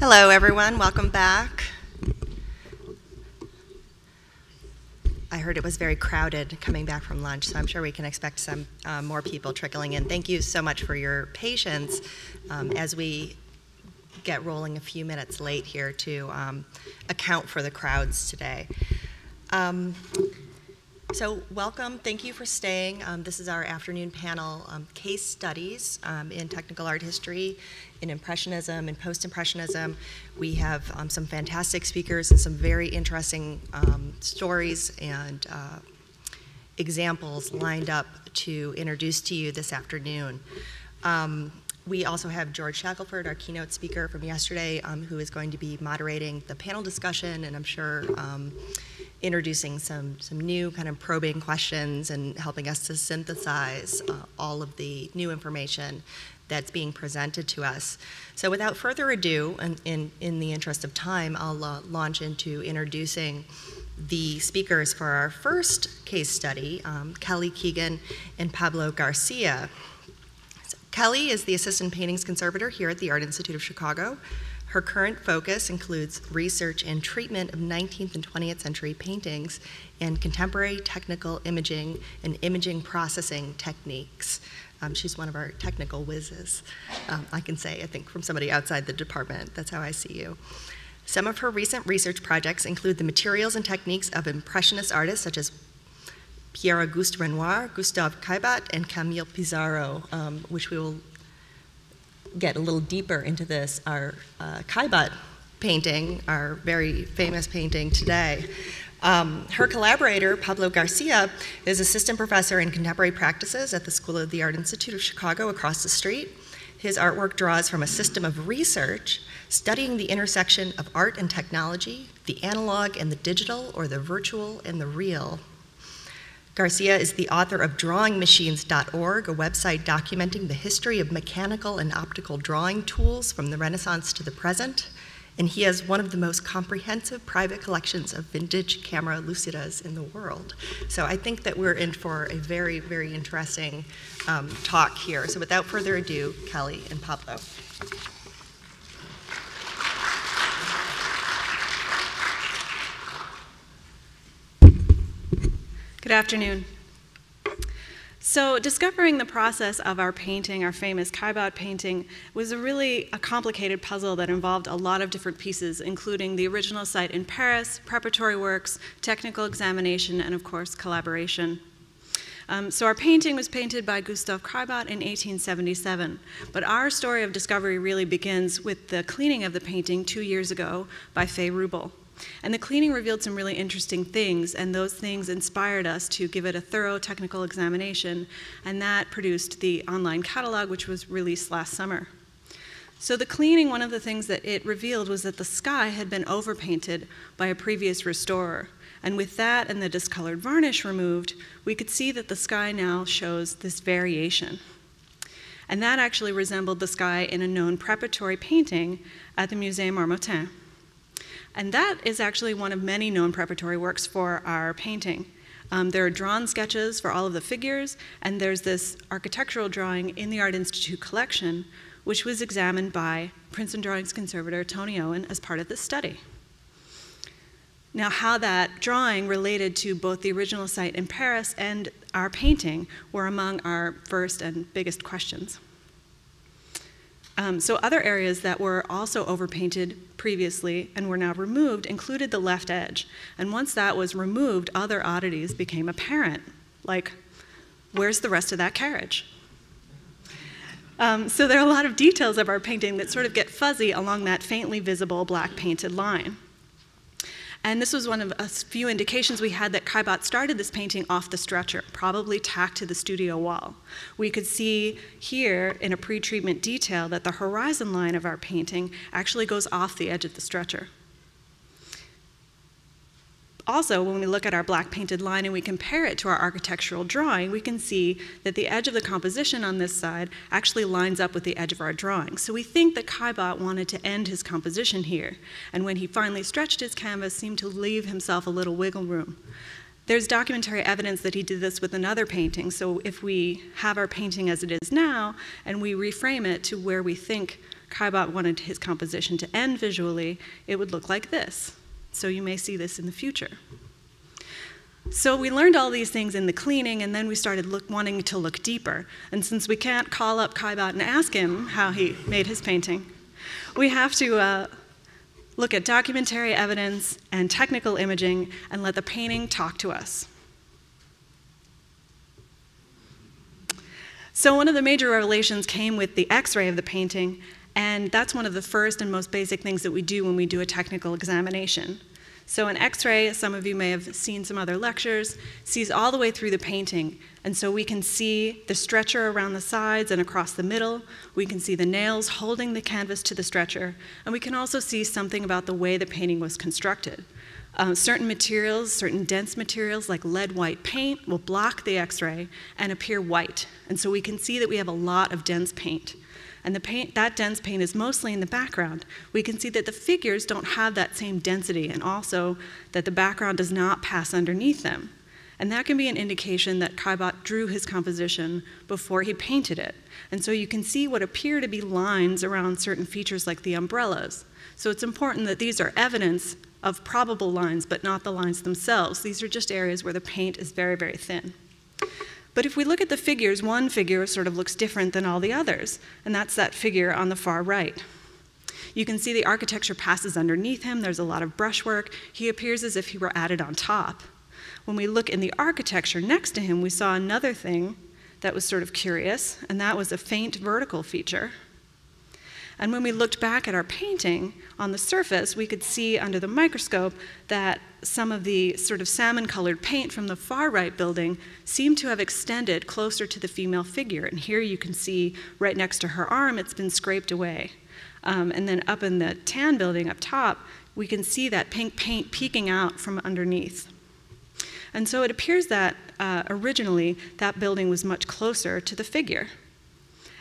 Hello, everyone. Welcome back. I heard it was very crowded coming back from lunch, so I'm sure we can expect some uh, more people trickling in. Thank you so much for your patience um, as we get rolling a few minutes late here to um, account for the crowds today. Um, so, welcome. Thank you for staying. Um, this is our afternoon panel um, case studies um, in technical art history, in Impressionism and post Impressionism. We have um, some fantastic speakers and some very interesting um, stories and uh, examples lined up to introduce to you this afternoon. Um, we also have George Shackelford, our keynote speaker from yesterday, who is going to be moderating the panel discussion, and I'm sure introducing some, some new kind of probing questions and helping us to synthesize uh, all of the new information that's being presented to us. So without further ado, and in, in the interest of time, I'll uh, launch into introducing the speakers for our first case study, um, Kelly Keegan and Pablo Garcia. So Kelly is the assistant paintings conservator here at the Art Institute of Chicago. Her current focus includes research and treatment of 19th and 20th century paintings and contemporary technical imaging and imaging processing techniques. Um, she's one of our technical whizzes, um, I can say, I think, from somebody outside the department. That's how I see you. Some of her recent research projects include the materials and techniques of Impressionist artists such as Pierre Auguste Renoir, Gustave Caillebotte, and Camille Pissarro, um, which we will get a little deeper into this, our uh, Caillebotte painting, our very famous painting today. Um, her collaborator, Pablo Garcia, is assistant professor in contemporary practices at the School of the Art Institute of Chicago across the street. His artwork draws from a system of research studying the intersection of art and technology, the analog and the digital, or the virtual and the real. Garcia is the author of DrawingMachines.org, a website documenting the history of mechanical and optical drawing tools from the Renaissance to the present. And he has one of the most comprehensive private collections of vintage camera lucidas in the world. So I think that we're in for a very, very interesting um, talk here. So without further ado, Kelly and Pablo. Good afternoon. So discovering the process of our painting, our famous Caillebotte painting, was a really a complicated puzzle that involved a lot of different pieces, including the original site in Paris, preparatory works, technical examination, and of course, collaboration. Um, so our painting was painted by Gustave Caillebotte in 1877, but our story of discovery really begins with the cleaning of the painting two years ago by Faye Wrubel. And the cleaning revealed some really interesting things, and those things inspired us to give it a thorough technical examination, and that produced the online catalog, which was released last summer. So, the cleaning, one of the things that it revealed was that the sky had been overpainted by a previous restorer. And with that and the discolored varnish removed, we could see that the sky now shows this variation. And that actually resembled the sky in a known preparatory painting at the Musée Marmottan. And that is actually one of many known preparatory works for our painting. Um, there are drawn sketches for all of the figures, and there's this architectural drawing in the Art Institute collection, which was examined by Prints and Drawings conservator Tony Owen as part of this study. Now, how that drawing related to both the original site in Paris and our painting were among our first and biggest questions. Um, so other areas that were also overpainted previously and were now removed included the left edge. And once that was removed, other oddities became apparent, like where's the rest of that carriage? Um, so there are a lot of details of our painting that sort of get fuzzy along that faintly visible black painted line. And this was one of a few indications we had that Caillebotte started this painting off the stretcher, probably tacked to the studio wall. We could see here in a pre-treatment detail that the horizon line of our painting actually goes off the edge of the stretcher also, when we look at our black painted line and we compare it to our architectural drawing, we can see that the edge of the composition on this side actually lines up with the edge of our drawing. So we think that Caillebotte wanted to end his composition here, and when he finally stretched his canvas, seemed to leave himself a little wiggle room. There's documentary evidence that he did this with another painting, so if we have our painting as it is now and we reframe it to where we think Caillebotte wanted his composition to end visually, it would look like this. So you may see this in the future. So we learned all these things in the cleaning, and then we started look, wanting to look deeper. And since we can't call up Caillebotte and ask him how he made his painting, we have to uh, look at documentary evidence and technical imaging and let the painting talk to us. So one of the major revelations came with the x-ray of the painting, and that's one of the first and most basic things that we do when we do a technical examination. So an x-ray, some of you may have seen some other lectures, sees all the way through the painting. And so we can see the stretcher around the sides and across the middle. We can see the nails holding the canvas to the stretcher. And we can also see something about the way the painting was constructed. Uh, certain materials, certain dense materials like lead white paint will block the x-ray and appear white. And so we can see that we have a lot of dense paint and the paint, that dense paint is mostly in the background, we can see that the figures don't have that same density and also that the background does not pass underneath them. And that can be an indication that Caillebotte drew his composition before he painted it. And so you can see what appear to be lines around certain features like the umbrellas. So it's important that these are evidence of probable lines, but not the lines themselves. These are just areas where the paint is very, very thin. But if we look at the figures, one figure sort of looks different than all the others, and that's that figure on the far right. You can see the architecture passes underneath him, there's a lot of brushwork. He appears as if he were added on top. When we look in the architecture next to him, we saw another thing that was sort of curious, and that was a faint vertical feature. And when we looked back at our painting on the surface, we could see under the microscope that some of the sort of salmon colored paint from the far right building seemed to have extended closer to the female figure. And here you can see right next to her arm, it's been scraped away. Um, and then up in the tan building up top, we can see that pink paint peeking out from underneath. And so it appears that uh, originally that building was much closer to the figure.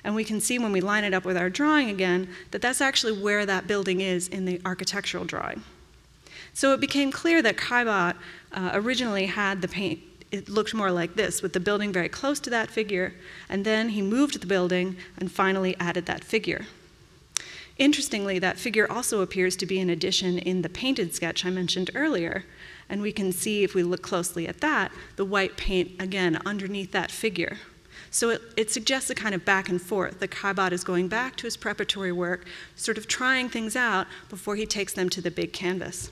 And we can see when we line it up with our drawing again that that's actually where that building is in the architectural drawing. So it became clear that Caillebotte uh, originally had the paint, it looked more like this, with the building very close to that figure, and then he moved the building and finally added that figure. Interestingly, that figure also appears to be an addition in the painted sketch I mentioned earlier, and we can see, if we look closely at that, the white paint again underneath that figure. So it, it, suggests a kind of back and forth. The Caillebotte is going back to his preparatory work, sort of trying things out before he takes them to the big canvas.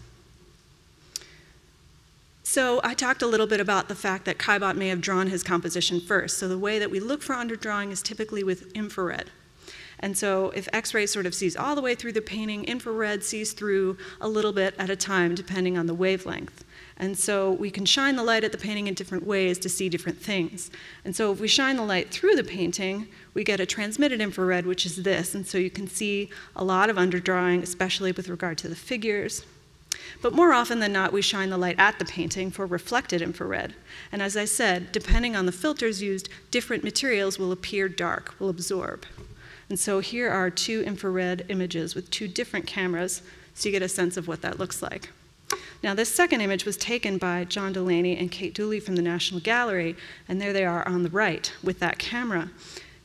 So I talked a little bit about the fact that Caillebotte may have drawn his composition first. So the way that we look for underdrawing is typically with infrared. And so if X-ray sort of sees all the way through the painting, infrared sees through a little bit at a time depending on the wavelength. And so we can shine the light at the painting in different ways to see different things. And so if we shine the light through the painting, we get a transmitted infrared, which is this. And so you can see a lot of underdrawing, especially with regard to the figures. But more often than not, we shine the light at the painting for reflected infrared. And as I said, depending on the filters used, different materials will appear dark, will absorb. And so here are two infrared images with two different cameras, so you get a sense of what that looks like. Now, this second image was taken by John Delaney and Kate Dooley from the National Gallery, and there they are on the right with that camera.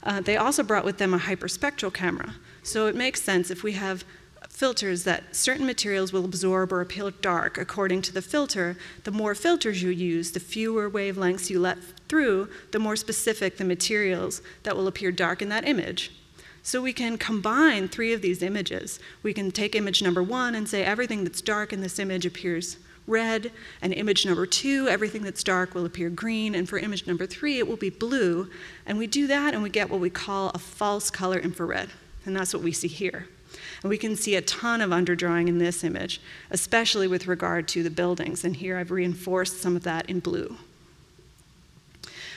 Uh, they also brought with them a hyperspectral camera. So it makes sense if we have filters that certain materials will absorb or appear dark according to the filter, the more filters you use, the fewer wavelengths you let through, the more specific the materials that will appear dark in that image. So we can combine three of these images. We can take image number one and say everything that's dark in this image appears red, and image number two, everything that's dark will appear green, and for image number three, it will be blue. And we do that and we get what we call a false color infrared, and that's what we see here. And we can see a ton of underdrawing in this image, especially with regard to the buildings, and here I've reinforced some of that in blue.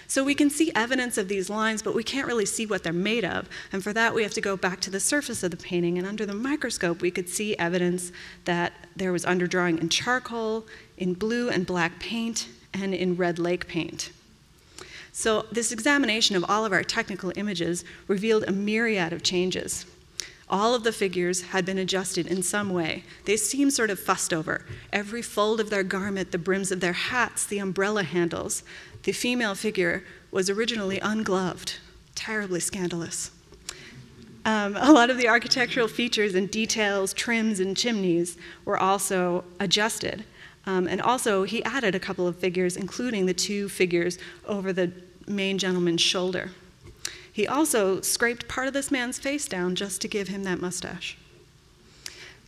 So we can see evidence of these lines, but we can't really see what they're made of. And for that, we have to go back to the surface of the painting. And under the microscope, we could see evidence that there was underdrawing in charcoal, in blue and black paint, and in red lake paint. So this examination of all of our technical images revealed a myriad of changes. All of the figures had been adjusted in some way. They seemed sort of fussed over. Every fold of their garment, the brims of their hats, the umbrella handles, the female figure was originally ungloved, terribly scandalous. Um, a lot of the architectural features and details, trims, and chimneys were also adjusted. Um, and also, he added a couple of figures, including the two figures over the main gentleman's shoulder. He also scraped part of this man's face down just to give him that mustache.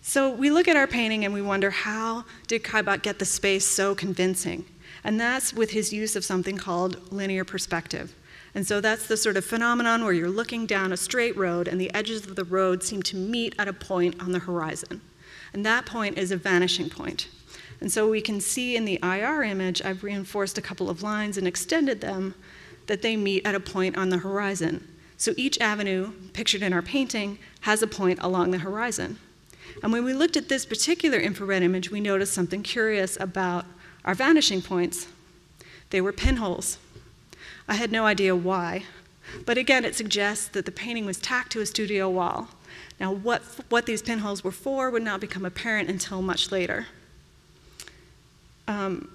So we look at our painting and we wonder how did Caillebotte get the space so convincing? And that's with his use of something called linear perspective. And so that's the sort of phenomenon where you're looking down a straight road and the edges of the road seem to meet at a point on the horizon. And that point is a vanishing point. And so we can see in the IR image, I've reinforced a couple of lines and extended them that they meet at a point on the horizon. So each avenue pictured in our painting has a point along the horizon. And when we looked at this particular infrared image, we noticed something curious about our vanishing points. They were pinholes. I had no idea why, but again, it suggests that the painting was tacked to a studio wall. Now, what, what these pinholes were for would not become apparent until much later. Um,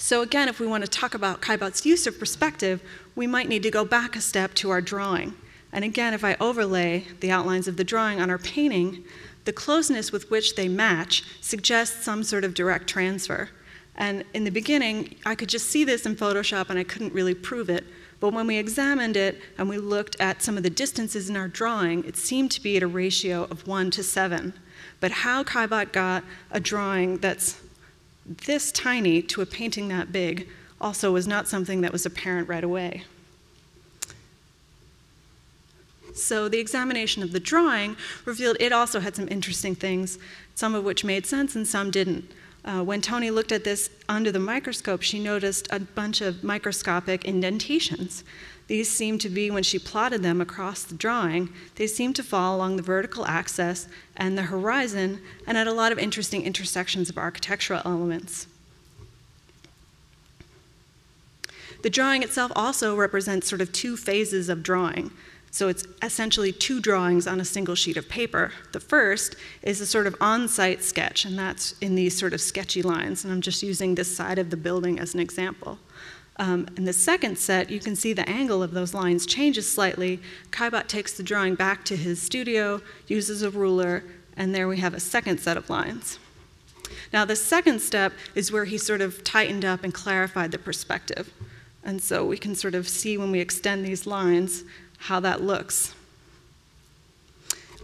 so again, if we want to talk about Caillebotte's use of perspective, we might need to go back a step to our drawing. And again, if I overlay the outlines of the drawing on our painting, the closeness with which they match suggests some sort of direct transfer. And in the beginning, I could just see this in Photoshop and I couldn't really prove it. But when we examined it and we looked at some of the distances in our drawing, it seemed to be at a ratio of 1 to 7. But how Caillebotte got a drawing that's this tiny to a painting that big also was not something that was apparent right away. So the examination of the drawing revealed it also had some interesting things, some of which made sense and some didn't. Uh, when Tony looked at this under the microscope, she noticed a bunch of microscopic indentations. These seemed to be, when she plotted them across the drawing, they seemed to fall along the vertical axis and the horizon and at a lot of interesting intersections of architectural elements. The drawing itself also represents sort of two phases of drawing. So it's essentially two drawings on a single sheet of paper. The first is a sort of on site sketch, and that's in these sort of sketchy lines. And I'm just using this side of the building as an example. Um, in the second set, you can see the angle of those lines changes slightly. Caillebotte takes the drawing back to his studio, uses a ruler, and there we have a second set of lines. Now, the second step is where he sort of tightened up and clarified the perspective. And so we can sort of see when we extend these lines how that looks.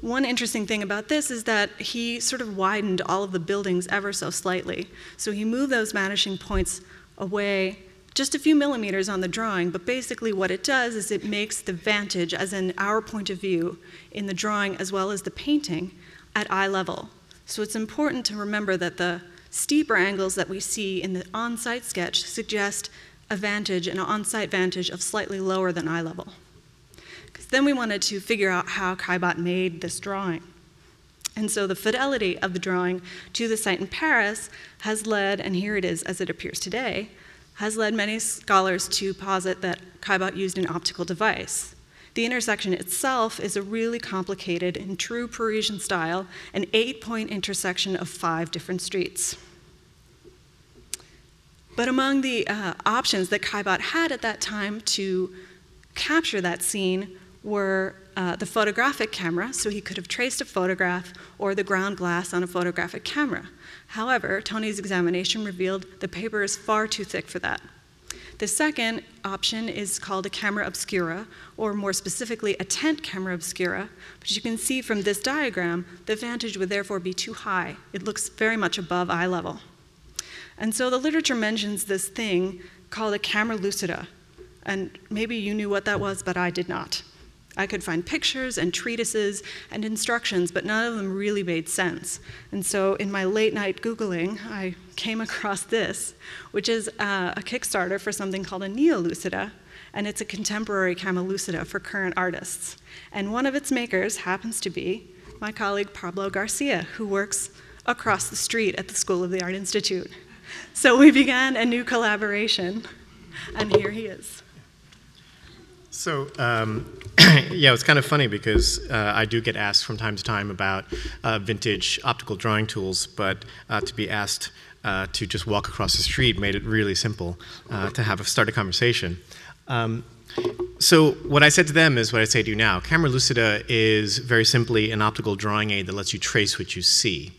One interesting thing about this is that he sort of widened all of the buildings ever so slightly. So he moved those vanishing points away just a few millimeters on the drawing, but basically what it does is it makes the vantage, as in our point of view in the drawing as well as the painting, at eye level. So it's important to remember that the steeper angles that we see in the on-site sketch suggest a vantage, an on-site vantage of slightly lower than eye level. Because then we wanted to figure out how Caillebotte made this drawing. And so the fidelity of the drawing to the site in Paris has led, and here it is as it appears today, has led many scholars to posit that Caillebotte used an optical device. The intersection itself is a really complicated, in true Parisian style, an eight point intersection of five different streets. But among the uh, options that Caillebotte had at that time to capture that scene were uh, the photographic camera, so he could have traced a photograph or the ground glass on a photographic camera. However, Tony's examination revealed the paper is far too thick for that. The second option is called a camera obscura, or more specifically, a tent camera obscura. But you can see from this diagram, the vantage would therefore be too high. It looks very much above eye level. And so the literature mentions this thing called a camera lucida. And maybe you knew what that was, but I did not. I could find pictures and treatises and instructions, but none of them really made sense. And so in my late night Googling, I came across this, which is uh, a Kickstarter for something called a Neolucida, and it's a contemporary camera lucida for current artists. And one of its makers happens to be my colleague Pablo Garcia, who works across the street at the School of the Art Institute. So we began a new collaboration, and here he is. So, um, yeah, it's kind of funny because uh, I do get asked from time to time about uh, vintage optical drawing tools, but uh, to be asked uh, to just walk across the street made it really simple uh, to have a, start a conversation. Um, so what I said to them is what I say to you now. Camera lucida is very simply an optical drawing aid that lets you trace what you see.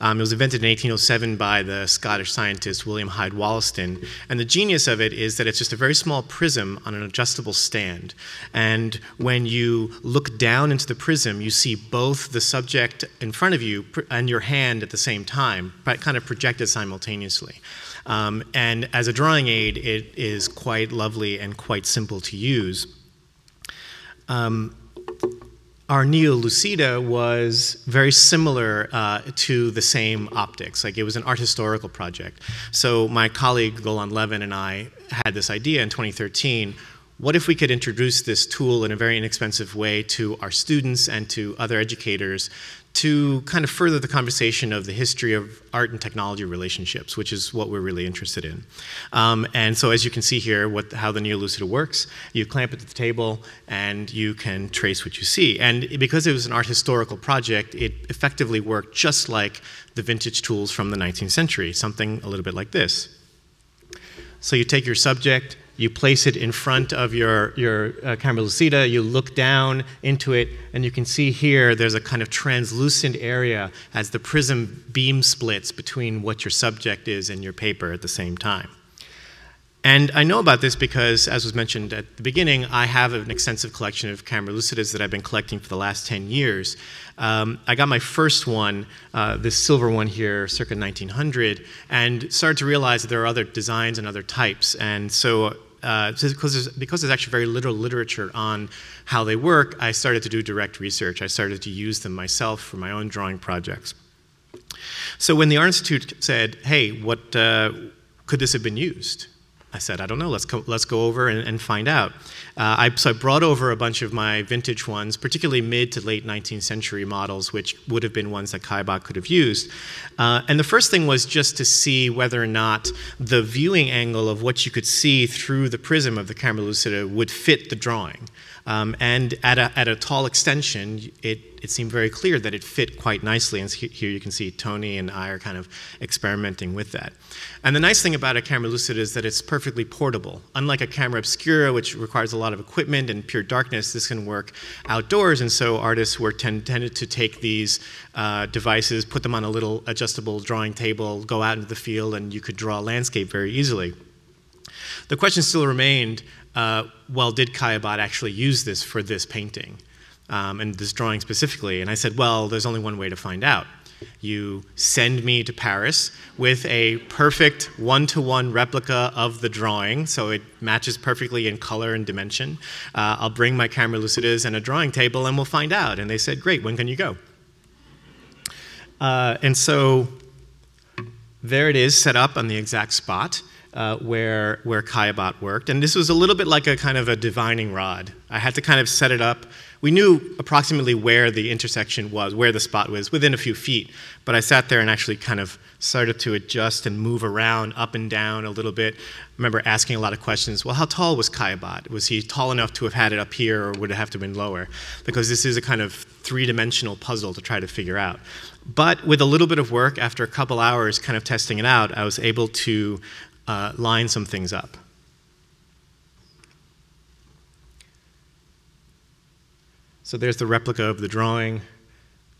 Um, it was invented in 1807 by the Scottish scientist William Hyde Wollaston. And the genius of it is that it's just a very small prism on an adjustable stand. And when you look down into the prism, you see both the subject in front of you and your hand at the same time, but kind of projected simultaneously. Um, and as a drawing aid, it is quite lovely and quite simple to use. Um, our Neo Lucida was very similar uh, to the same optics. Like it was an art historical project. So my colleague Golan Levin and I had this idea in 2013. What if we could introduce this tool in a very inexpensive way to our students and to other educators to kind of further the conversation of the history of art and technology relationships, which is what we're really interested in. Um, and so as you can see here, what, how the Neolucida works, you clamp it to the table and you can trace what you see. And because it was an art historical project, it effectively worked just like the vintage tools from the 19th century, something a little bit like this. So you take your subject, you place it in front of your, your uh, camera lucida, you look down into it, and you can see here there's a kind of translucent area as the prism beam splits between what your subject is and your paper at the same time. And I know about this because, as was mentioned at the beginning, I have an extensive collection of camera lucidas that I've been collecting for the last 10 years. Um, I got my first one, uh, this silver one here, circa 1900, and started to realize that there are other designs and other types. And so uh, because, there's, because there's actually very little literature on how they work, I started to do direct research. I started to use them myself for my own drawing projects. So when the Art Institute said, hey, what, uh, could this have been used? I said, I don't know, let's, co- let's go over and, and find out. Uh, I, so I brought over a bunch of my vintage ones, particularly mid to late 19th century models, which would have been ones that Caillebotte could have used. Uh, and the first thing was just to see whether or not the viewing angle of what you could see through the prism of the camera lucida would fit the drawing. Um, and at a, at a tall extension, it, it seemed very clear that it fit quite nicely. And here you can see Tony and I are kind of experimenting with that. And the nice thing about a camera lucida is that it's perfectly portable. Unlike a camera obscura, which requires a lot of equipment and pure darkness, this can work outdoors. And so artists were tend, tended to take these uh, devices, put them on a little adjustable drawing table, go out into the field, and you could draw a landscape very easily. The question still remained uh, well, did Caillebotte actually use this for this painting um, and this drawing specifically? And I said, well, there's only one way to find out. You send me to Paris with a perfect one to one replica of the drawing, so it matches perfectly in color and dimension. Uh, I'll bring my camera lucidas and a drawing table and we'll find out. And they said, great, when can you go? Uh, and so there it is, set up on the exact spot uh, where, where Caillebotte worked. And this was a little bit like a kind of a divining rod. I had to kind of set it up. We knew approximately where the intersection was, where the spot was, within a few feet. But I sat there and actually kind of started to adjust and move around up and down a little bit. I remember asking a lot of questions. Well, how tall was Caillebotte? Was he tall enough to have had it up here, or would it have to have been lower? Because this is a kind of three dimensional puzzle to try to figure out. But with a little bit of work, after a couple hours kind of testing it out, I was able to uh, line some things up. So there's the replica of the drawing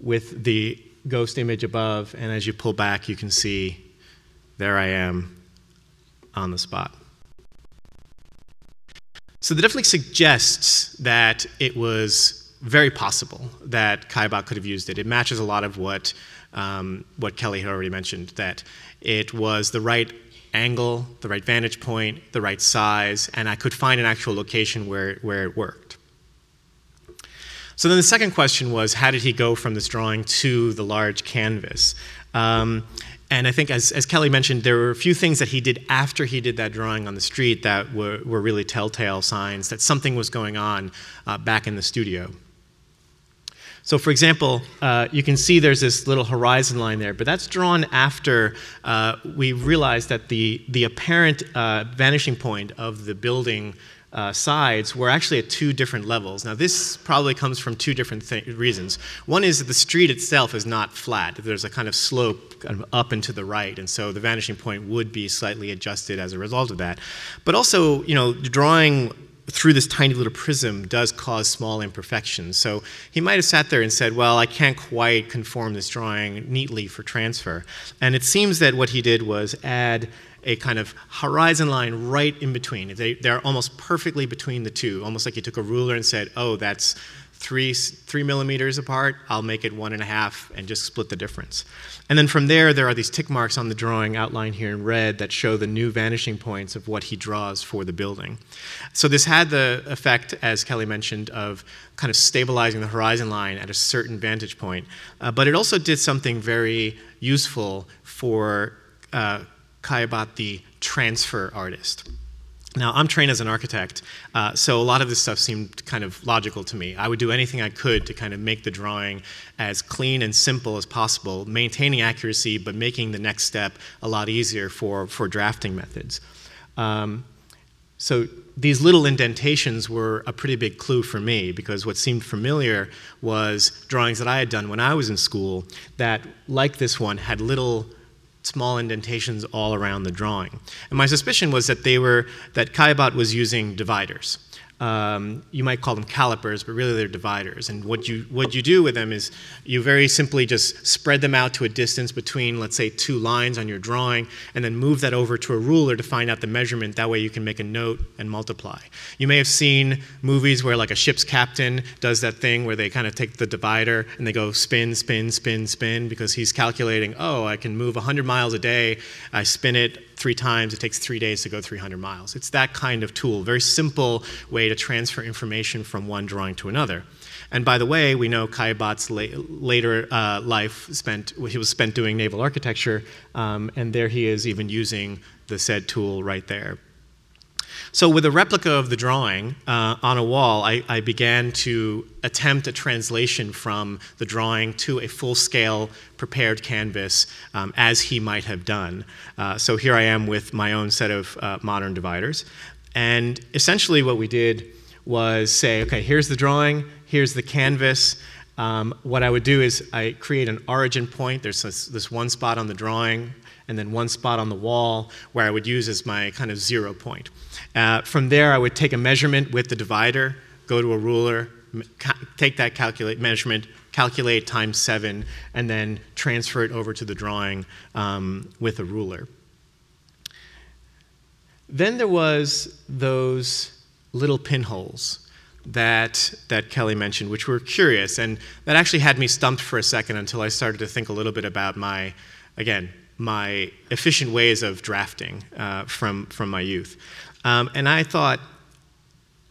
with the ghost image above, and as you pull back, you can see there I am on the spot. So that definitely suggests that it was very possible that Caillebotte could have used it. It matches a lot of what, um, what Kelly had already mentioned, that it was the right angle, the right vantage point, the right size, and I could find an actual location where, where it worked. So then the second question was, how did he go from this drawing to the large canvas? Um, and I think, as, as Kelly mentioned, there were a few things that he did after he did that drawing on the street that were, were really telltale signs that something was going on uh, back in the studio. So for example, uh, you can see there's this little horizon line there, but that's drawn after uh, we realized that the, the apparent uh, vanishing point of the building uh, sides were actually at two different levels. Now, this probably comes from two different reasons. One is that the street itself is not flat. There's a kind of slope kind of up and to the right, and so the vanishing point would be slightly adjusted as a result of that. But also, you know, drawing through this tiny little prism does cause small imperfections. So he might have sat there and said, Well, I can't quite conform this drawing neatly for transfer. And it seems that what he did was add a kind of horizon line right in between. They, they're almost perfectly between the two, almost like he took a ruler and said, Oh, that's three, three millimeters apart, I'll make it one and a half and just split the difference. And then from there, there are these tick marks on the drawing outlined here in red that show the new vanishing points of what he draws for the building. So this had the effect, as Kelly mentioned, of kind of stabilizing the horizon line at a certain vantage point. Uh, but it also did something very useful for uh, Caillebotte, the transfer artist. Now, I'm trained as an architect, uh, so a lot of this stuff seemed kind of logical to me. I would do anything I could to kind of make the drawing as clean and simple as possible, maintaining accuracy, but making the next step a lot easier for, for drafting methods. Um, so these little indentations were a pretty big clue for me because what seemed familiar was drawings that I had done when I was in school that, like this one, had little small indentations all around the drawing. And my suspicion was that they were that Caillebotte was using dividers um, you might call them calipers, but really they're dividers. And what you, what you do with them is you very simply just spread them out to a distance between, let's say, two lines on your drawing, and then move that over to a ruler to find out the measurement. That way you can make a note and multiply. You may have seen movies where, like, a ship's captain does that thing where they kind of take the divider and they go spin, spin, spin, spin, because he's calculating, oh, I can move 100 miles a day, I spin it three times, it takes three days to go 300 miles. It's that kind of tool, very simple way to transfer information from one drawing to another. And by the way, we know Caillebotte's la later uh, life spent, he was spent doing naval architecture, um, and there he is even using the said tool right there. So, with a replica of the drawing uh, on a wall, I, I, began to attempt a translation from the drawing to a full scale prepared canvas um, as he might have done. Uh, so, here I am with my own set of uh, modern dividers. And essentially, what we did was say, okay, here's the drawing, here's the canvas. Um, what I would do is I create an origin point. There's this, this one spot on the drawing and then one spot on the wall where I would use as my kind of zero point. Uh, from there, I would take a measurement with the divider, go to a ruler, take that calculate measurement, calculate times seven, and then transfer it over to the drawing um, with a ruler. Then there was those little pinholes that, that Kelly mentioned, which were curious, and that actually had me stumped for a second until I started to think a little bit about my, again, my efficient ways of drafting uh, from, from my youth. Um, and I thought,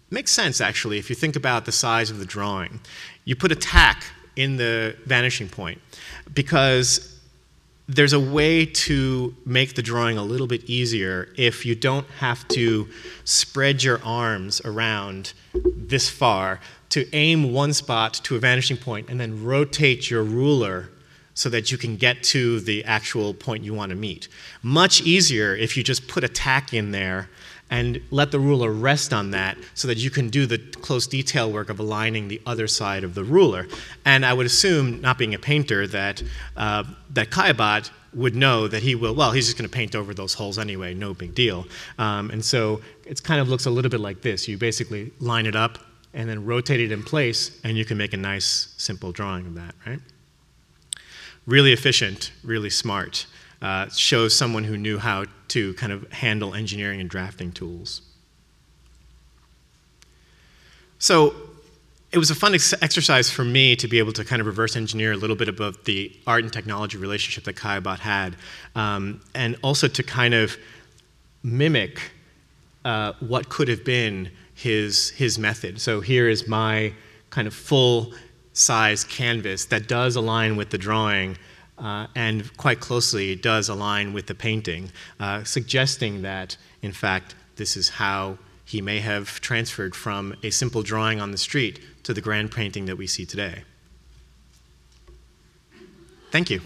makes sense actually if you think about the size of the drawing. You put a tack in the vanishing point because there's a way to make the drawing a little bit easier if you don't have to spread your arms around this far to aim one spot to a vanishing point and then rotate your ruler so that you can get to the actual point you want to meet. Much easier if you just put a tack in there and let the ruler rest on that so that you can do the close detail work of aligning the other side of the ruler. And I would assume, not being a painter, that, uh, that Caillebotte would know that he will, well, he's just going to paint over those holes anyway, no big deal. Um, and so it kind of looks a little bit like this. You basically line it up and then rotate it in place, and you can make a nice, simple drawing of that, right? Really efficient, really smart. Uh, shows someone who knew how to kind of handle engineering and drafting tools. So it was a fun ex exercise for me to be able to kind of reverse engineer a little bit about the art and technology relationship that Caillebotte had, um, and also to kind of mimic uh, what could have been his, his method. So here is my kind of full size canvas that does align with the drawing uh, and quite closely does align with the painting, uh, suggesting that, in fact, this is how he may have transferred from a simple drawing on the street to the grand painting that we see today. Thank you.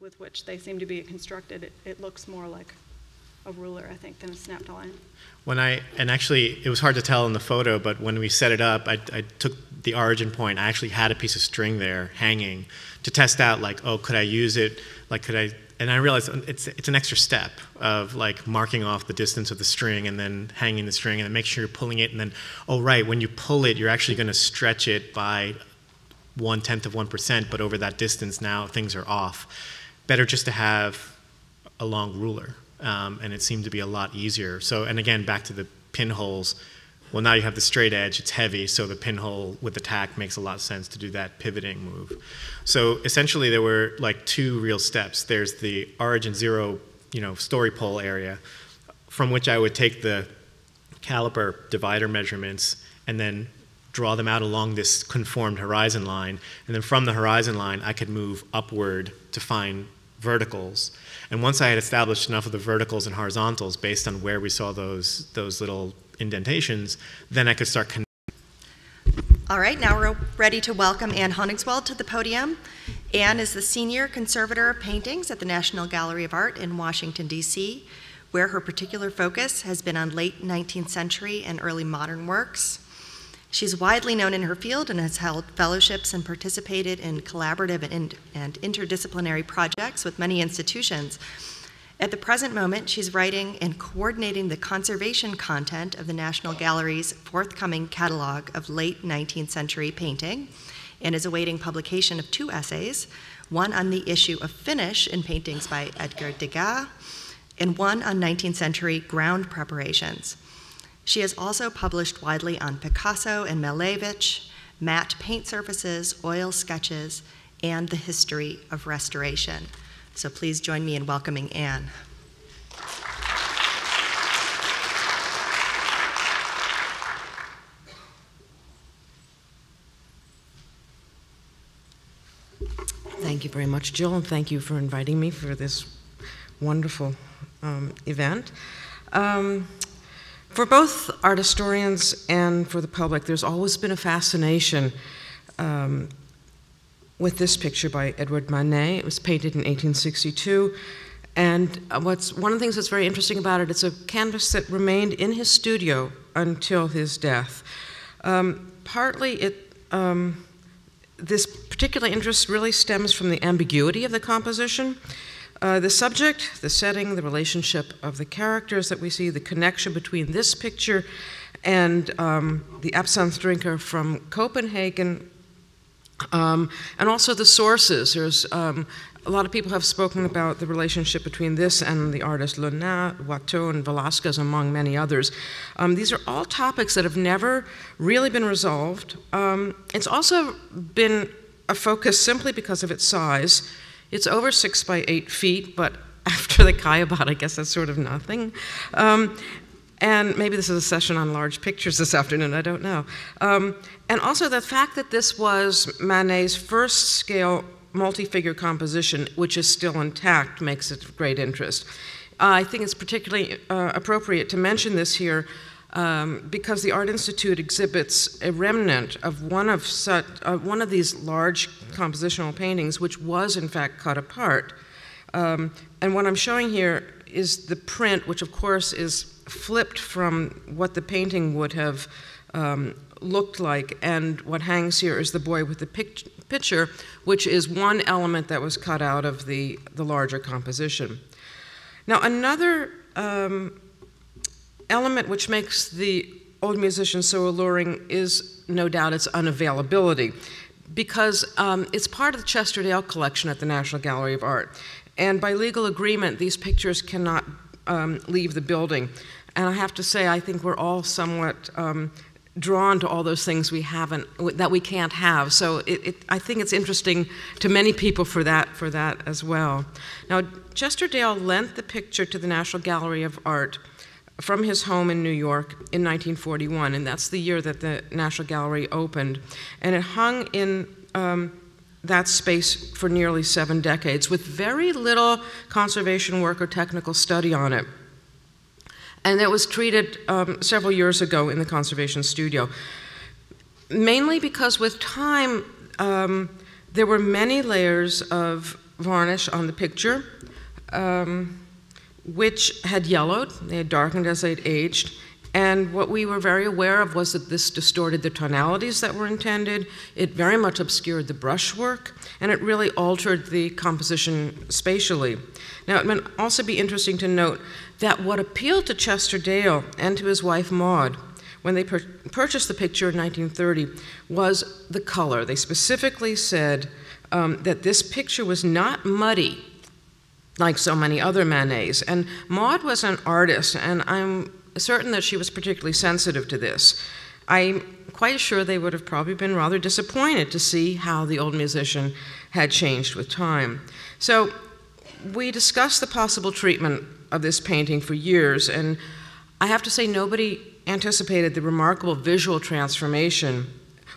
With which they seem to be constructed, it, it looks more like a ruler, I think, than a snapped line. When I, and actually, it was hard to tell in the photo, but when we set it up, I, I took the origin point. I actually had a piece of string there hanging to test out, like, oh, could I use it? Like, could I? And I realized it's, it's an extra step of like marking off the distance of the string and then hanging the string and then make sure you're pulling it. And then, oh, right, when you pull it, you're actually going to stretch it by one tenth of 1%, but over that distance now things are off. Better just to have a long ruler. Um, and it seemed to be a lot easier. So, and again, back to the pinholes. Well, now you have the straight edge, it's heavy, so the pinhole with the tack makes a lot of sense to do that pivoting move. So essentially, there were like two real steps. There's the origin zero, you know, story pole area, from which I would take the caliper divider measurements and then draw them out along this conformed horizon line. And then from the horizon line, I could move upward to find verticals. And once I had established enough of the verticals and horizontals based on where we saw those, those little indentations, then I could start connecting. All right, now we're ready to welcome Ann Hoenigswald to the podium. Anne is the Senior Conservator of Paintings at the National Gallery of Art in Washington, D.C., where her particular focus has been on late 19th century and early modern works. She's widely known in her field and has held fellowships and participated in collaborative and, and interdisciplinary projects with many institutions. At the present moment, she's writing and coordinating the conservation content of the National Gallery's forthcoming catalog of late 19th century painting and is awaiting publication of two essays one on the issue of finish in paintings by Edgar Degas, and one on 19th century ground preparations. She has also published widely on Picasso and Malevich, matte paint surfaces, oil sketches, and the history of restoration. So please join me in welcoming Ann. Thank you very much, Jill, and thank you for inviting me for this wonderful um, event. Um, for both art historians and for the public, there's always been a fascination um, with this picture by Édouard Manet. It was painted in 1862. And what's one of the things that's very interesting about it, it's a canvas that remained in his studio until his death. Um, partly, it um, this particular interest really stems from the ambiguity of the composition. Uh, the subject, the setting, the relationship of the characters that we see, the connection between this picture and um, the absinthe drinker from Copenhagen, um, and also the sources. There's um, a lot of people have spoken about the relationship between this and the artist Le Nain, Watteau, and Velasquez, among many others. Um, these are all topics that have never really been resolved. Um, it's also been a focus simply because of its size. It's over six by eight feet, but after the Caillebotte, I guess that's sort of nothing. Um, and maybe this is a session on large pictures this afternoon, I don't know. Um, and also the fact that this was Manet's first scale multi-figure composition, which is still intact, makes it of great interest. Uh, I think it's particularly uh, appropriate to mention this here um, because the Art Institute exhibits a remnant of one of, such, uh, one of these large compositional paintings, which was in fact cut apart. Um, and what I'm showing here is the print, which of course is flipped from what the painting would have um, looked like. And what hangs here is the boy with the pic- picture, which is one element that was cut out of the, the larger composition. Now, another um, element which makes the old musician so alluring is no doubt its unavailability because um, it's part of the Chester Dale collection at the National Gallery of Art. And by legal agreement, these pictures cannot um, leave the building. And I have to say, I think we're all somewhat um, drawn to all those things we haven't, that we can't have. So it, it, I think it's interesting to many people for that, for that as well. Now, Chester Dale lent the picture to the National Gallery of Art from his home in New York in 1941, and that's the year that the National Gallery opened. And it hung in um, that space for nearly seven decades with very little conservation work or technical study on it. And it was treated um, several years ago in the conservation studio, mainly because with time, um, there were many layers of varnish on the picture, um, which had yellowed, they had darkened as they'd aged, and what we were very aware of was that this distorted the tonalities that were intended, it very much obscured the brushwork, and it really altered the composition spatially. Now, it might also be interesting to note that what appealed to Chester Dale and to his wife Maud when they pur- purchased the picture in 1930 was the color. They specifically said um, that this picture was not muddy like so many other Manets. And Maud was an artist, and I'm certain that she was particularly sensitive to this. I'm quite sure they would have probably been rather disappointed to see how the old musician had changed with time. So we discussed the possible treatment of this painting for years, and I have to say, nobody anticipated the remarkable visual transformation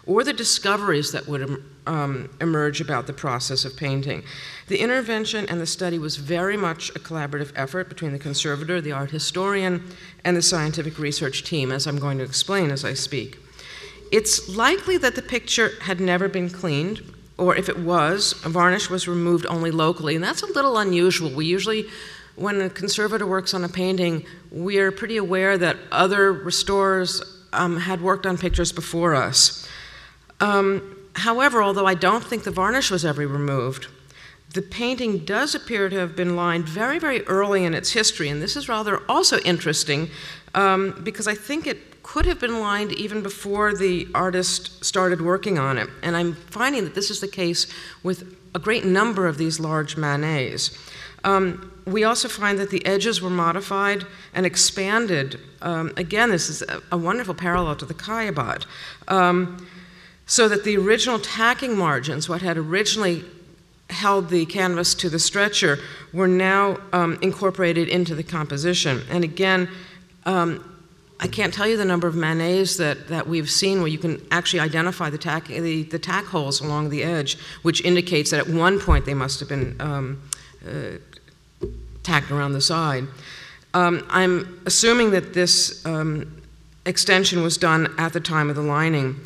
or the discoveries that would um, emerge about the process of painting. The intervention and the study was very much a collaborative effort between the conservator, the art historian, and the scientific research team, as I'm going to explain as I speak. It's likely that the picture had never been cleaned, or if it was, varnish was removed only locally, and that's a little unusual. We usually when a conservator works on a painting, we are pretty aware that other restorers um, had worked on pictures before us. Um, however, although I don't think the varnish was ever removed, the painting does appear to have been lined very, very early in its history, and this is rather also interesting um, because I think it could have been lined even before the artist started working on it. And I'm finding that this is the case with a great number of these large Manets. Um, we also find that the edges were modified and expanded. Um, again, this is a, a, wonderful parallel to the Caillebotte. So that the original tacking margins, what had originally held the canvas to the stretcher, were now um, incorporated into the composition. And again, um, I can't tell you the number of manets that, that we've seen where you can actually identify the tack, the, the tack holes along the edge, which indicates that at one point they must have been um, uh, tacked around the side. Um, I'm assuming that this um, extension was done at the time of the lining.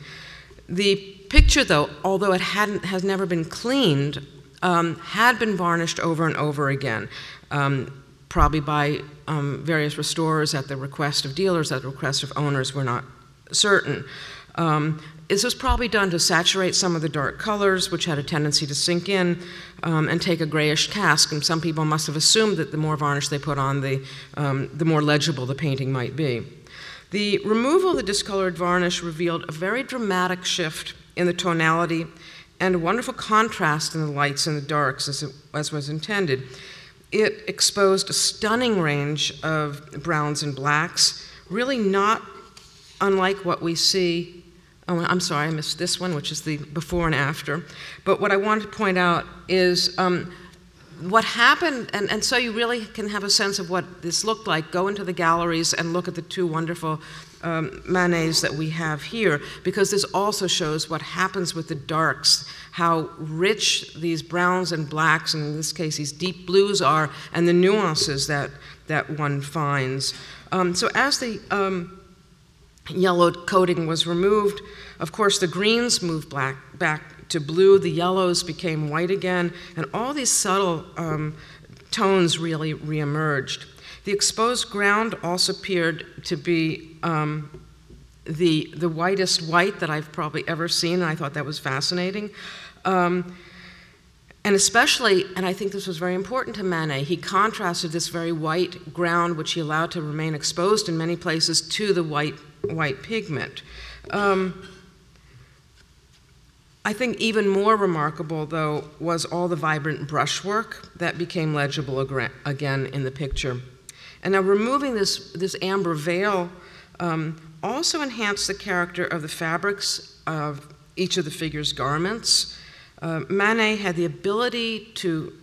The picture, though, although it hadn't, has never been cleaned, um, had been varnished over and over again, um, probably by um, various restorers at the request of dealers, at the request of owners, we're not certain. Um, this was probably done to saturate some of the dark colors, which had a tendency to sink in um, and take a grayish cast. And some people must have assumed that the more varnish they put on, the, the more legible the painting might be. The removal of the discolored varnish revealed a very dramatic shift in the tonality and a wonderful contrast in the lights and the darks as, it, as was intended. It exposed a stunning range of browns and blacks, really not unlike what we see Oh, I'm sorry, I missed this one, which is the before and after. But what I wanted to point out is um, what happened, and, and so you really can have a sense of what this looked like. Go into the galleries and look at the two wonderful um, Manets that we have here, because this also shows what happens with the darks, how rich these browns and blacks, and in this case, these deep blues are, and the nuances that, that one finds. Um, so as the um, yellowed coating was removed. Of course, the greens moved black, back to blue, the yellows became white again, and all these subtle um, tones really reemerged. The exposed ground also appeared to be um, the, the whitest white that I've probably ever seen, and I thought that was fascinating. Um, and especially, and I think this was very important to Manet, he contrasted this very white ground, which he allowed to remain exposed in many places, to the white white pigment. Um, I think even more remarkable, though, was all the vibrant brushwork that became legible again in the picture. And now removing this, this amber veil um, also enhanced the character of the fabrics of each of the figure's garments. Uh, Manet had the ability to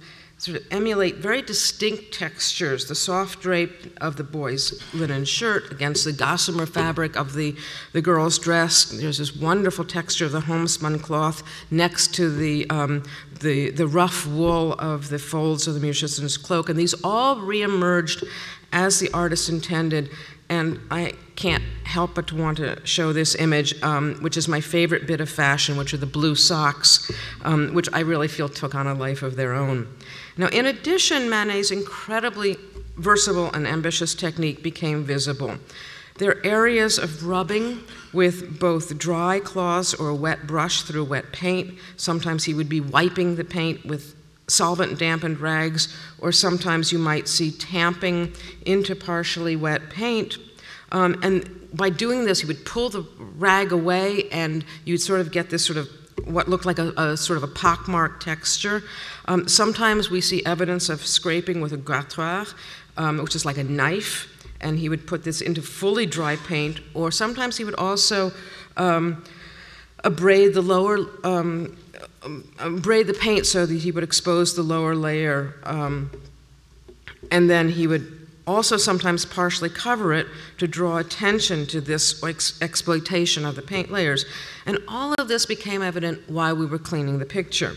sort of emulate very distinct textures the soft drape of the boy's linen shirt against the gossamer fabric of the, the girl's dress. There's this wonderful texture of the homespun cloth next to the, um, the, the rough wool of the folds of the musician's cloak. And these all reemerged as the artist intended and I can't help but to want to show this image, um, which is my favorite bit of fashion, which are the blue socks, um, which I really feel took on a life of their own. Now, in addition, Manet's incredibly versatile and ambitious technique became visible. There are areas of rubbing with both dry cloths or a wet brush through wet paint. Sometimes he would be wiping the paint with solvent dampened rags, or sometimes you might see tamping into partially wet paint. Um, and by doing this, he would pull the rag away, and you'd sort of get this sort of what looked like a, a sort of a pockmarked texture. Um, sometimes we see evidence of scraping with a grattoir, um, which is like a knife, and he would put this into fully dry paint, or sometimes he would also um, abrade the lower um, um, the paint so that he would expose the lower layer, um, and then he would also sometimes partially cover it to draw attention to this ex- exploitation of the paint layers. And all of this became evident while we were cleaning the picture.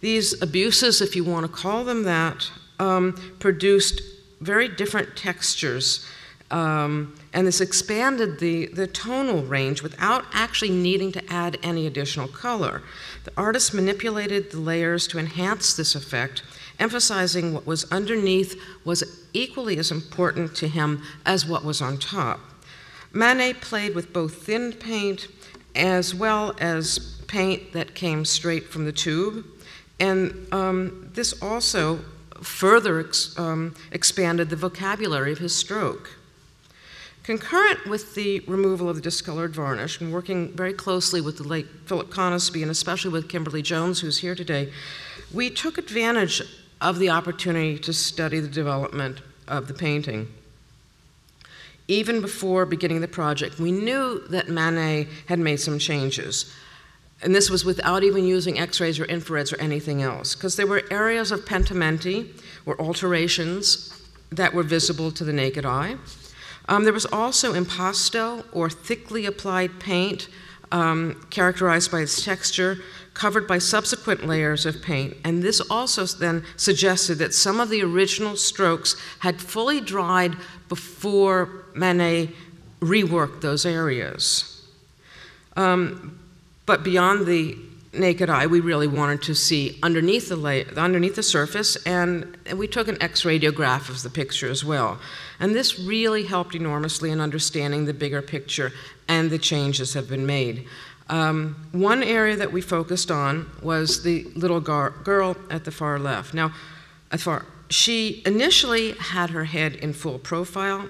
These abuses, if you want to call them that, um, produced very different textures. Um, and this expanded the, the tonal range without actually needing to add any additional color. The artist manipulated the layers to enhance this effect, emphasizing what was underneath was equally as important to him as what was on top. Manet played with both thin paint as well as paint that came straight from the tube, and um, this also further ex- um, expanded the vocabulary of his stroke. Concurrent with the removal of the discolored varnish and working very closely with the late Philip Conisbee and especially with Kimberly Jones, who's here today, we took advantage of the opportunity to study the development of the painting. Even before beginning the project, we knew that Manet had made some changes. And this was without even using x rays or infrareds or anything else, because there were areas of pentimenti or alterations that were visible to the naked eye. Um, there was also impasto, or thickly applied paint, um, characterized by its texture, covered by subsequent layers of paint. And this also then suggested that some of the original strokes had fully dried before Manet reworked those areas. Um, but beyond the naked eye, we really wanted to see underneath the, underneath the surface, and, and we took an X radiograph of the picture as well. And this really helped enormously in understanding the bigger picture and the changes have been made. Um, one area that we focused on was the little girl at the far left. Now, at far, she initially had her head in full profile,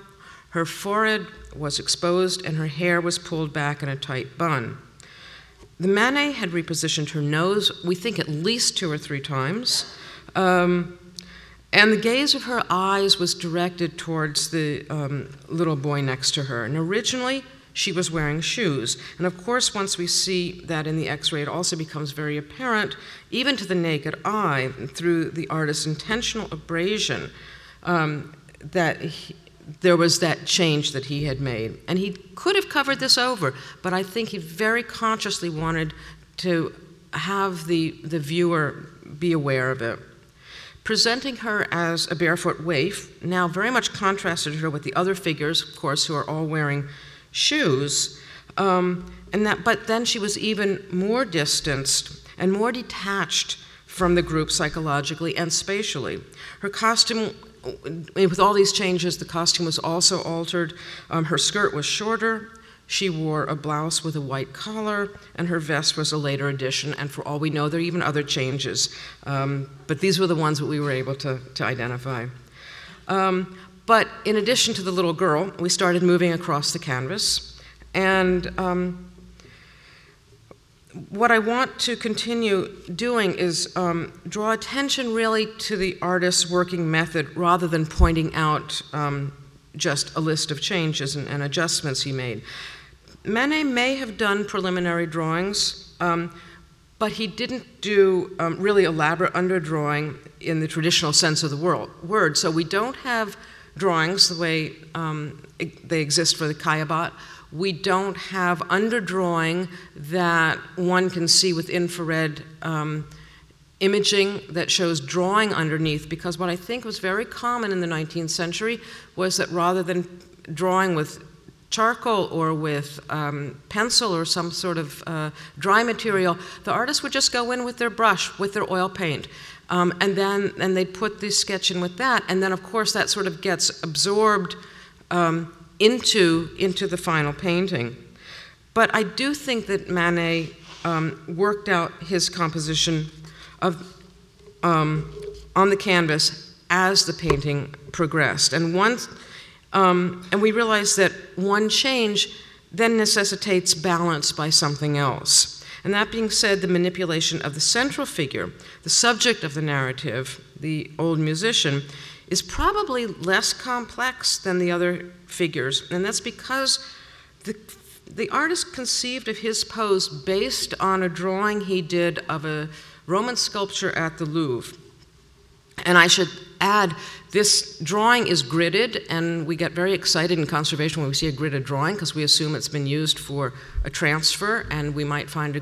her forehead was exposed, and her hair was pulled back in a tight bun. The Manet had repositioned her nose, we think at least two or three times. Um, and the gaze of her eyes was directed towards the um, little boy next to her. And originally, she was wearing shoes. And of course, once we see that in the x ray, it also becomes very apparent, even to the naked eye, through the artist's intentional abrasion, um, that there was that change that he had made. And he could have covered this over, but I think he very consciously wanted to have the, the viewer be aware of it. Presenting her as a barefoot waif now very much contrasted her with the other figures, of course, who are all wearing shoes. Um, and that, but then she was even more distanced and more detached from the group psychologically and spatially. Her costume, with all these changes, the costume was also altered. Um, her skirt was shorter. She wore a blouse with a white collar, and her vest was a later addition. And for all we know, there are even other changes. Um, but these were the ones that we were able to, to identify. Um, but in addition to the little girl, we started moving across the canvas. And um, what I want to continue doing is um, draw attention really to the artist's working method rather than pointing out um, just a list of changes and, and, adjustments he made. Manet may have done preliminary drawings, um, but he didn't do um, really elaborate underdrawing in the traditional sense of the world, word. So we don't have drawings the way um, they exist for the Caillebotte. We don't have underdrawing that one can see with infrared um, imaging that shows drawing underneath, because what I think was very common in the 19th century was that rather than drawing with charcoal or with um, pencil or some sort of uh, dry material, the artist would just go in with their brush, with their oil paint. Um, and then and they'd put the sketch in with that. And then, of course, that sort of gets absorbed um, into, into the final painting. But I do think that Manet um, worked out his composition of, um, on the canvas as the painting progressed. And once um, and we realize that one change then necessitates balance by something else. And that being said, the manipulation of the central figure, the subject of the narrative, the old musician, is probably less complex than the other figures. And that's because the, the artist conceived of his pose based on a drawing he did of a Roman sculpture at the Louvre. And I should add, this drawing is gridded, and we get very excited in conservation when we see a gridded drawing because we assume it's been used for a transfer, and we might find a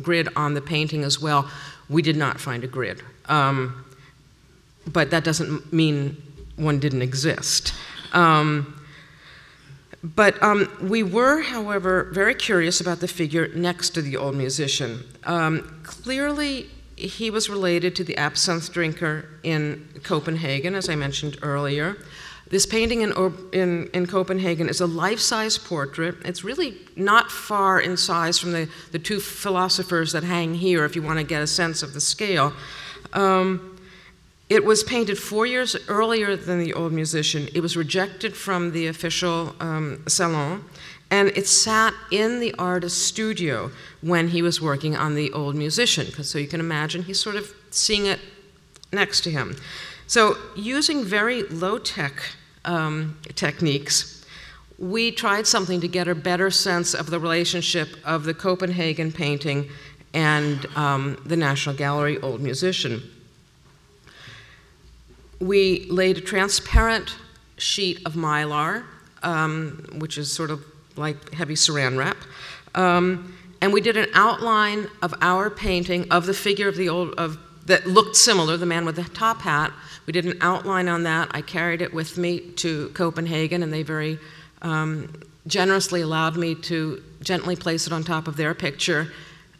grid on the painting as well. We did not find a grid. Um, but that doesn't mean one didn't exist. Um, but um, we were, however, very curious about the figure next to the old musician. Um, clearly, he was related to the absinthe drinker in Copenhagen, as I mentioned earlier. This painting in, in, in Copenhagen is a life size portrait. It's really not far in size from the, the two philosophers that hang here, if you want to get a sense of the scale. Um, it was painted four years earlier than The Old Musician. It was rejected from the official um, salon, and it sat in the artist's studio when he was working on The Old Musician. So you can imagine he's sort of seeing it next to him. So, using very low tech um, techniques, we tried something to get a better sense of the relationship of the Copenhagen painting and um, the National Gallery Old Musician we laid a transparent sheet of mylar, um, which is sort of like heavy saran wrap. Um, and we did an outline of our painting of the figure of the old of that looked similar, the man with the top hat. We did an outline on that. I carried it with me to Copenhagen, and they very um, generously allowed me to gently place it on top of their picture.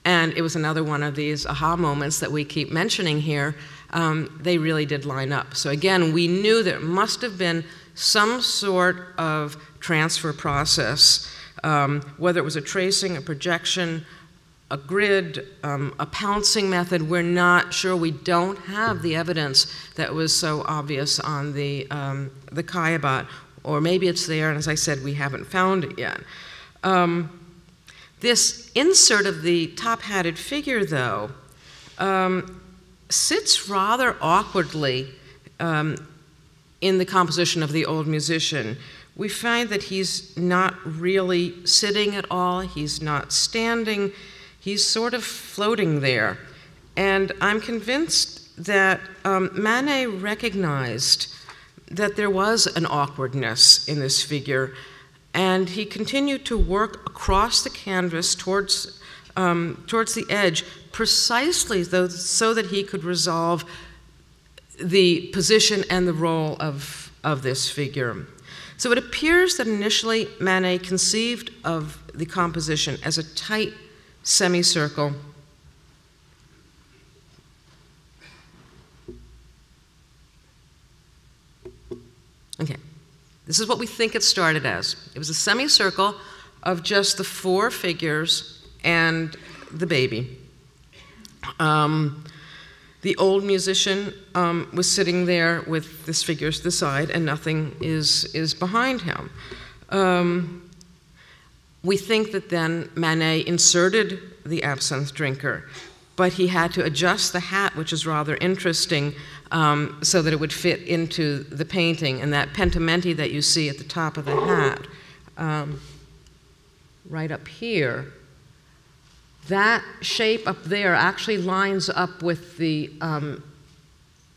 And it was another one of these aha moments that we keep mentioning here um, they really did line up. So again, we knew there must have been some sort of transfer process, um, whether it was a tracing, a projection, a grid, um, a pouncing method. We're not sure. We don't have the evidence that was so obvious on the, um, the Caillebotte, or maybe it's there, and as I said, we haven't found it yet. Um, this insert of the top hatted figure, though, um, sits rather awkwardly um, in the composition of the old musician. We find that he's not really sitting at all, he's not standing, he's sort of floating there. And I'm convinced that um, Manet recognized that there was an awkwardness in this figure, and he continued to work across the canvas towards, um, towards the edge, precisely though, so that he could resolve the position and the role of, of this figure. So it appears that initially Manet conceived of the composition as a tight semicircle. Okay, this is what we think it started as. It was a semicircle of just the four figures and the baby. Um, the old musician um, was sitting there with this figure to the side, and nothing is, is behind him. Um, we think that then Manet inserted the absinthe drinker, but he had to adjust the hat, which is rather interesting, um, so that it would fit into the painting. And that pentimenti that you see at the top of the hat, um, right up here, that shape up there actually lines up with the, um,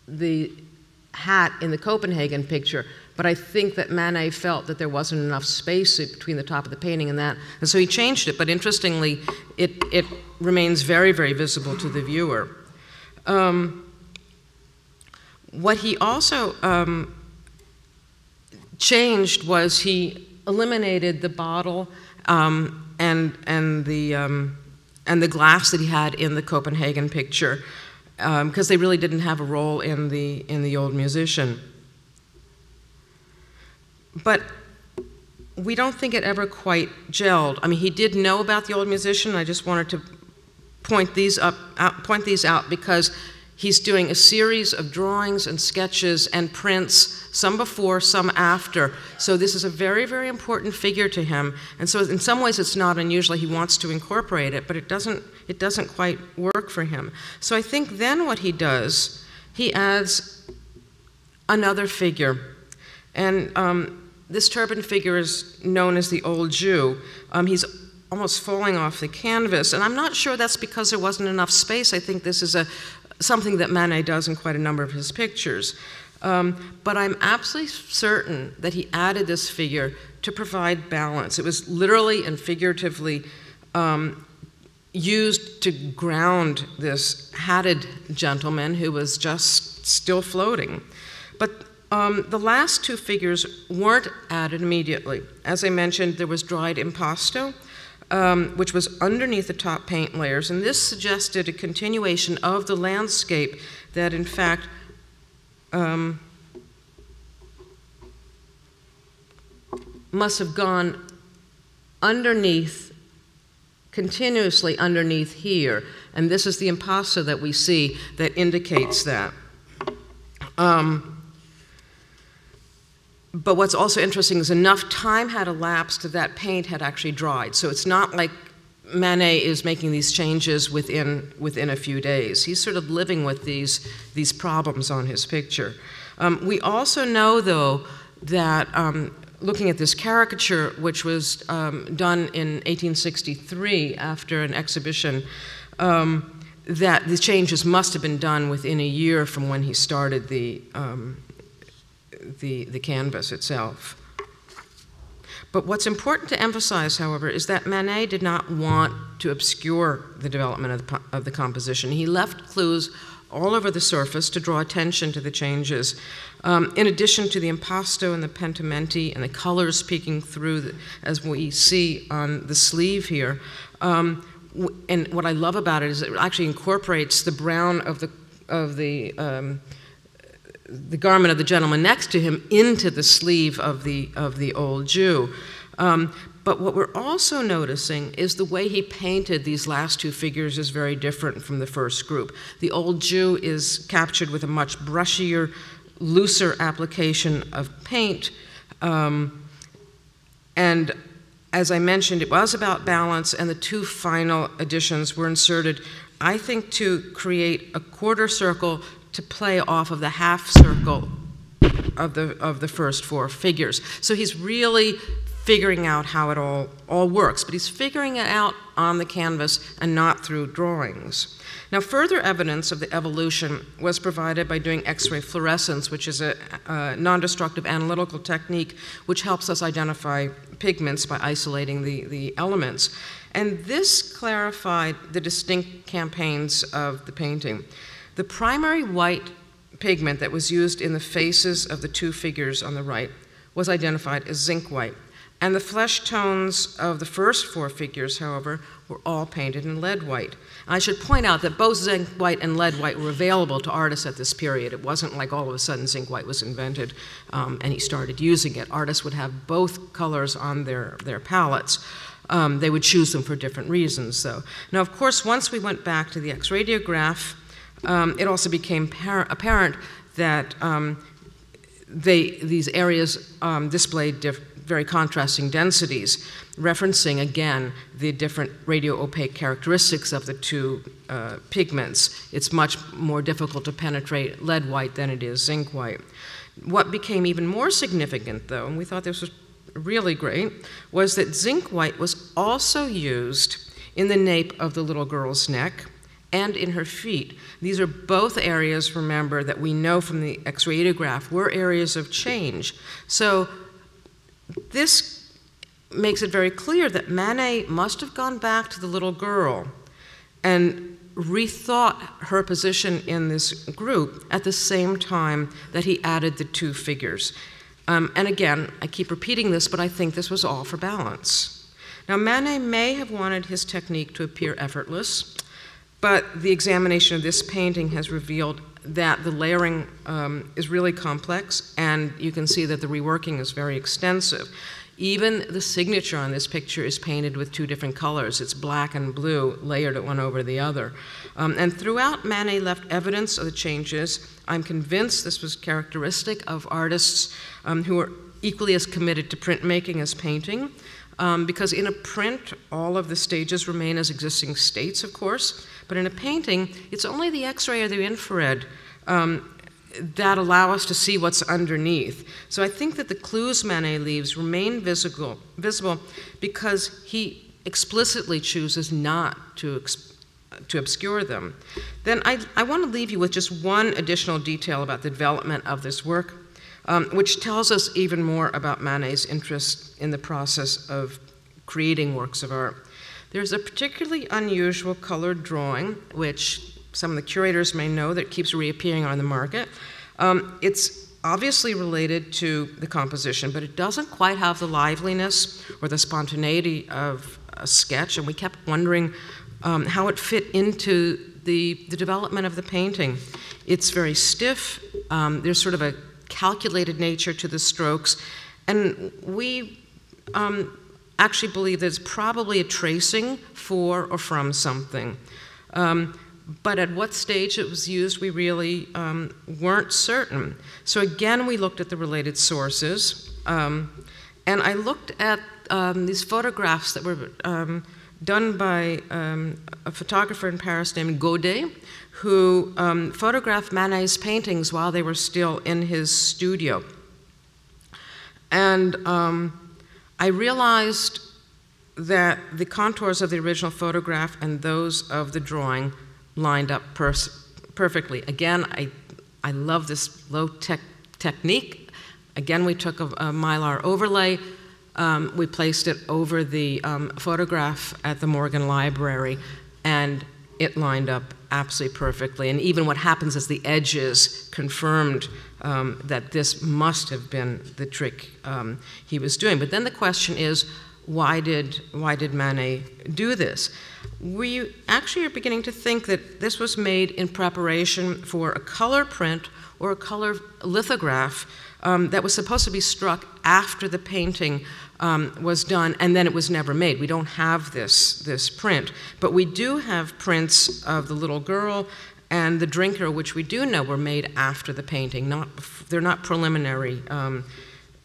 the hat in the Copenhagen picture, but I think that Manet felt that there wasn't enough space between the top of the painting and that, and so he changed it, but interestingly, it, it remains very, very visible to the viewer. Um, what he also um, changed was he eliminated the bottle um, and, and, the, um, and the glass that he had in the Copenhagen picture because um, they really didn't have a role in the, in the old musician. But we don't think it ever quite gelled. I mean, he did know about the old musician. I just wanted to point these up, out, point these out because he's doing a series of drawings and sketches and prints, some before, some after. So this is a very, very important figure to him. And so in some ways it's not unusual. He wants to incorporate it, but it doesn't, it doesn't quite work for him. So I think then what he does, he adds another figure. And um, this turban figure is known as the Old Jew. Um, he's almost falling off the canvas, and I'm not sure that's because there wasn't enough space. I think this is a something that Manet does in quite a number of his pictures. Um, but I'm absolutely certain that he added this figure to provide balance. It was literally and figuratively um, used to ground this hatted gentleman who was just still floating. But um, the last two figures weren't added immediately. As I mentioned, there was dried impasto, um, which was underneath the top paint layers, and this suggested a continuation of the landscape that, in fact, um, must have gone underneath, continuously underneath here. And this is the impasto that we see that indicates that. Um, but what's also interesting is enough time had elapsed that that paint had actually dried. So it's not like Manet is making these changes within, within a few days. He's sort of living with these, these problems on his picture. Um, we also know, though, that um, looking at this caricature, which was um, done in 1863 after an exhibition, um, that the changes must have been done within a year from when he started the, um, the, the canvas itself. But what's important to emphasize, however, is that Manet did not want to obscure the development of the, of the composition. He left clues all over the surface to draw attention to the changes. Um, in addition to the impasto and the pentimenti and the colors peeking through, the, as we see on the sleeve here, um, and what I love about it is it actually incorporates the brown of the of the um, the garment of the gentleman next to him into the sleeve of the, of the old Jew. Um, but what we're also noticing is the way he painted these last two figures is very different from the first group. The old Jew is captured with a much brushier, looser application of paint. Um, and as I mentioned, it was about balance, and the two final additions were inserted, I think, to create a quarter circle to play off of the half circle of the, of the first four figures. So he's really figuring out how it all, all works, but he's figuring it out on the canvas and not through drawings. Now, further evidence of the evolution was provided by doing X-ray fluorescence, which is a, a non-destructive analytical technique which helps us identify pigments by isolating the, the elements. And this clarified the distinct campaigns of the painting. The primary white pigment that was used in the faces of the two figures on the right was identified as zinc white. And the flesh tones of the first four figures, however, were all painted in lead white. I should point out that both zinc white and lead white were available to artists at this period. It wasn't like all of a sudden zinc white was invented um, and he started using it. Artists would have both colors on their, their palettes. Um, they would choose them for different reasons, though. Now, of course, once we went back to the X radiograph, um, it also became apparent that um, they, these areas um, displayed very contrasting densities, referencing again the different radio opaque characteristics of the two uh, pigments. It's much more difficult to penetrate lead white than it is zinc white. What became even more significant, though, and we thought this was really great, was that zinc white was also used in the nape of the little girl's neck and in her feet. These are both areas, remember, that we know from the X radiograph were areas of change. So this makes it very clear that Manet must have gone back to the little girl and rethought her position in this group at the same time that he added the two figures. Um, and again, I keep repeating this, but I think this was all for balance. Now, Manet may have wanted his technique to appear effortless, but the examination of this painting has revealed that the layering um, is really complex, and you can see that the reworking is very extensive. Even the signature on this picture is painted with two different colors. It's black and blue, layered one over the other. Um, and throughout, Manet left evidence of the changes. I'm convinced this was characteristic of artists um, who are equally as committed to printmaking as painting. Um, because in a print, all of the stages remain as existing states, of course, but in a painting, it's only the X ray or the infrared um, that allow us to see what's underneath. So I think that the clues Manet leaves remain visible, visible because he explicitly chooses not to, to obscure them. Then I, I want to leave you with just one additional detail about the development of this work, um, which tells us even more about Manet's interest in the process of creating works of art. There's a particularly unusual colored drawing, which some of the curators may know that keeps reappearing on the market. Um, it's obviously related to the composition, but it doesn't quite have the liveliness or the spontaneity of a sketch, and we kept wondering um, how it fit into the, the development of the painting. It's very stiff, um, there's sort of a calculated nature to the strokes, and we um, actually believe it's probably a tracing for or from something. Um, but at what stage it was used, we really um, weren't certain. So again, we looked at the related sources, um, and I looked at um, these photographs that were um, done by a photographer in Paris named Godet, who um, photographed Manet's paintings while they were still in his studio. And I realized that the contours of the original photograph and those of the drawing lined up perfectly. Again, I, I love this low tech technique. Again, we took a, a mylar overlay. Um, we placed it over the um, photograph at the Morgan Library, and it lined up absolutely perfectly. And even what happens is the edges confirmed um, that this must have been the trick um, he was doing. But then the question is, why did, why did Manet do this? We actually are beginning to think that this was made in preparation for a color print or a color lithograph um, that was supposed to be struck after the painting um, was done, and then it was never made. We don't have this, this print, but we do have prints of the little girl and the drinker, which we do know were made after the painting. Not, they're not preliminary um,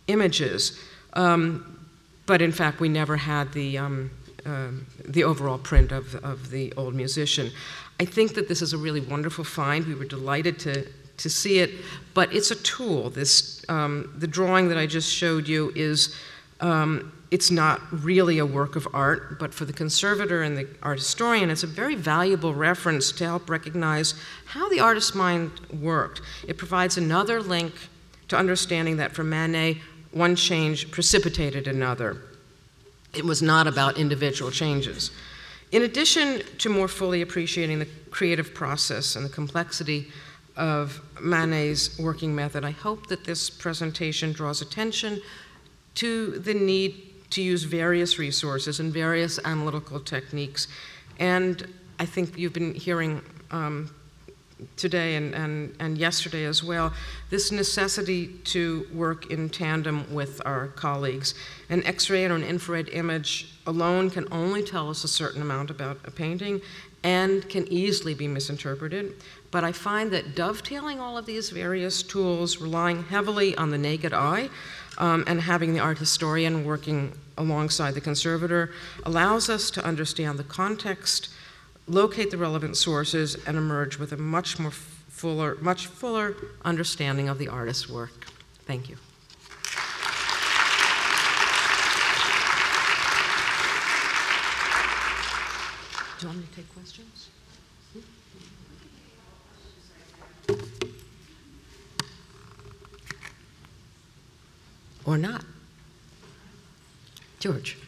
images. Um, but in fact, we never had the, um, uh, the overall print of, of the old musician. I think that this is a really wonderful find. We were delighted to, to see it, but it's a tool. This, um, the drawing that I just showed you is, um, it's not really a work of art, but for the conservator and the art historian, it's a very valuable reference to help recognize how the artist's mind worked. It provides another link to understanding that for Manet, one change precipitated another. It was not about individual changes. In addition to more fully appreciating the creative process and the complexity of Manet's working method, I hope that this presentation draws attention to the need to use various resources and various analytical techniques. And I think you've been hearing um, today and, and, and yesterday as well, this necessity to work in tandem with our colleagues. An X-ray or an infrared image alone can only tell us a certain amount about a painting and can easily be misinterpreted. But I find that dovetailing all of these various tools, relying heavily on the naked eye, um, and having the art historian working alongside the conservator allows us to understand the context locate the relevant sources, and emerge with a much more fuller, much fuller understanding of the artist's work. Thank you. Do you want me to take questions? Or not? George.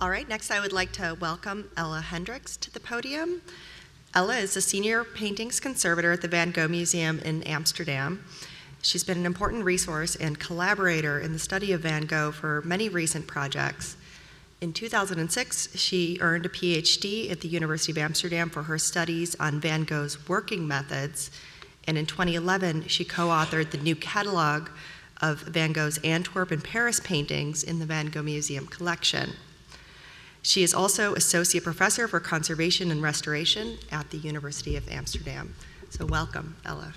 All right, next I would like to welcome Ella Hendriks to the podium. Ella is a senior paintings conservator at the Van Gogh Museum in Amsterdam. She's been an important resource and collaborator in the study of Van Gogh for many recent projects. In 2006, she earned a PhD at the University of Amsterdam for her studies on Van Gogh's working methods. And in 2011, she co authored the new catalog of Van Gogh's Antwerp and Paris paintings in the Van Gogh Museum collection. She is also Associate Professor for Conservation and Restoration at the University of Amsterdam. So, welcome, Ella.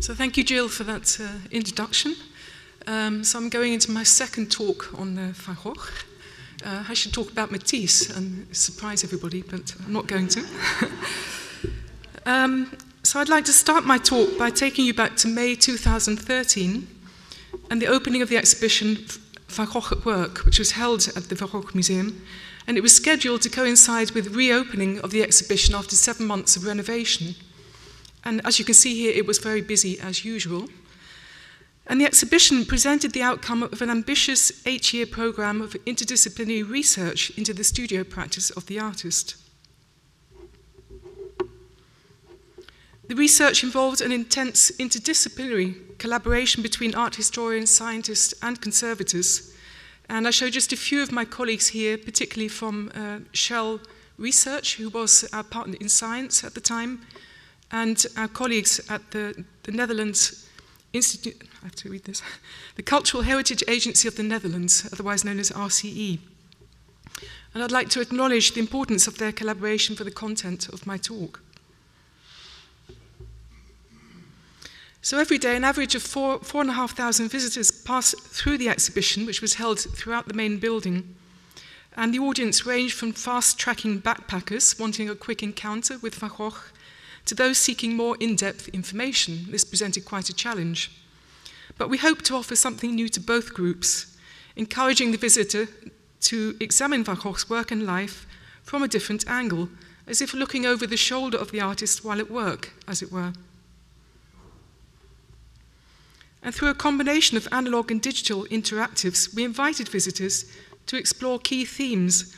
So thank you, Jill, for that uh, introduction. Um, so I'm going into my second talk on uh, Van Gogh. Uh, I should talk about Matisse and surprise everybody, but I'm not going to. um, so I'd like to start my talk by taking you back to May 2013 and the opening of the exhibition Van Gogh at Work, which was held at the Van Gogh Museum, and it was scheduled to coincide with reopening of the exhibition after seven months of renovation. And as you can see here, it was very busy as usual. And the exhibition presented the outcome of an ambitious eight year program of interdisciplinary research into the studio practice of the artist. The research involved an intense interdisciplinary collaboration between art historians, scientists, and conservators. And I show just a few of my colleagues here, particularly from uh, Shell Research, who was our partner in science at the time, and our colleagues at the, the Netherlands Institute, I have to read this, the Cultural Heritage Agency of the Netherlands, otherwise known as RCE. And I'd like to acknowledge the importance of their collaboration for the content of my talk. So every day, an average of four, four and a half thousand visitors passed through the exhibition, which was held throughout the main building. And the audience ranged from fast-tracking backpackers wanting a quick encounter with Van Gogh to those seeking more in-depth information. This presented quite a challenge. But we hope to offer something new to both groups, encouraging the visitor to examine Van Gogh's work and life from a different angle, as if looking over the shoulder of the artist while at work, as it were. And through a combination of analog and digital interactives, we invited visitors to explore key themes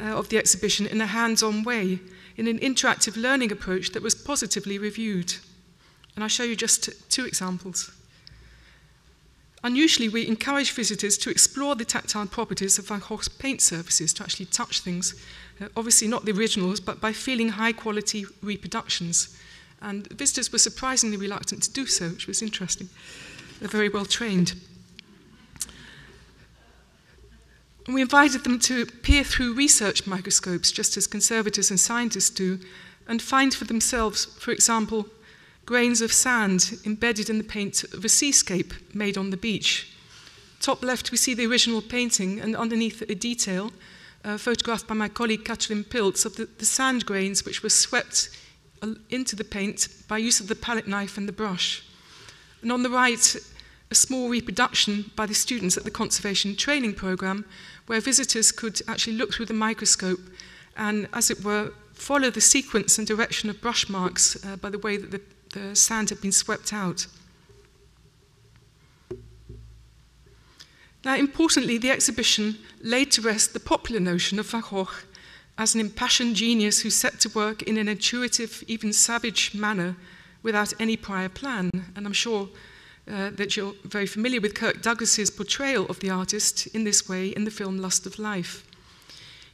uh, of the exhibition in a hands-on way, in an interactive learning approach that was positively reviewed. And I'll show you just two examples. Unusually, we encourage visitors to explore the tactile properties of Van Gogh's paint surfaces, to actually touch things, uh, obviously not the originals, but by feeling high-quality reproductions. And visitors were surprisingly reluctant to do so, which was interesting. Uh, They're very well trained. We invited them to peer through research microscopes, just as conservators and scientists do, and find for themselves, for example, grains of sand embedded in the paint of a seascape made on the beach. Top left, we see the original painting, and underneath a detail, uh, photographed by my colleague Kathrin Pilz, of the, the sand grains which were swept into the paint by use of the palette knife and the brush. And on the right, a small reproduction by the students at the conservation training program where visitors could actually look through the microscope and, as it were, follow the sequence and direction of brush marks uh, by the way that the, the sand had been swept out. Now, importantly, the exhibition laid to rest the popular notion of Van Gogh as an impassioned genius who set to work in an intuitive, even savage manner without any prior plan. And I'm sure uh, that you're very familiar with Kirk Douglas's portrayal of the artist in this way in the film Lust of Life.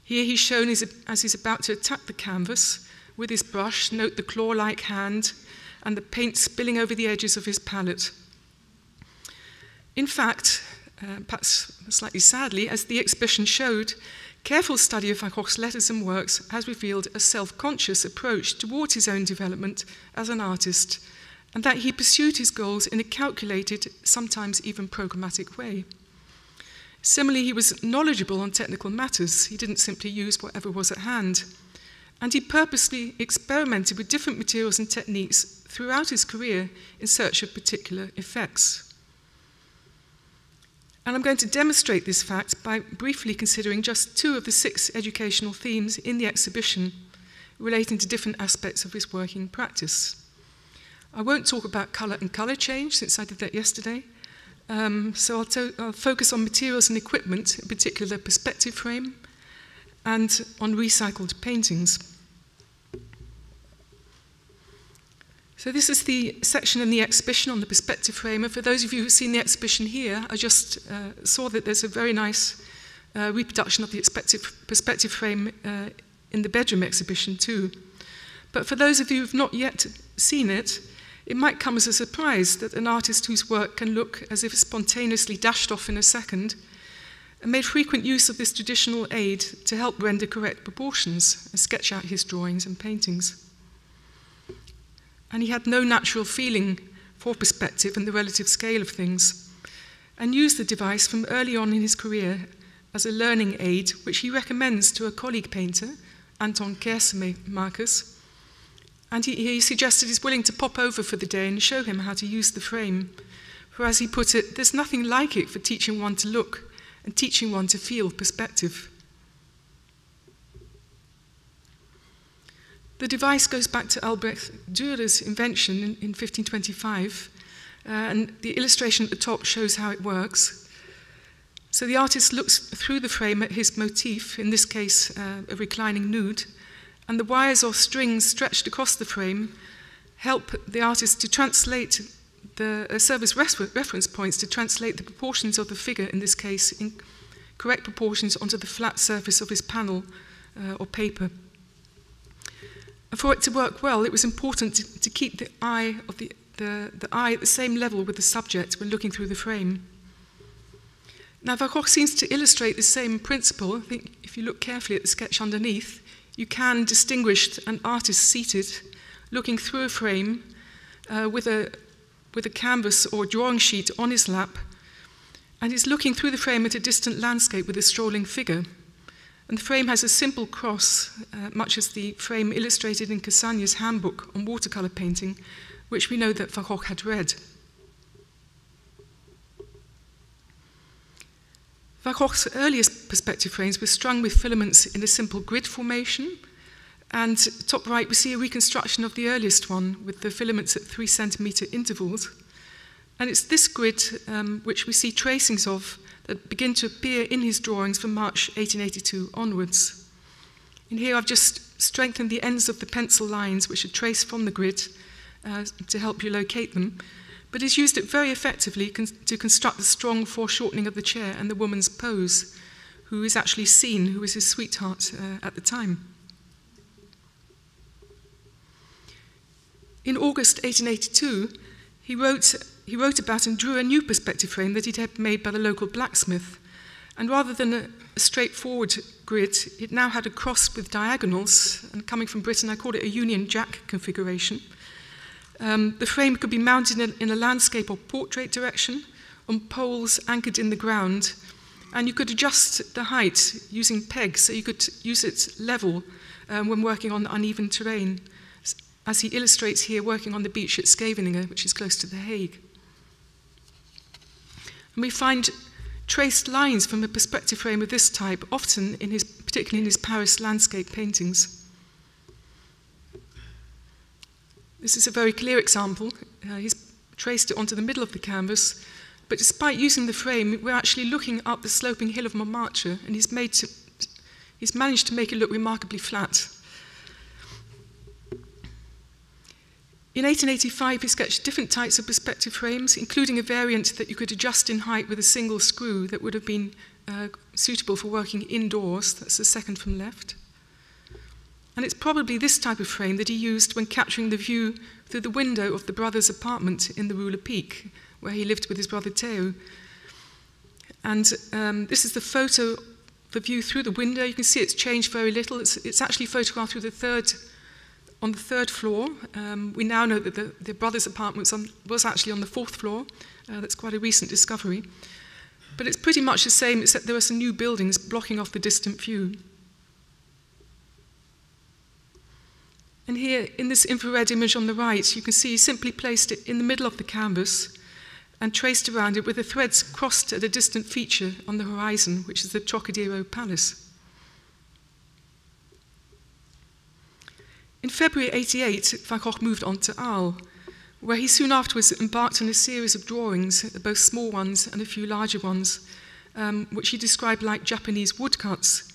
Here he's shown as, as he's about to attack the canvas with his brush, note the claw like hand, and the paint spilling over the edges of his palette. In fact, uh, perhaps slightly sadly, as the exhibition showed, careful study of Van Gogh's letters and works has revealed a self conscious approach towards his own development as an artist and that he pursued his goals in a calculated, sometimes even programmatic way. Similarly, he was knowledgeable on technical matters. He didn't simply use whatever was at hand. And he purposely experimented with different materials and techniques throughout his career in search of particular effects. And I'm going to demonstrate this fact by briefly considering just two of the six educational themes in the exhibition relating to different aspects of his working practice. I won't talk about colour and colour change since I did that yesterday. Um, so I'll, I'll focus on materials and equipment, in particular perspective frame, and on recycled paintings. So this is the section in the exhibition on the perspective frame. And for those of you who've seen the exhibition here, I just uh, saw that there's a very nice uh, reproduction of the perspective, perspective frame uh, in the bedroom exhibition too. But for those of you who've not yet seen it, it might come as a surprise that an artist whose work can look as if spontaneously dashed off in a second made frequent use of this traditional aid to help render correct proportions and sketch out his drawings and paintings. And he had no natural feeling for perspective and the relative scale of things, and used the device from early on in his career as a learning aid, which he recommends to a colleague painter, Anton Kersemaker, and he, he suggested he's willing to pop over for the day and show him how to use the frame. For as he put it, there's nothing like it for teaching one to look and teaching one to feel perspective. The device goes back to Albrecht Dürer's invention in, in 1525, uh, and the illustration at the top shows how it works. So the artist looks through the frame at his motif, in this case, uh, a reclining nude, and the wires or strings stretched across the frame help the artist to translate the uh, service reference points to translate the proportions of the figure, in this case, in correct proportions onto the flat surface of his panel uh, or paper. And for it to work well, it was important to, to keep the eye, of the, the, the eye at the same level with the subject when looking through the frame. Now, Van Gogh seems to illustrate the same principle. I think if you look carefully at the sketch underneath, you can distinguish an artist seated looking through a frame uh, with, a, with a canvas or drawing sheet on his lap, and he's looking through the frame at a distant landscape with a strolling figure. And the frame has a simple cross, uh, much as the frame illustrated in Cassagna's handbook on watercolour painting, which we know that Van Gogh had read. Van Gogh's earliest perspective frames were strung with filaments in a simple grid formation. And top right, we see a reconstruction of the earliest one with the filaments at three centimeter intervals. And it's this grid um, which we see tracings of that begin to appear in his drawings from March 1882 onwards. And here I've just strengthened the ends of the pencil lines which are traced from the grid uh, to help you locate them. But he's used it very effectively con to construct the strong foreshortening of the chair and the woman's pose, who is actually seen, who is his sweetheart uh, at the time. In August 1882, he wrote he wrote about and drew a new perspective frame that he'd had made by the local blacksmith. And rather than a, a straightforward grid, it now had a cross with diagonals. And coming from Britain, I called it a Union Jack configuration. Um, the frame could be mounted in a, in a landscape or portrait direction on poles anchored in the ground, and you could adjust the height using pegs, so you could use it level um, when working on uneven terrain, as he illustrates here working on the beach at Scheveningen, which is close to The Hague. And we find traced lines from a perspective frame of this type, often in his, particularly in his Paris landscape paintings. This is a very clear example. Uh, he's traced it onto the middle of the canvas, but despite using the frame, we're actually looking up the sloping hill of Montmartre, and he's, made to, he's managed to make it look remarkably flat. In 1885, he sketched different types of perspective frames, including a variant that you could adjust in height with a single screw that would have been uh, suitable for working indoors. That's the second from left. and it's probably this type of frame that he used when capturing the view through the window of the brother's apartment in the Ruler Peak, where he lived with his brother Teo. And um, this is the photo, the view through the window. You can see it's changed very little. It's, it's actually photographed through the third, on the third floor. Um, we now know that the, the brother's apartment was, on, was actually on the fourth floor. Uh, that's quite a recent discovery. But it's pretty much the same, except there are some new buildings blocking off the distant view. And here, in this infrared image on the right, you can see he simply placed it in the middle of the canvas and traced around it with the threads crossed at a distant feature on the horizon, which is the Trocadero Palace. In February 88, Van Gogh moved on to Arles, where he soon afterwards embarked on a series of drawings, both small ones and a few larger ones, um, which he described like Japanese woodcuts.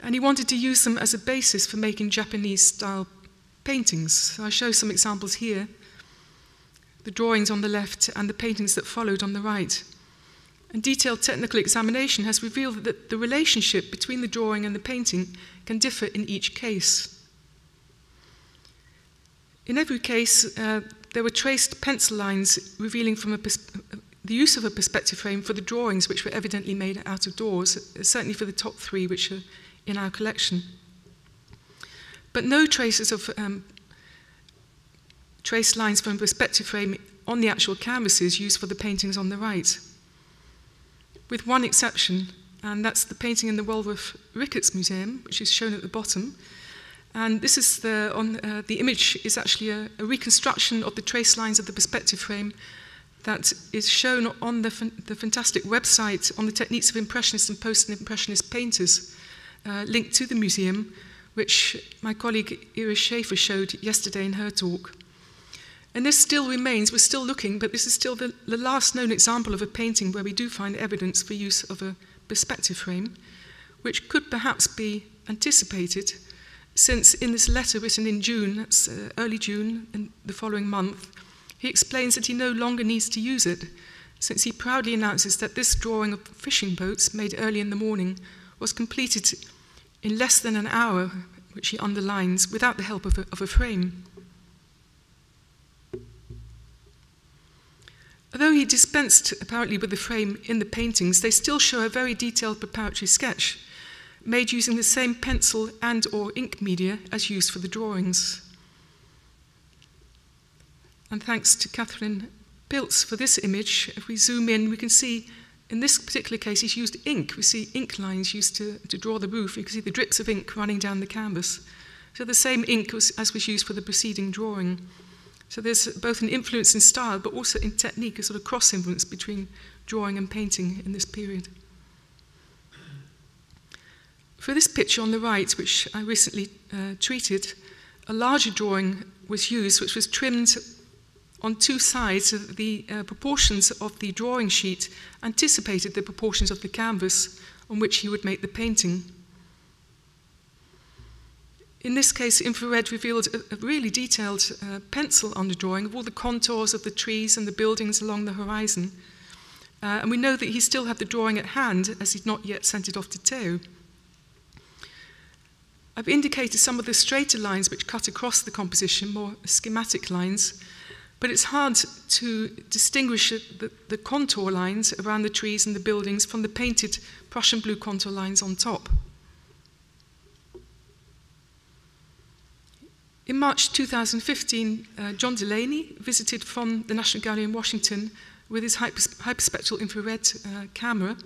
And he wanted to use them as a basis for making Japanese style paintings. I show some examples here the drawings on the left and the paintings that followed on the right. And detailed technical examination has revealed that the relationship between the drawing and the painting can differ in each case. In every case, uh, there were traced pencil lines revealing from the use of a perspective frame for the drawings which were evidently made out of doors, certainly for the top three which are in our collection. but no traces of um, trace lines from perspective frame on the actual canvases used for the paintings on the right. With one exception, and that's the painting in the Walworth Ricketts Museum, which is shown at the bottom. And this is the, on, uh, the image is actually a, a reconstruction of the trace lines of the perspective frame that is shown on the, the fantastic website on the techniques of Impressionist and Post-Impressionist painters uh, linked to the museum, which my colleague Iris Schaefer showed yesterday in her talk. And this still remains, we're still looking, but this is still the, the last known example of a painting where we do find evidence for use of a perspective frame, which could perhaps be anticipated, since in this letter written in June, that's uh, early June and the following month, he explains that he no longer needs to use it, since he proudly announces that this drawing of fishing boats made early in the morning was completed in less than an hour, which he underlines, without the help of a, of a frame. Although he dispensed apparently with the frame in the paintings, they still show a very detailed preparatory sketch made using the same pencil and or ink media as used for the drawings. And thanks to Catherine Piltz for this image, if we zoom in, we can see In this particular case, he's used ink. We see ink lines used to, to draw the roof. You can see the drips of ink running down the canvas. So the same ink was, as was used for the preceding drawing. So there's both an influence in style, but also in technique, a sort of cross-influence between drawing and painting in this period. For this picture on the right, which I recently uh, treated, a larger drawing was used, which was trimmed on two sides so the uh, proportions of the drawing sheet anticipated the proportions of the canvas on which he would make the painting. In this case, infrared revealed a, a really detailed uh, pencil on the drawing of all the contours of the trees and the buildings along the horizon. Uh, and we know that he still had the drawing at hand as he'd not yet sent it off to Theo. I've indicated some of the straighter lines which cut across the composition, more schematic lines, but it's hard to distinguish the, the contour lines around the trees and the buildings from the painted Prussian blue contour lines on top. In March 2015, uh, John Delaney visited from the National Gallery in Washington with his hypers hyperspectral infrared uh, camera.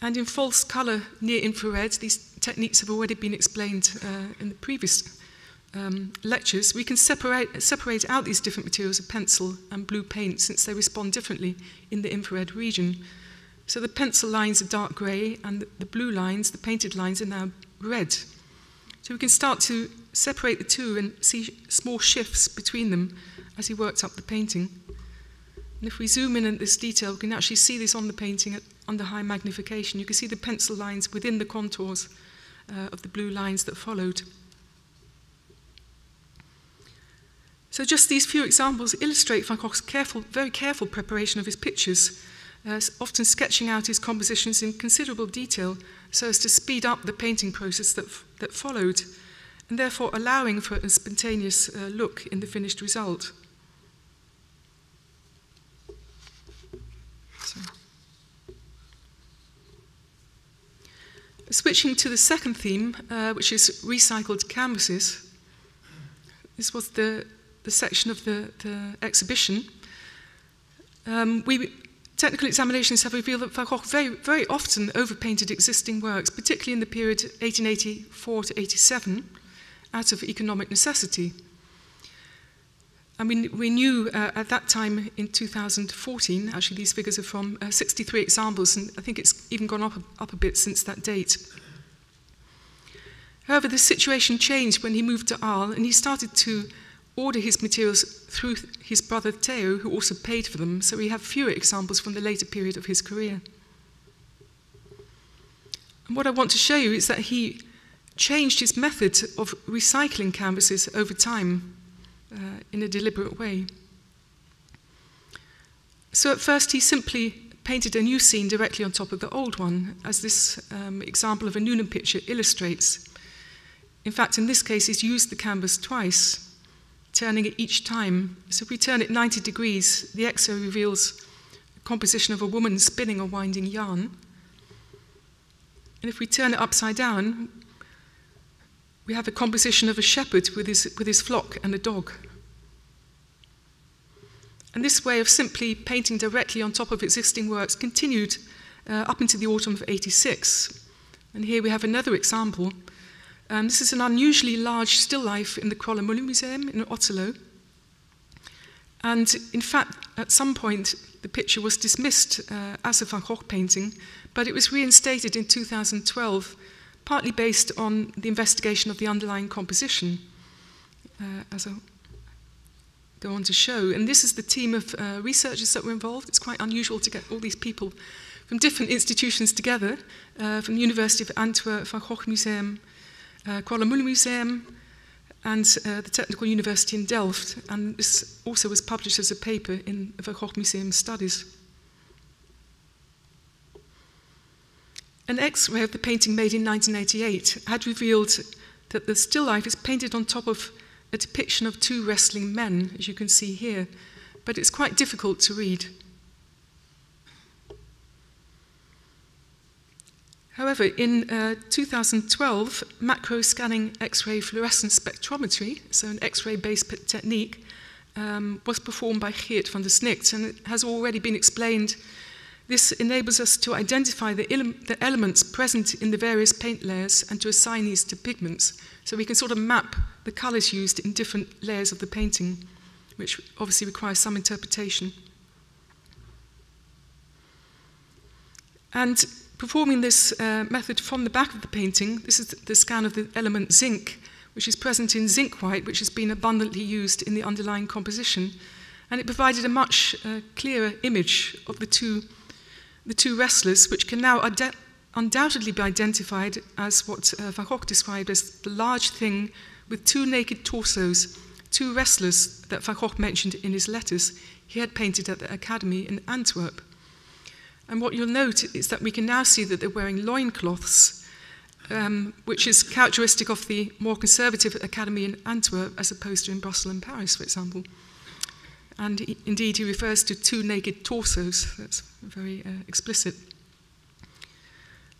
And in false color near infrared, these techniques have already been explained uh, in the previous um, lectures, we can separate, separate out these different materials of pencil and blue paint since they respond differently in the infrared region. So the pencil lines are dark grey and the, the blue lines, the painted lines, are now red. So we can start to separate the two and see small shifts between them as he worked up the painting. And if we zoom in at this detail, we can actually see this on the painting at, under high magnification. You can see the pencil lines within the contours uh, of the blue lines that followed. So just these few examples illustrate Van Gogh's careful, very careful preparation of his pictures, uh, often sketching out his compositions in considerable detail so as to speed up the painting process that, that followed, and therefore allowing for a spontaneous uh, look in the finished result. So. Switching to the second theme, uh, which is recycled canvases, this was the the section of the, the exhibition, um, we technical examinations have revealed that Van Gogh very, very often overpainted existing works, particularly in the period 1884 to 87, out of economic necessity. And we, we knew uh, at that time in 2014, actually these figures are from uh, 63 examples, and I think it's even gone up, up a bit since that date. However, the situation changed when he moved to Arles, and he started to order his materials through his brother Theo, who also paid for them, so we have fewer examples from the later period of his career. And what I want to show you is that he changed his method of recycling canvases over time uh, in a deliberate way. So at first he simply painted a new scene directly on top of the old one, as this um, example of a Nuenen picture illustrates. In fact, in this case, he's used the canvas twice, turning it each time. So if we turn it 90 degrees, the X-ray reveals a composition of a woman spinning a winding yarn. And if we turn it upside down, we have a composition of a shepherd with his, with his flock and a dog. And this way of simply painting directly on top of existing works continued uh, up into the autumn of 86. And here we have another example. Um, this is an unusually large still life in the Kuala Museum in Otelo. And in fact, at some point, the picture was dismissed uh, as a Van Gogh painting, but it was reinstated in 2012, partly based on the investigation of the underlying composition, uh, as I'll go on to show. And this is the team of uh, researchers that were involved. It's quite unusual to get all these people from different institutions together, uh, from the University of Antwerp, Van Gogh Museum, uh, Kuala Mulu Museum, and uh, the Technical University in Delft, and this also was published as a paper in the Hochmuseum Studies. An x-ray of the painting made in 1988 had revealed that the still life is painted on top of a depiction of two wrestling men, as you can see here, but it's quite difficult to read. However, in uh, 2012, macro scanning X-ray fluorescence spectrometry, so an X-ray based technique, um, was performed by Geert Van der Snickt, and it has already been explained. This enables us to identify the, the elements present in the various paint layers and to assign these to pigments. So we can sort of map the colors used in different layers of the painting, which obviously requires some interpretation. And performing this uh, method from the back of the painting, this is the scan of the element zinc, which is present in zinc white, which has been abundantly used in the underlying composition. And it provided a much uh, clearer image of the two, the two wrestlers, which can now undoubtedly be identified as what uh, Van Gogh described as the large thing with two naked torsos, two wrestlers that Van Gogh mentioned in his letters he had painted at the Academy in Antwerp. And what you'll note is that we can now see that they're wearing loincloths, um, which is characteristic of the more conservative academy in Antwerp as opposed to in Brussels and Paris, for example. And he, indeed, he refers to two naked torsos. That's very uh, explicit.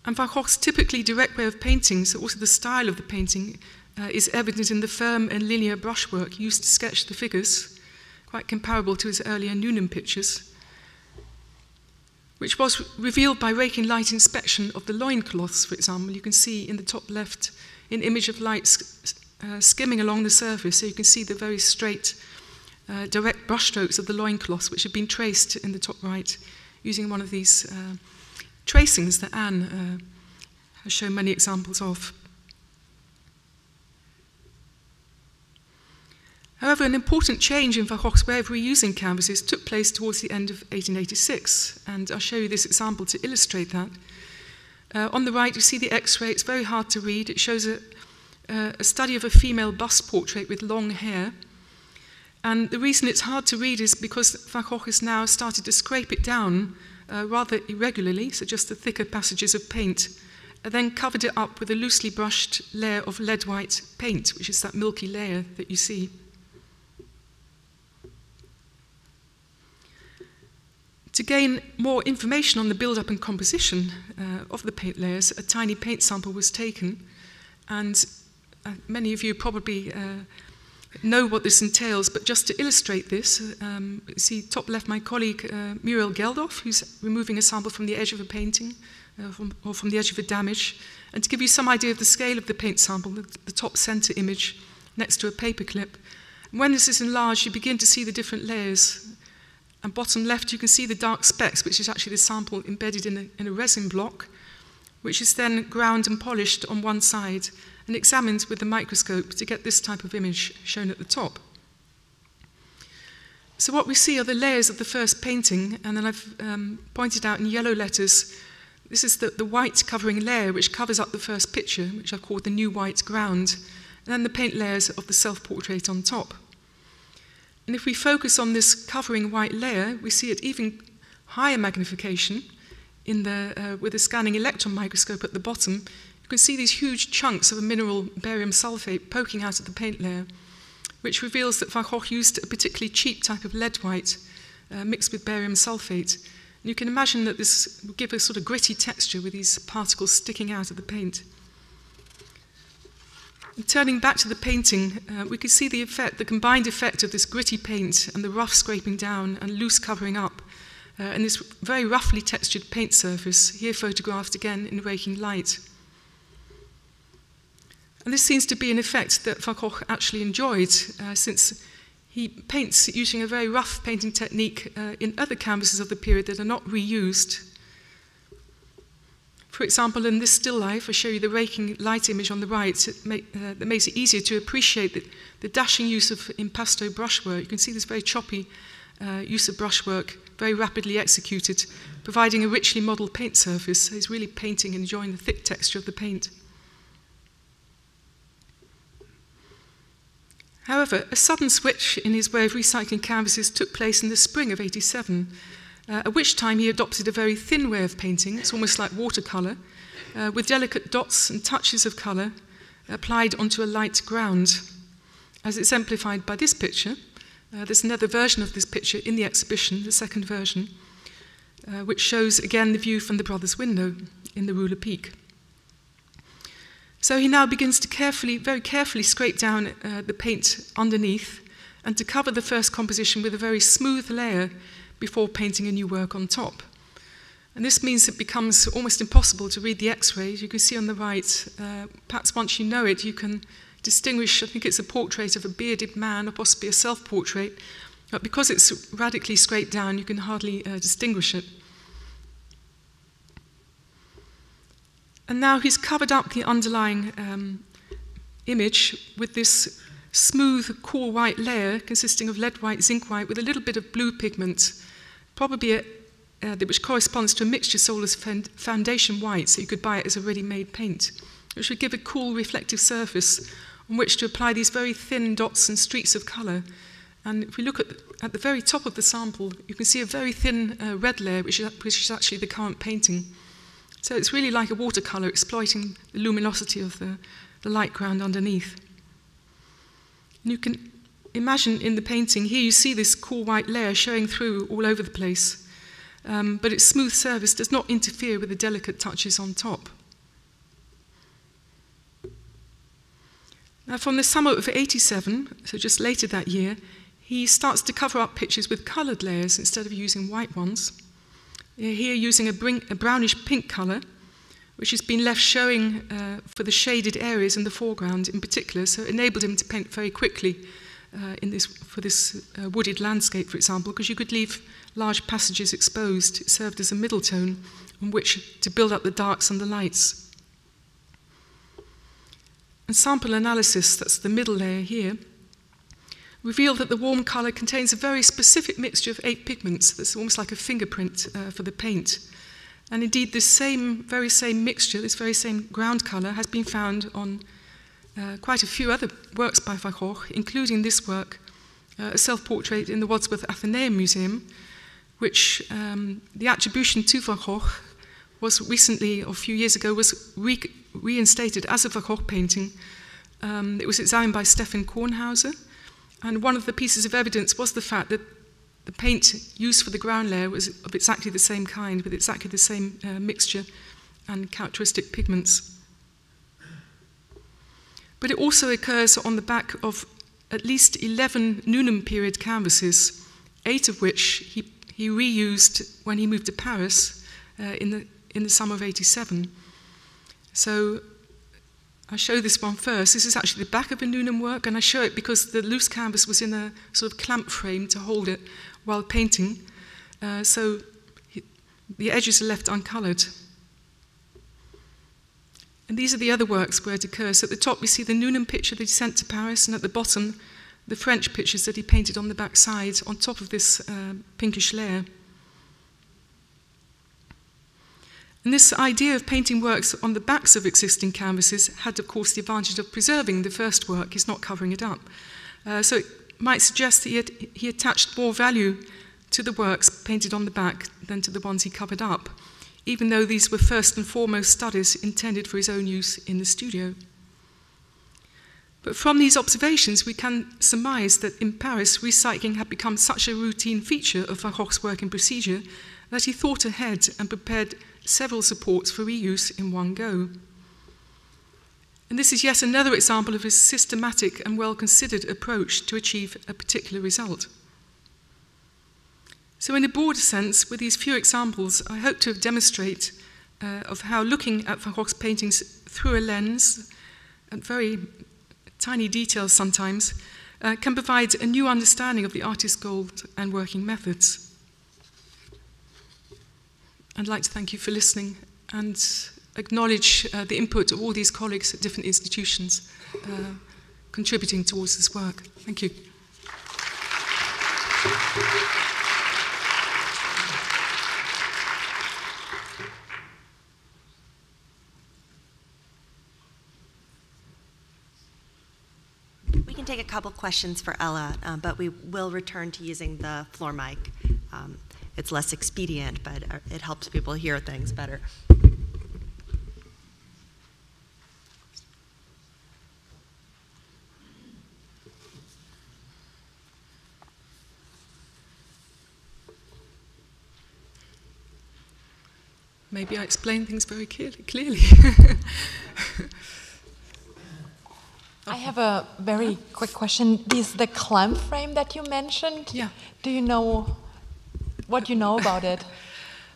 And Van Gogh's typically direct way of painting, so also the style of the painting, uh, is evident in the firm and linear brushwork used to sketch the figures, quite comparable to his earlier Noonan pictures which was revealed by raking light inspection of the loincloths, for example. You can see in the top left an image of light uh, skimming along the surface, so you can see the very straight, uh, direct brushstrokes of the loincloths, which have been traced in the top right using one of these uh, tracings that Anne uh, has shown many examples of. However, an important change in Van way of reusing canvases took place towards the end of 1886, and I'll show you this example to illustrate that. Uh, on the right, you see the X-ray. It's very hard to read. It shows a, uh, a study of a female bust portrait with long hair. And the reason it's hard to read is because Van has now started to scrape it down uh, rather irregularly, so just the thicker passages of paint, and then covered it up with a loosely brushed layer of lead white paint, which is that milky layer that you see. To gain more information on the build-up and composition uh, of the paint layers, a tiny paint sample was taken, and uh, many of you probably uh, know what this entails, but just to illustrate this, um, see top left my colleague uh, Muriel Geldof, who's removing a sample from the edge of a painting, uh, from, or from the edge of a damage, and to give you some idea of the scale of the paint sample, the, the top center image next to a paperclip. When this is enlarged, you begin to see the different layers and bottom left, you can see the dark specks, which is actually the sample embedded in a, in a resin block, which is then ground and polished on one side. and examined with the microscope to get this type of image shown at the top. So what we see are the layers of the first painting, and then I've um, pointed out in yellow letters, this is the, the white covering layer which covers up the first picture, which I've called the new white ground, and then the paint layers of the self-portrait on top. And if we focus on this covering white layer, we see it even higher magnification in the, uh, with a scanning electron microscope at the bottom. You can see these huge chunks of a mineral barium sulfate poking out of the paint layer, which reveals that Van Gogh used a particularly cheap type of lead white uh, mixed with barium sulfate. And you can imagine that this would give a sort of gritty texture with these particles sticking out of the paint turning back to the painting, uh, we could see the effect, the combined effect of this gritty paint and the rough scraping down and loose covering up, uh, and this very roughly textured paint surface, here photographed again in waking light. And this seems to be an effect that Van Gogh actually enjoyed, uh, since he paints using a very rough painting technique uh, in other canvases of the period that are not reused For example, in this still life, I show you the raking light image on the right make, uh, that makes it easier to appreciate the, the dashing use of impasto brushwork. You can see this very choppy uh, use of brushwork, very rapidly executed, providing a richly modelled paint surface. So he's really painting and enjoying the thick texture of the paint. However, a sudden switch in his way of recycling canvases took place in the spring of 87 uh, at which time he adopted a very thin way of painting. It's almost like watercolour, uh, with delicate dots and touches of colour applied onto a light ground, as exemplified by this picture. Uh, there's another version of this picture in the exhibition, the second version, uh, which shows again the view from the brother's window in the Rue Lepic. So he now begins to carefully, very carefully scrape down uh, the paint underneath and to cover the first composition with a very smooth layer before painting a new work on top. And this means it becomes almost impossible to read the x-rays. You can see on the right, uh, perhaps once you know it, you can distinguish, I think it's a portrait of a bearded man or possibly a self-portrait, but because it's radically scraped down, you can hardly uh, distinguish it. And now he's covered up the underlying um, image with this smooth, cool white layer consisting of lead white, zinc white, with a little bit of blue pigment probably a, uh, which corresponds to a mixture sold as foundation white, so you could buy it as a ready-made paint, which would give a cool reflective surface on which to apply these very thin dots and streaks of colour. And if we look at the, at the very top of the sample, you can see a very thin uh, red layer, which is, which is actually the current painting. So it's really like a watercolour exploiting the luminosity of the, the light ground underneath. And you can imagine in the painting, here you see this cool white layer showing through all over the place, um, but its smooth surface does not interfere with the delicate touches on top. Now, from the summer of 87, so just later that year, he starts to cover up pictures with coloured layers instead of using white ones. Here, using a, a brownish pink colour, which has been left showing uh, for the shaded areas in the foreground in particular, so it enabled him to paint very quickly uh, in this, for this uh, wooded landscape, for example, because you could leave large passages exposed. It served as a middle tone on which to build up the darks and the lights. And sample analysis, that's the middle layer here, revealed that the warm colour contains a very specific mixture of eight pigments that's almost like a fingerprint uh, for the paint. And indeed, this same, very same mixture, this very same ground colour, has been found on uh, quite a few other works by Van Gogh, including this work, uh, a self-portrait in the Wadsworth Athenaeum Museum, which um, the attribution to Van Gogh was recently, or a few years ago, was re reinstated as a Van Gogh painting. Um, it was examined by Stefan Kornhauser, and one of the pieces of evidence was the fact that the paint used for the ground layer was of exactly the same kind, with exactly the same uh, mixture and characteristic pigments. But it also occurs on the back of at least 11 Nuenen period canvases, eight of which he, he reused when he moved to Paris uh, in, the, in the summer of 87. So I show this one first. This is actually the back of a Nuenen work, and I show it because the loose canvas was in a sort of clamp frame to hold it while painting. Uh, so he, the edges are left uncoloured. And these are the other works where it occurs. At the top, we see the Nuenen picture that he sent to Paris, and at the bottom, the French pictures that he painted on the back side on top of this uh, pinkish layer. And this idea of painting works on the backs of existing canvases had, of course, the advantage of preserving the first work, he's not covering it up. Uh, so it might suggest that he, had, he attached more value to the works painted on the back than to the ones he covered up, even though these were first and foremost studies intended for his own use in the studio. But from these observations, we can surmise that in Paris, recycling had become such a routine feature of Van Gogh's work and procedure that he thought ahead and prepared several supports for reuse in one go. And this is yet another example of his systematic and well considered approach to achieve a particular result. So in a broader sense, with these few examples, I hope to demonstrate uh, of how looking at Van Gogh's paintings through a lens, and very tiny details sometimes, uh, can provide a new understanding of the artist's goals and working methods. I'd like to thank you for listening and acknowledge uh, the input of all these colleagues at different institutions uh, contributing towards this work. Thank you. Thank you. Take a couple questions for Ella, um, but we will return to using the floor mic. Um, it's less expedient, but uh, it helps people hear things better. Maybe I explain things very clearly. I have a very quick question. Is the clamp frame that you mentioned. Yeah. Do you know what you know about it?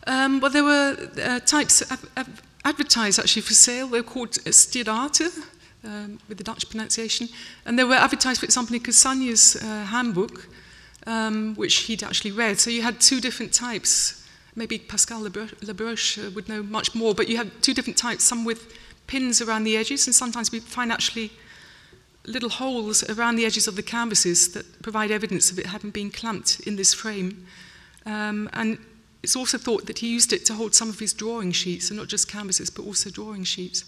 Um, well, there were uh, types advertised actually for sale. They were called uh, Stierate, um, with the Dutch pronunciation. And they were advertised, for example, in Cassagne's uh, handbook, um, which he'd actually read. So you had two different types. Maybe Pascal Labreuche uh, would know much more, but you had two different types, some with pins around the edges, and sometimes we find actually little holes around the edges of the canvases that provide evidence of it having been clamped in this frame. Um, and it's also thought that he used it to hold some of his drawing sheets, and not just canvases, but also drawing sheets.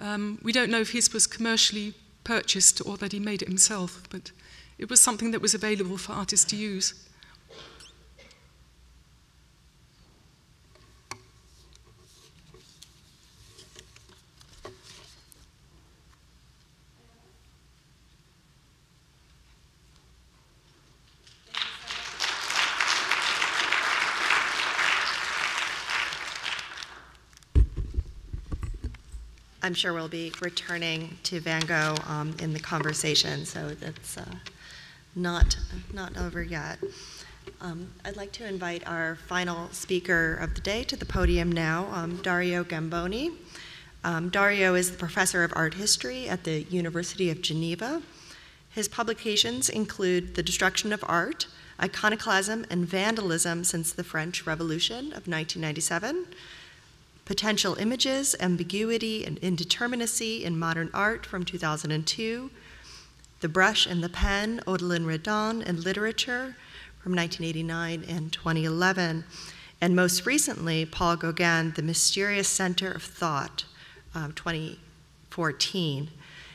Um, we don't know if his was commercially purchased or that he made it himself, but it was something that was available for artists to use. I'm sure we'll be returning to Van Gogh um, in the conversation, so that's uh, not, not over yet. Um, I'd like to invite our final speaker of the day to the podium now, um, Dario Gamboni. Um, Dario is the professor of art history at the University of Geneva. His publications include The Destruction of Art, Iconoclasm and Vandalism Since the French Revolution of 1997, Potential Images, Ambiguity, and Indeterminacy in Modern Art from 2002, The Brush and the Pen, Odilon Redon, and Literature from 1989 and 2011, and most recently, Paul Gauguin, The Mysterious Center of Thought, um, 2014.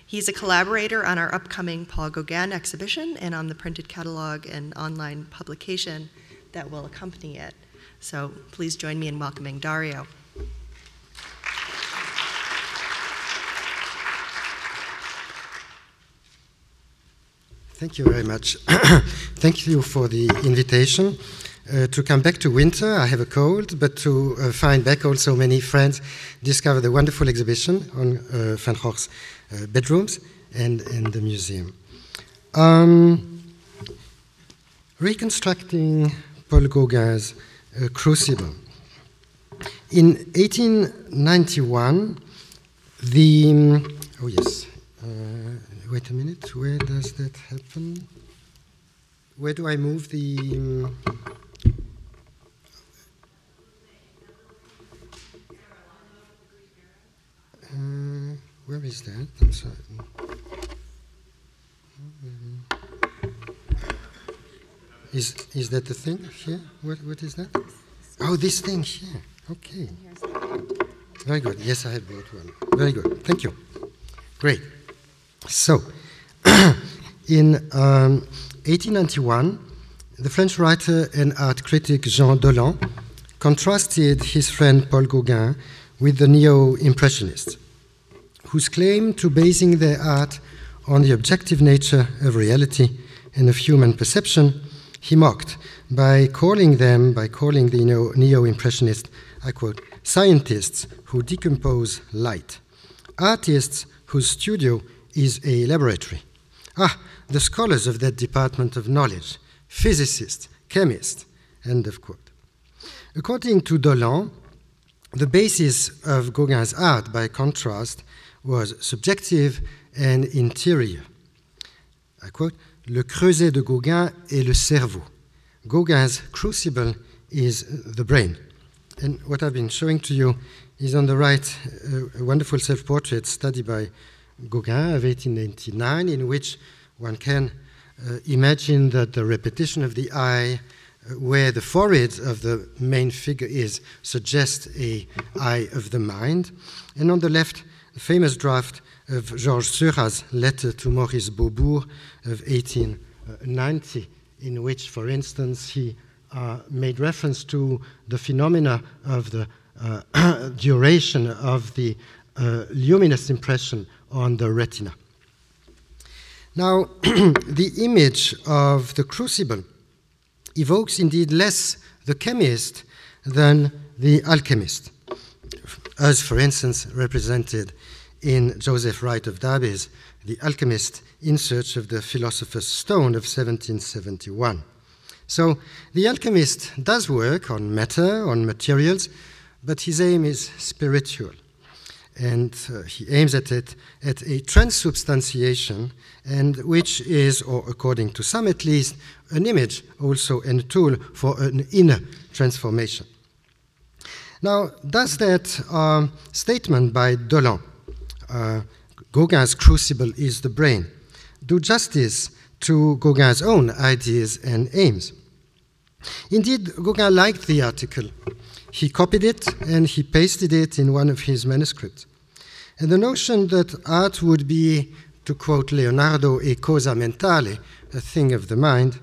He's a collaborator on our upcoming Paul Gauguin exhibition and on the printed catalog and online publication that will accompany it. So please join me in welcoming Dario. Thank you very much. Thank you for the invitation. Uh, to come back to winter, I have a cold, but to uh, find back also many friends, discover the wonderful exhibition on uh, Van Gogh's uh, bedrooms and in the museum. Um, reconstructing Paul Gauguin's uh, Crucible. In 1891, the, oh yes, uh, wait a minute, where does that happen? Where do I move the. Um, uh, where is that? I'm sorry. Is, is that the thing here? What, what is that? Oh, this thing here. Okay. Very good. Yes, I had brought one. Very good. Thank you. Great. So, in um, 1891, the French writer and art critic Jean Dolent contrasted his friend Paul Gauguin with the neo Impressionists, whose claim to basing their art on the objective nature of reality and of human perception he mocked by calling them, by calling the neo Impressionists, I quote, scientists who decompose light, artists whose studio is a laboratory. Ah, the scholars of that department of knowledge, physicists, chemists, end of quote. According to Dolent, the basis of Gauguin's art, by contrast, was subjective and interior. I quote, Le creuset de Gauguin est le cerveau. Gauguin's crucible is the brain. And what I've been showing to you is on the right uh, a wonderful self portrait study by Gauguin of 1899, in which one can uh, imagine that the repetition of the eye, uh, where the forehead of the main figure is, suggests a eye of the mind. And on the left, the famous draft of Georges Seurat's letter to Maurice Beaubourg of 1890, in which, for instance, he uh, made reference to the phenomena of the uh, duration of the uh, luminous impression on the retina. Now, the image of the crucible evokes indeed less the chemist than the alchemist, as, for instance, represented in Joseph Wright of Derby's The Alchemist in Search of the Philosopher's Stone of 1771. So the alchemist does work on matter, on materials, but his aim is spiritual. And uh, he aims at it at a transubstantiation, and which is, or according to some at least, an image also and a tool for an inner transformation. Now, does that um, statement by Dolent, uh, Gauguin's crucible is the brain, do justice to Gauguin's own ideas and aims? Indeed, Gauguin liked the article. He copied it and he pasted it in one of his manuscripts. And the notion that art would be, to quote Leonardo, a cosa mentale, a thing of the mind,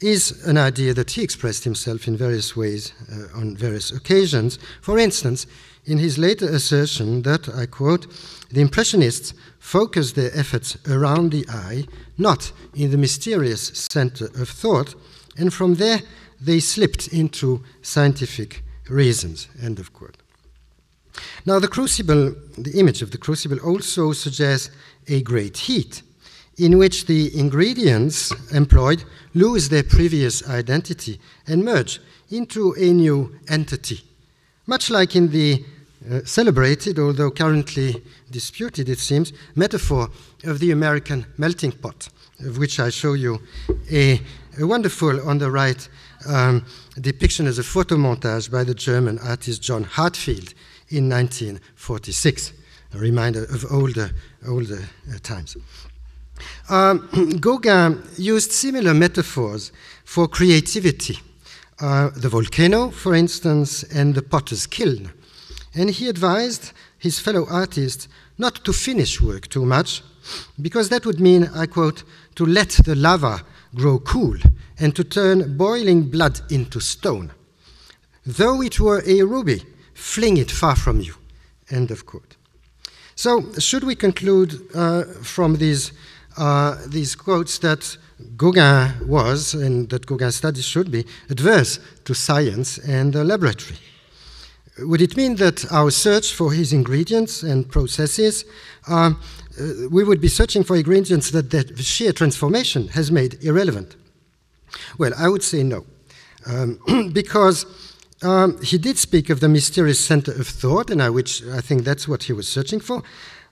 is an idea that he expressed himself in various ways uh, on various occasions. For instance, in his later assertion that, I quote, the Impressionists focused their efforts around the eye, not in the mysterious center of thought, and from there they slipped into scientific reasons. End of quote. Now, the crucible, the image of the crucible also suggests a great heat in which the ingredients employed lose their previous identity and merge into a new entity, much like in the uh, celebrated, although currently disputed, it seems, metaphor of the American melting pot, of which I show you a, a wonderful, on the right, um, depiction as a photomontage by the German artist John Heartfield in 1946, a reminder of older, older uh, times. Um, Gauguin used similar metaphors for creativity. Uh, the volcano, for instance, and the potter's kiln. And he advised his fellow artists not to finish work too much, because that would mean, I quote, to let the lava grow cool and to turn boiling blood into stone. Though it were a ruby, fling it far from you. End of quote. So, should we conclude uh, from these, uh, these quotes that Gauguin was, and that Gauguin's studies should be, adverse to science and the laboratory? Would it mean that our search for his ingredients and processes, uh, uh, we would be searching for ingredients that the sheer transformation has made irrelevant? Well, I would say no. Um, because um, he did speak of the mysterious center of thought, and I, which I think that's what he was searching for.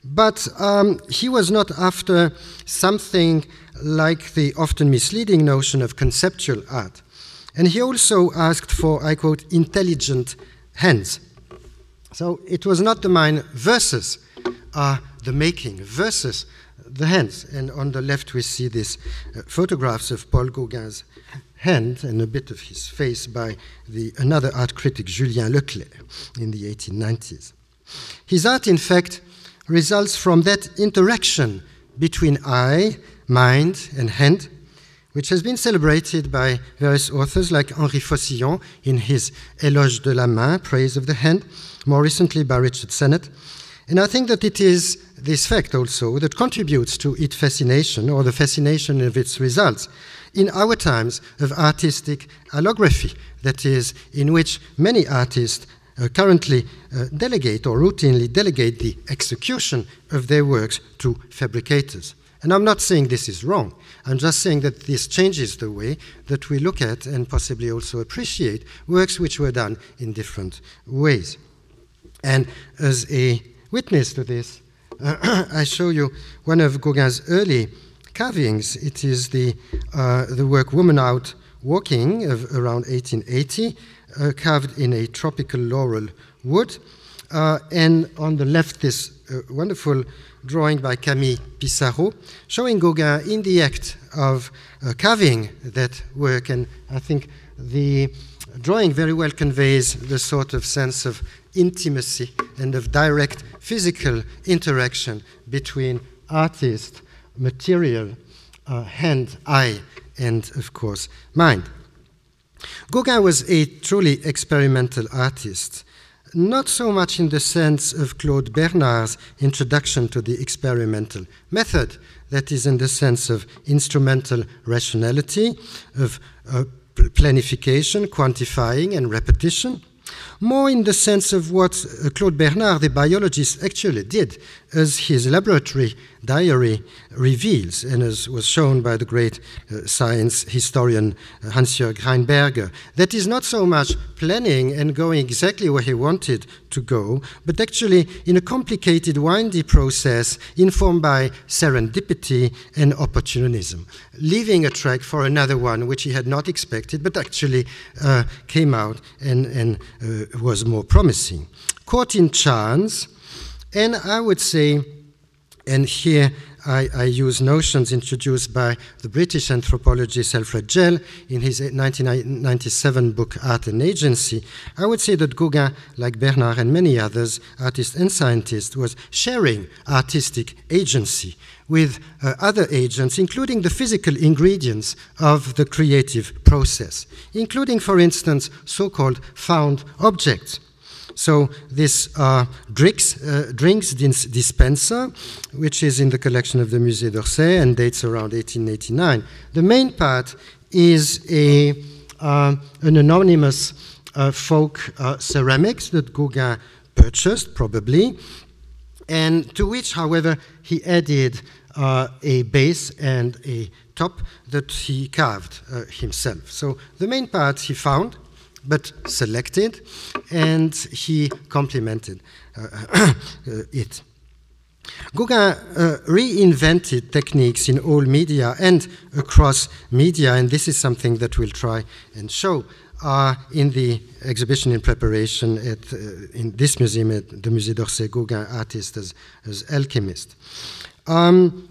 But um, he was not after something like the often misleading notion of conceptual art. And he also asked for, I quote, intelligent hands. So it was not the mind versus uh, the making versus the hands. And on the left, we see these uh, photographs of Paul Gauguin's hand and a bit of his face by the, another art critic, Julien Leclerc, in the 1890s. His art, in fact, results from that interaction between eye, mind, and hand, which has been celebrated by various authors like Henri Focillon in his Éloge de la main, Praise of the Hand, more recently by Richard Sennett. And I think that it is this fact also that contributes to its fascination or the fascination of its results in our times of artistic allography, that is, in which many artists uh, currently uh, delegate or routinely delegate the execution of their works to fabricators. And I'm not saying this is wrong. I'm just saying that this changes the way that we look at and possibly also appreciate works which were done in different ways. And as a witness to this, I show you one of Gauguin's early carvings. It is the, uh, the work Woman Out Walking of around 1880, uh, carved in a tropical laurel wood. Uh, and on the left, this wonderful drawing by Camille Pissarro, showing Gauguin in the act of uh, carving that work. And I think the drawing very well conveys the sort of sense of intimacy and of direct physical interaction between artist, material, uh, hand, eye, and of course, mind. Gauguin was a truly experimental artist, not so much in the sense of Claude Bernard's introduction to the experimental method, that is, in the sense of instrumental rationality, of uh, planification, quantifying, and repetition more in the sense of what uh, Claude Bernard, the biologist, actually did, as his laboratory diary reveals, and as was shown by the great uh, science historian uh, Hans-Jörg Rheinberger, that is not so much planning and going exactly where he wanted to go, but actually in a complicated, windy process informed by serendipity and opportunism, leaving a track for another one which he had not expected, but actually uh, came out and, and uh, was more promising. Caught in chance, and I would say, and here I, I, use notions introduced by the British anthropologist Alfred Gell in his 1997 book Art and Agency. I would say that Gauguin, like Bernard and many others, artists and scientists, was sharing artistic agency with uh, other agents, including the physical ingredients of the creative process, including, for instance, so called found objects. So this uh, drinks, uh, drinks dispenser, which is in the collection of the Musée d'Orsay and dates around 1889. The main part is a, uh, an anonymous uh, folk uh, ceramics that Gauguin purchased, probably, and to which, however, he added uh, a base and a top that he carved himself. So the main part he found but selected, and he complemented uh, uh, it. Gauguin uh, reinvented techniques in all media and across media, and this is something that we'll try and show uh, in the exhibition in preparation at, uh, in this museum at the Musée d'Orsay, Gauguin artist as, as alchemist. Um,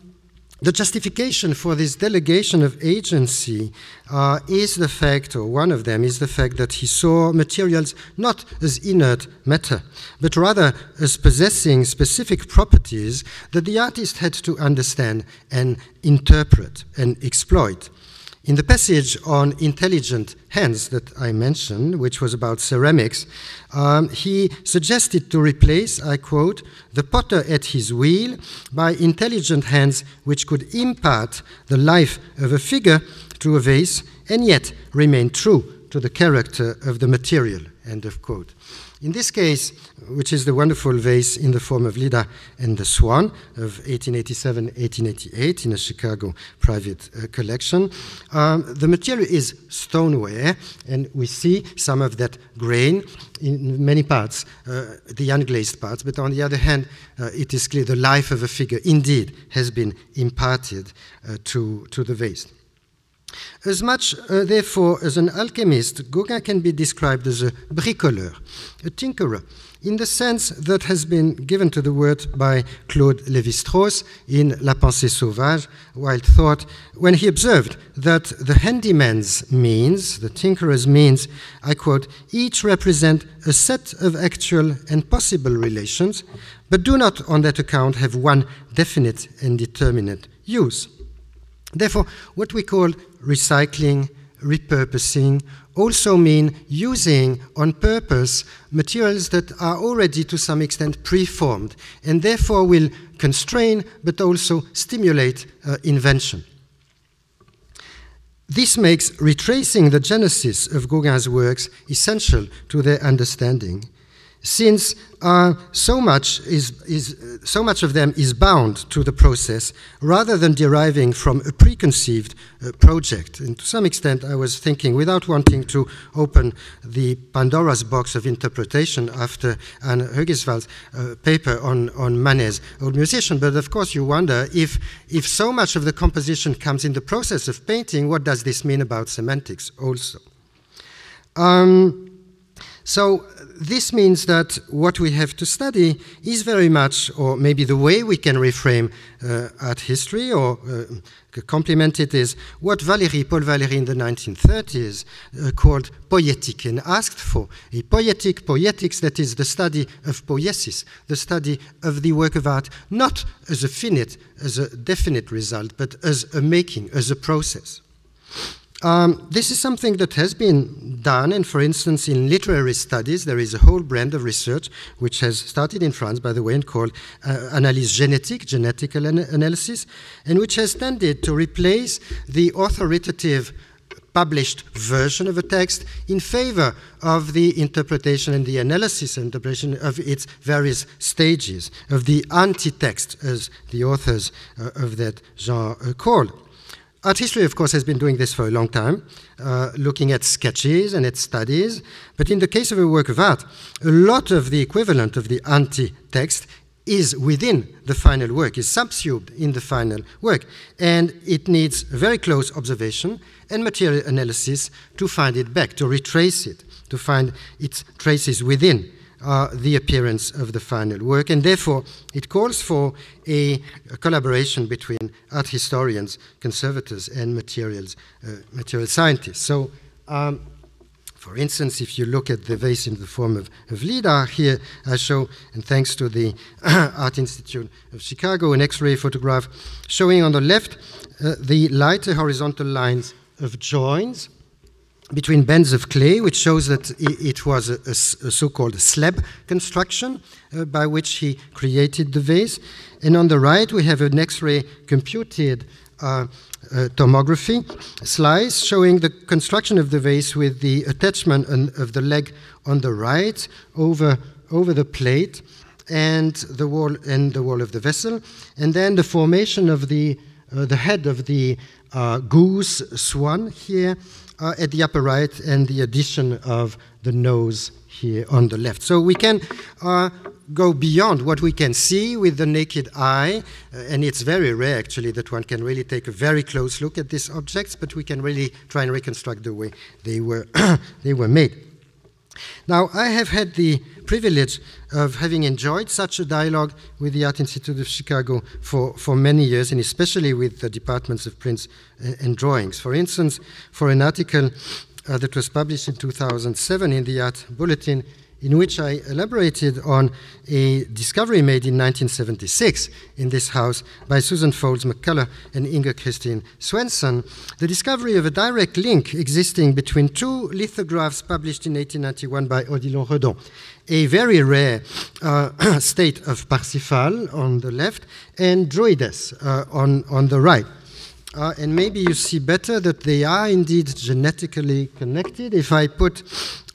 the justification for this delegation of agency uh, is the fact, or one of them is the fact that he saw materials not as inert matter, but rather as possessing specific properties that the artist had to understand and interpret and exploit. In the passage on intelligent hands that I mentioned, which was about ceramics, um, he suggested to replace, I quote, the potter at his wheel by intelligent hands which could impart the life of a figure to a vase and yet remain true to the character of the material, end of quote. In this case, which is the wonderful vase in the form of Leda and the Swan of 1887-1888 in a Chicago private uh, collection, um, the material is stoneware, and we see some of that grain in many parts, uh, the unglazed parts, but on the other hand, uh, it is clear the life of a figure indeed has been imparted uh, to, to the vase. As much, uh, therefore, as an alchemist, Gauguin can be described as a bricoleur, a tinkerer, in the sense that has been given to the word by Claude Lévi-Strauss in La Pensée Sauvage, Wild Thought, when he observed that the handyman's means, the tinkerer's means, I quote, each represent a set of actual and possible relations, but do not on that account have one definite and determinate use. Therefore, what we call recycling, repurposing, also mean using on purpose materials that are already to some extent preformed and therefore will constrain but also stimulate uh, invention. This makes retracing the genesis of Gauguin's works essential to their understanding since so much is, is uh, so much of them is bound to the process rather than deriving from a preconceived uh, project. And to some extent, I was thinking, without wanting to open the Pandora's box of interpretation after Ann Hoenigswald's uh, paper on, on Manet's old musician, but of course you wonder if, if so much of the composition comes in the process of painting, what does this mean about semantics also? Um, so this means that what we have to study is very much, or maybe the way we can reframe uh, art history or uh, complement it is what Valéry, Paul Valéry in the 1930s uh, called poietic and asked for a poietic poetics that is the study of poiesis, the study of the work of art, not as a finite, as a definite result, but as a making, as a process. Um, this is something that has been done, and for instance, in literary studies, there is a whole brand of research which has started in France, by the way, and called uh, Analyse Génétique, genetical an analysis, and which has tended to replace the authoritative published version of a text in favor of the interpretation and the analysis and interpretation of its various stages, of the anti text, as the authors uh, of that genre uh, call. Art history, of course, has been doing this for a long time, uh, looking at sketches and at studies. But in the case of a work of art, a lot of the equivalent of the anti text is within the final work, is subsumed in the final work. And it needs very close observation and material analysis to find it back, to retrace it, to find its traces within uh, the appearance of the final work, and therefore it calls for a, a collaboration between art historians, conservators, and materials, uh, material scientists. So, um, for instance, if you look at the vase in the form of, of here I show, and thanks to the Art Institute of Chicago, an X ray photograph showing on the left uh, the lighter horizontal lines of joins between bands of clay, which shows that it was a, a, a so-called slab construction uh, by which he created the vase. And on the right, we have an X-ray computed uh, uh, tomography slice showing the construction of the vase with the attachment of the leg on the right over, over the plate and the wall and the wall of the vessel, and then the formation of the uh, the head of the uh, goose swan here uh, at the upper right and the addition of the nose here on the left. So we can uh, go beyond what we can see with the naked eye, uh, and it's very rare actually that one can really take a very close look at these objects, but we can really try and reconstruct the way they were, they were made. Now, I have had the privilege of having enjoyed such a dialogue with the Art Institute of Chicago for, for many years, and especially with the departments of prints and drawings. For instance, for an article uh, that was published in 2007 in the Art Bulletin, in which I elaborated on a discovery made in 1976 in this house by Susan Folds McCullagh and Inger Christine Swenson, the discovery of a direct link existing between two lithographs published in 1891 by Odilon Redon. A very rare uh, state of Parsifal on the left and Druides uh, on, on the right. Uh, and maybe you see better that they are indeed genetically connected. If I put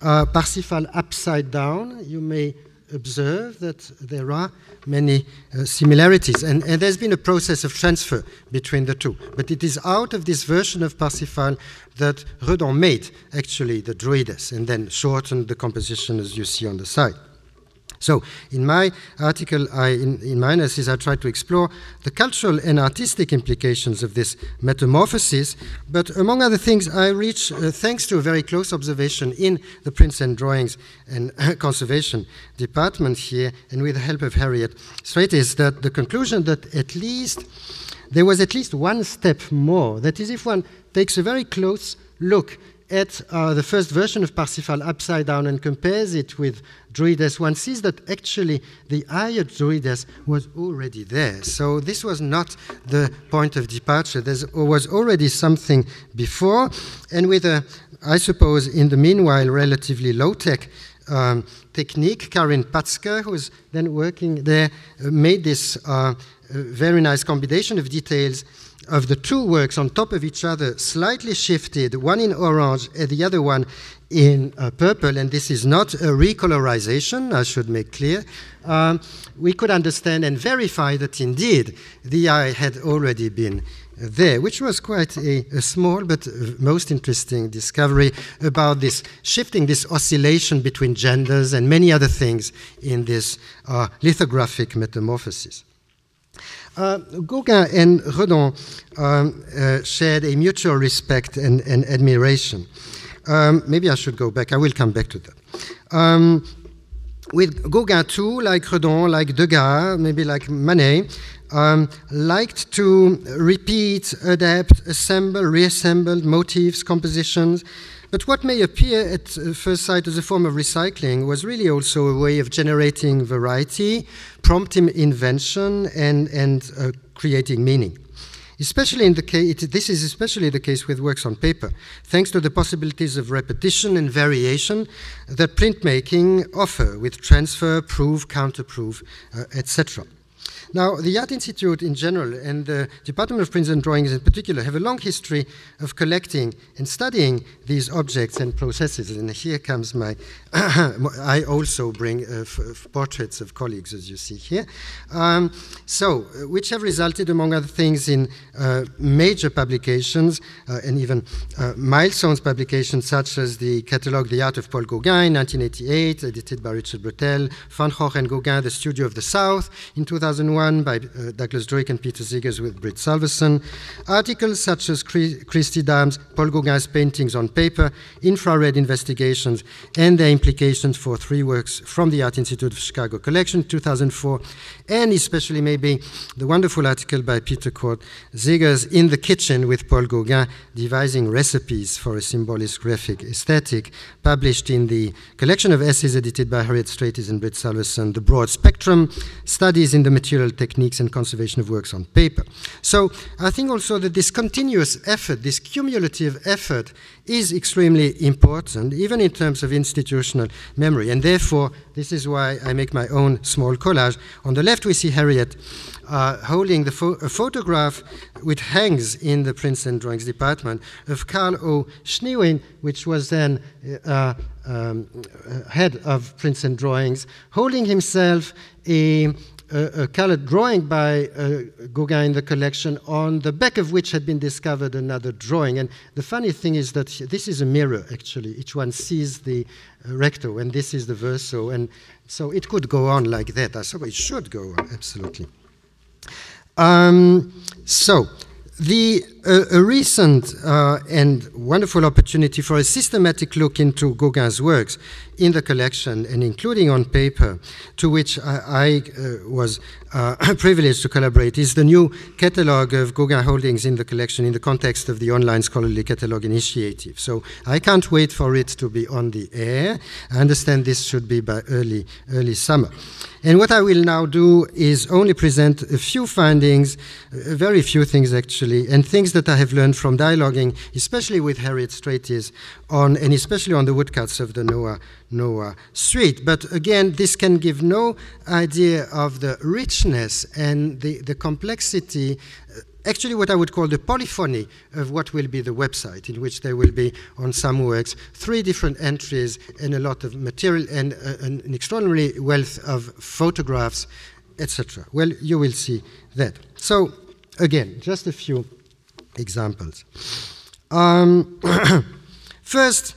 uh, Parsifal upside down, you may observe that there are many uh, similarities. And, and, there's been a process of transfer between the two. But it is out of this version of Parsifal that Redon made actually the Druides and then shortened the composition as you see on the side. So, in my article, I, in, in my analysis, I tried to explore the cultural and artistic implications of this metamorphosis. But among other things, I reached, uh, thanks to a very close observation in the prints and drawings and conservation department here, and with the help of Harriet Stratis, that the conclusion that at least there was at least one step more. That is, if one takes a very close look at uh, the first version of Parsifal upside down and compares it with Druides, one sees that actually the of Druides was already there. So this was not the point of departure. There was already something before, and with a, I suppose, in the meanwhile, relatively low-tech um, technique, Karin Patzker, who was then working there, uh, made this uh, very nice combination of details of the two works on top of each other, slightly shifted, one in orange and the other one in uh, purple, and this is not a recolorization, I should make clear, um, we could understand and verify that indeed the eye had already been there, which was quite a, a, small but most interesting discovery about this shifting, this oscillation between genders and many other things in this uh, lithographic metamorphosis. Uh, Gauguin and Redon um, uh, shared a mutual respect and, and admiration. Um, maybe I should go back. I will come back to that. Um, with Gauguin too, like Redon, like Degas, maybe like Manet, um, liked to repeat, adapt, assemble, reassemble motifs, compositions. But what may appear at first sight as a form of recycling was really also a way of generating variety, prompting invention, and, and uh, creating meaning. Especially in the case, this is especially the case with works on paper, thanks to the possibilities of repetition and variation that printmaking offer with transfer, proof, counterproof, uh, etc. Now, the Art Institute in general and the Department of Prints and Drawings in particular have a long history of collecting and studying these objects and processes. And here comes my, I also bring uh, portraits of colleagues, as you see here. Um, so, uh, which have resulted, among other things, in uh, major publications uh, and even uh, milestones publications, such as the catalogue The Art of Paul Gauguin, 1988, edited by Richard Brettell, Van Gogh and Gauguin, The Studio of the South, in 2001 by uh, Douglas Druick and Peter Zegers with Britt Salvesen. Articles such as Kristi Dahm's, Paul Gauguin's paintings on paper, infrared investigations, and their implications for three works from the Art Institute of Chicago collection, 2004, and especially maybe the wonderful article by Peter Kort Zegers in the kitchen with Paul Gauguin, devising recipes for a symbolist graphic aesthetic, published in the collection of essays edited by Harriet Stratis and Britt Salvesen, The Broad Spectrum, Studies in the Material techniques and conservation of works on paper. So I think also that this continuous effort, this cumulative effort, is extremely important, even in terms of institutional memory. And therefore, this is why I make my own small collage. On the left, we see Harriet uh, holding a photograph which hangs in the Prints and drawings department of Carl O. Schniewind, which was then uh, um, head of and drawings, holding himself a a, colored drawing by uh, Gauguin in the collection, on the back of which had been discovered another drawing. And the funny thing is that this is a mirror, actually. Each one sees the uh, recto, and this is the verso. And so it could go on like that. I suppose it should go on, absolutely. Um, so, the, uh, a recent uh, and wonderful opportunity for a systematic look into Gauguin's works in the collection and including on paper, to which I, I uh, was uh, privileged to collaborate, is the new catalogue of Gauguin holdings in the collection in the context of the online scholarly catalogue initiative. So I can't wait for it to be on the air. I understand this should be by early, early summer. And what I will now do is only present a few findings, very few things actually, and things that I have learned from dialoguing, especially with Harriet Stratis, on, and especially on the woodcuts of the Noa, Noa Suite. But again, this can give no idea of the richness and the, the complexity uh, actually what I would call the polyphony of what will be the website, in which there will be, on some works, three different entries and a lot of material and uh, an extraordinary wealth of photographs, etc. Well, you will see that. So, again, just a few examples. Um, first,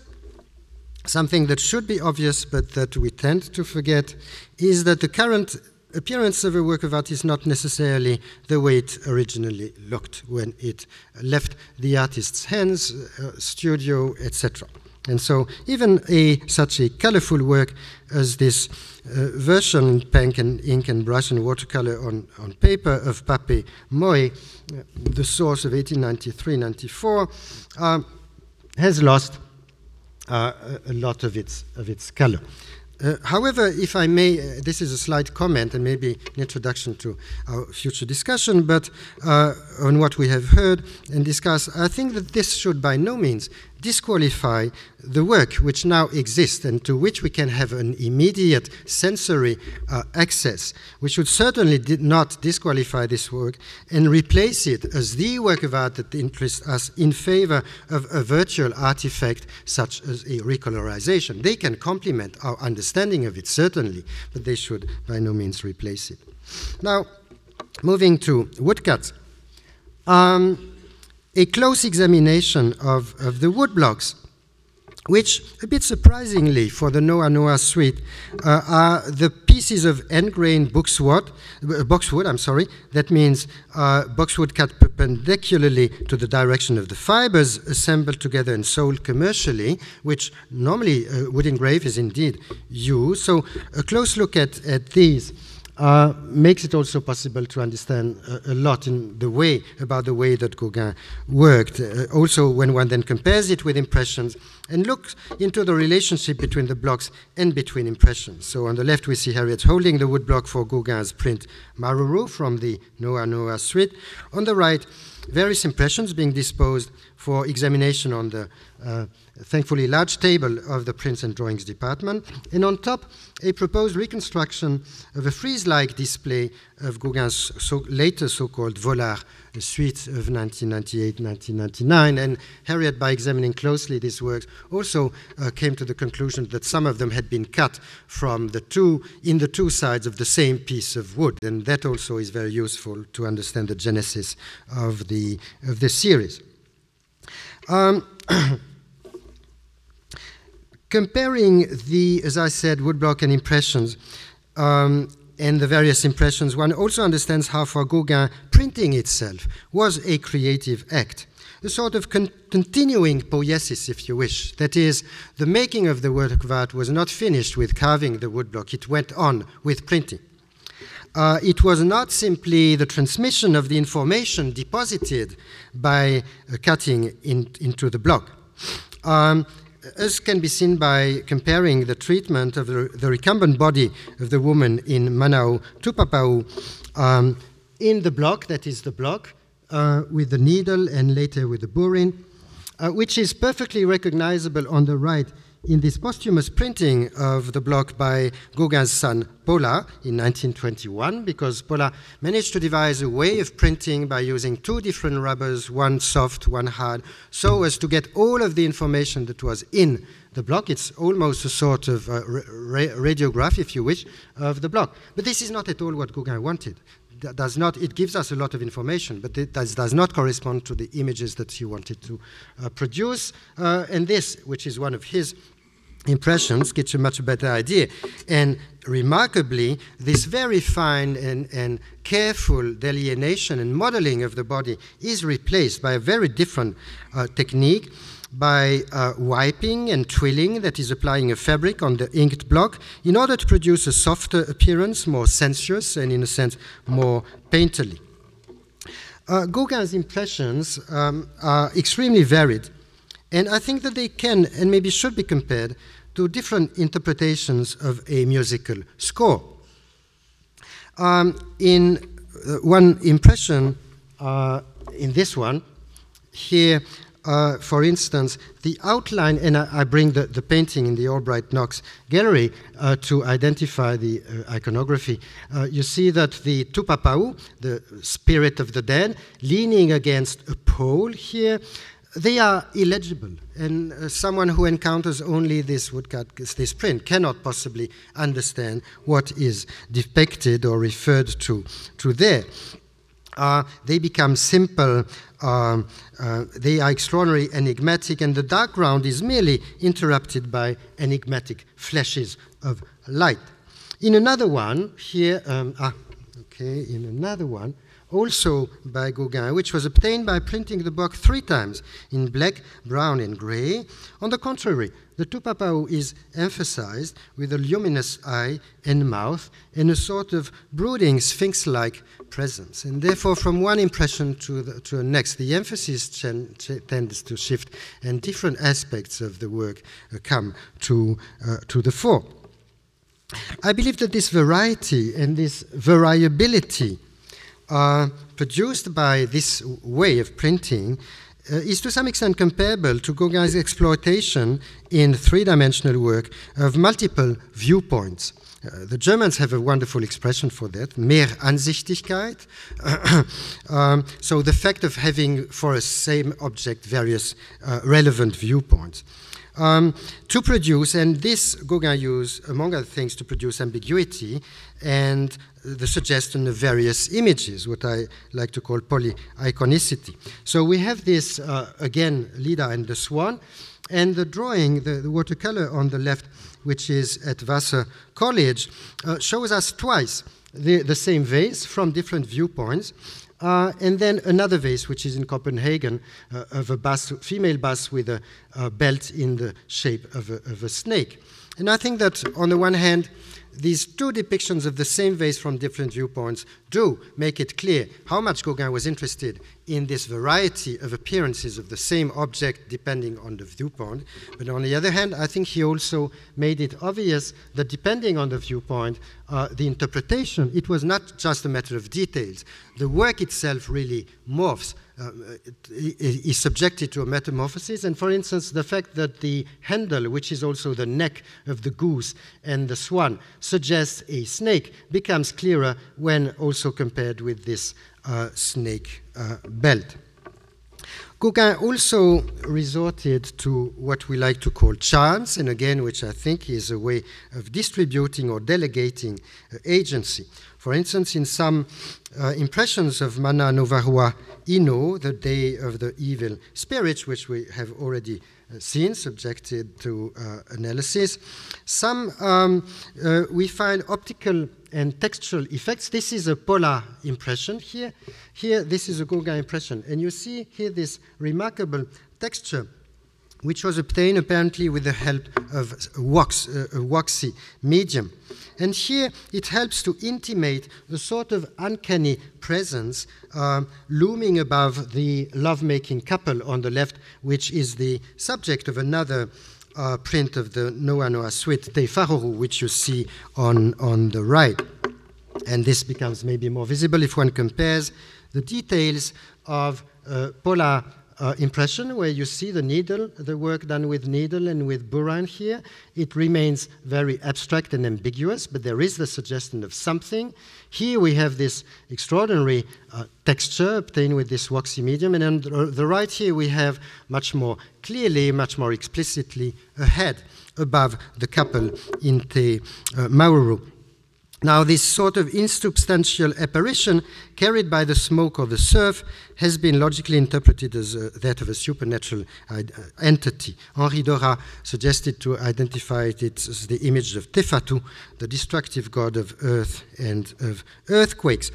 something that should be obvious but that we tend to forget is that the current appearance of a work of art is not necessarily the way it originally looked when it left the artist's hands, uh, studio, etc. And so, even a such a colorful work as this uh, version in pen and ink and brush and watercolor on, on paper of Pape Moe, uh, the source of 1893-94, uh, has lost uh, a lot of its, of its color. Uh, however, if I may, uh, this is a slight comment and maybe an introduction to our future discussion, but uh, on what we have heard and discussed, I think that this should by no means disqualify the work which now exists and to which we can have an immediate sensory uh, access. We should certainly not disqualify this work and replace it as the work of art that interests us in favor of a virtual artifact such as a recolorization. They can complement our understanding of it, certainly, but they should by no means replace it. Now, moving to woodcuts. Um, a close examination of, of the woodblocks, which, a bit surprisingly for the Noa Noa suite, uh, are the pieces of end-grain boxwood, uh, boxwood, I'm sorry, that means uh, boxwood cut perpendicularly to the direction of the fibers assembled together and sold commercially, which normally uh, wood engrave is indeed used. So a close look at, at these uh, makes it also possible to understand a, a, lot in the way about the way that Gauguin worked. Uh, also, when one then compares it with impressions and looks into the relationship between the blocks and between impressions. So on the left, we see Harriet holding the woodblock for Gauguin's print Maruru from the Noa Noa suite. On the right, various impressions being disposed for examination on the uh, thankfully large table of the prints and drawings department, and on top a proposed reconstruction of a frieze-like display of Gauguin's so later so-called Vollard suite of 1998-1999. And Harriet, by examining closely these works, also uh, came to the conclusion that some of them had been cut from the two in the two sides of the same piece of wood, and that also is very useful to understand the genesis of the of the series. Um, comparing the, as I said, woodblock and impressions, um, and the various impressions, one also understands how for Gauguin printing itself was a creative act. A sort of con continuing poiesis, if you wish. That is, the making of the work of art was not finished with carving the woodblock, it went on with printing. Uh, it was not simply the transmission of the information deposited by uh, cutting in, into the block. Um, as can be seen by comparing the treatment of the, the recumbent body of the woman in Manao Tupapau um, in the block, that is the block, uh, with the needle and later with the burin, uh, which is perfectly recognizable on the right in this posthumous printing of the block by Gauguin's son Pola in 1921, because Pola managed to devise a way of printing by using two different rubbers, one soft, one hard, so as to get all of the information that was in the block. It's almost a sort of uh, ra radiograph, if you wish, of the block. But this is not at all what Gauguin wanted does not, it gives us a lot of information, but it does, does not correspond to the images that he wanted to uh, produce. Uh, and this, which is one of his impressions gets a much better idea. And remarkably, this very fine and, and careful delineation and modeling of the body is replaced by a very different uh, technique by uh, wiping and twilling, that is applying a fabric on the inked block, in order to produce a softer appearance, more sensuous, and in a sense, more painterly. Uh, Gauguin's impressions um, are extremely varied, and I think that they can and maybe should be compared to different interpretations of a musical score. Um, in uh, one impression, uh, in this one, here, uh, for instance, the outline, and I, I, bring the, the painting in the Albright Knox gallery uh, to identify the uh, iconography. Uh, you see that the Tupapau, the spirit of the dead, leaning against a pole here, they are illegible, and uh, someone who encounters only this woodcut, this print, cannot possibly understand what is depicted or referred to, to there. Uh, they become simple um, uh, they are extraordinarily enigmatic, and the dark ground is merely interrupted by enigmatic flashes of light. In another one, here, um, ah, okay, in another one, also by Gauguin, which was obtained by printing the book three times in black, brown, and gray. On the contrary, the tupapau is emphasized with a luminous eye and mouth and a sort of brooding sphinx like presence. And therefore, from one impression to the, to the next, the emphasis tends to shift and different aspects of the work uh, come to, uh, to the fore. I believe that this variety and this variability uh, produced by this way of printing uh, is to some extent comparable to Gauguin's exploitation in three dimensional work of multiple viewpoints. Uh, the Germans have a wonderful expression for that, Mehransichtigkeit. um, so the fact of having for a same object various uh, relevant viewpoints. Um, to produce, and this Gauguin used, among other things, to produce ambiguity and the suggestion of various images, what I like to call polyiconicity. So we have this, uh, again, Leda and the Swan, and the drawing, the, the, watercolor on the left, which is at Vassar College, uh, shows us twice the, the same vase from different viewpoints. Uh, and then another vase, which is in Copenhagen, uh, of a female bust with a, a, belt in the shape of a, of a snake. And I think that on the one hand, these two depictions of the same vase from different viewpoints do make it clear how much Gauguin was interested in this variety of appearances of the same object depending on the viewpoint. But on the other hand, I think he also made it obvious that depending on the viewpoint, uh, the interpretation, it was not just a matter of details. The work itself really morphs uh, is subjected to a metamorphosis. And for instance, the fact that the handle, which is also the neck of the goose and the swan, suggests a snake becomes clearer when also compared with this uh, snake uh, belt. Gauguin also resorted to what we like to call chance, and again, which I think is a way of distributing or delegating uh, agency. For instance, in some uh, impressions of Mahna no Varua Ino, the day of the evil spirits, which we have already uh, seen, subjected to uh, analysis, some um, uh, we find optical and textual effects. This is a Pola impression here. Here, this is a Gauguin impression. And you see here this remarkable texture which was obtained apparently with the help of wax, uh, a waxy medium. And here it helps to intimate a sort of uncanny presence um, looming above the lovemaking couple on the left, which is the subject of another uh, print of the Noa Noa suite, Te Faruru, which you see on, on the right. And this becomes maybe more visible if one compares the details of uh, Pola uh, impression where you see the needle, the work done with needle and with burin here. It remains very abstract and ambiguous, but there is the suggestion of something. Here we have this extraordinary uh, texture obtained with this waxy medium, and on the right here we have much more clearly, much more explicitly a head above the couple in Te uh, Mauru. Now, this sort of insubstantial apparition carried by the smoke or the surf has been logically interpreted as uh, that of a supernatural uh, entity. Henri Dorra suggested to identify it as the image of Tefatu, the destructive god of earth and of earthquakes.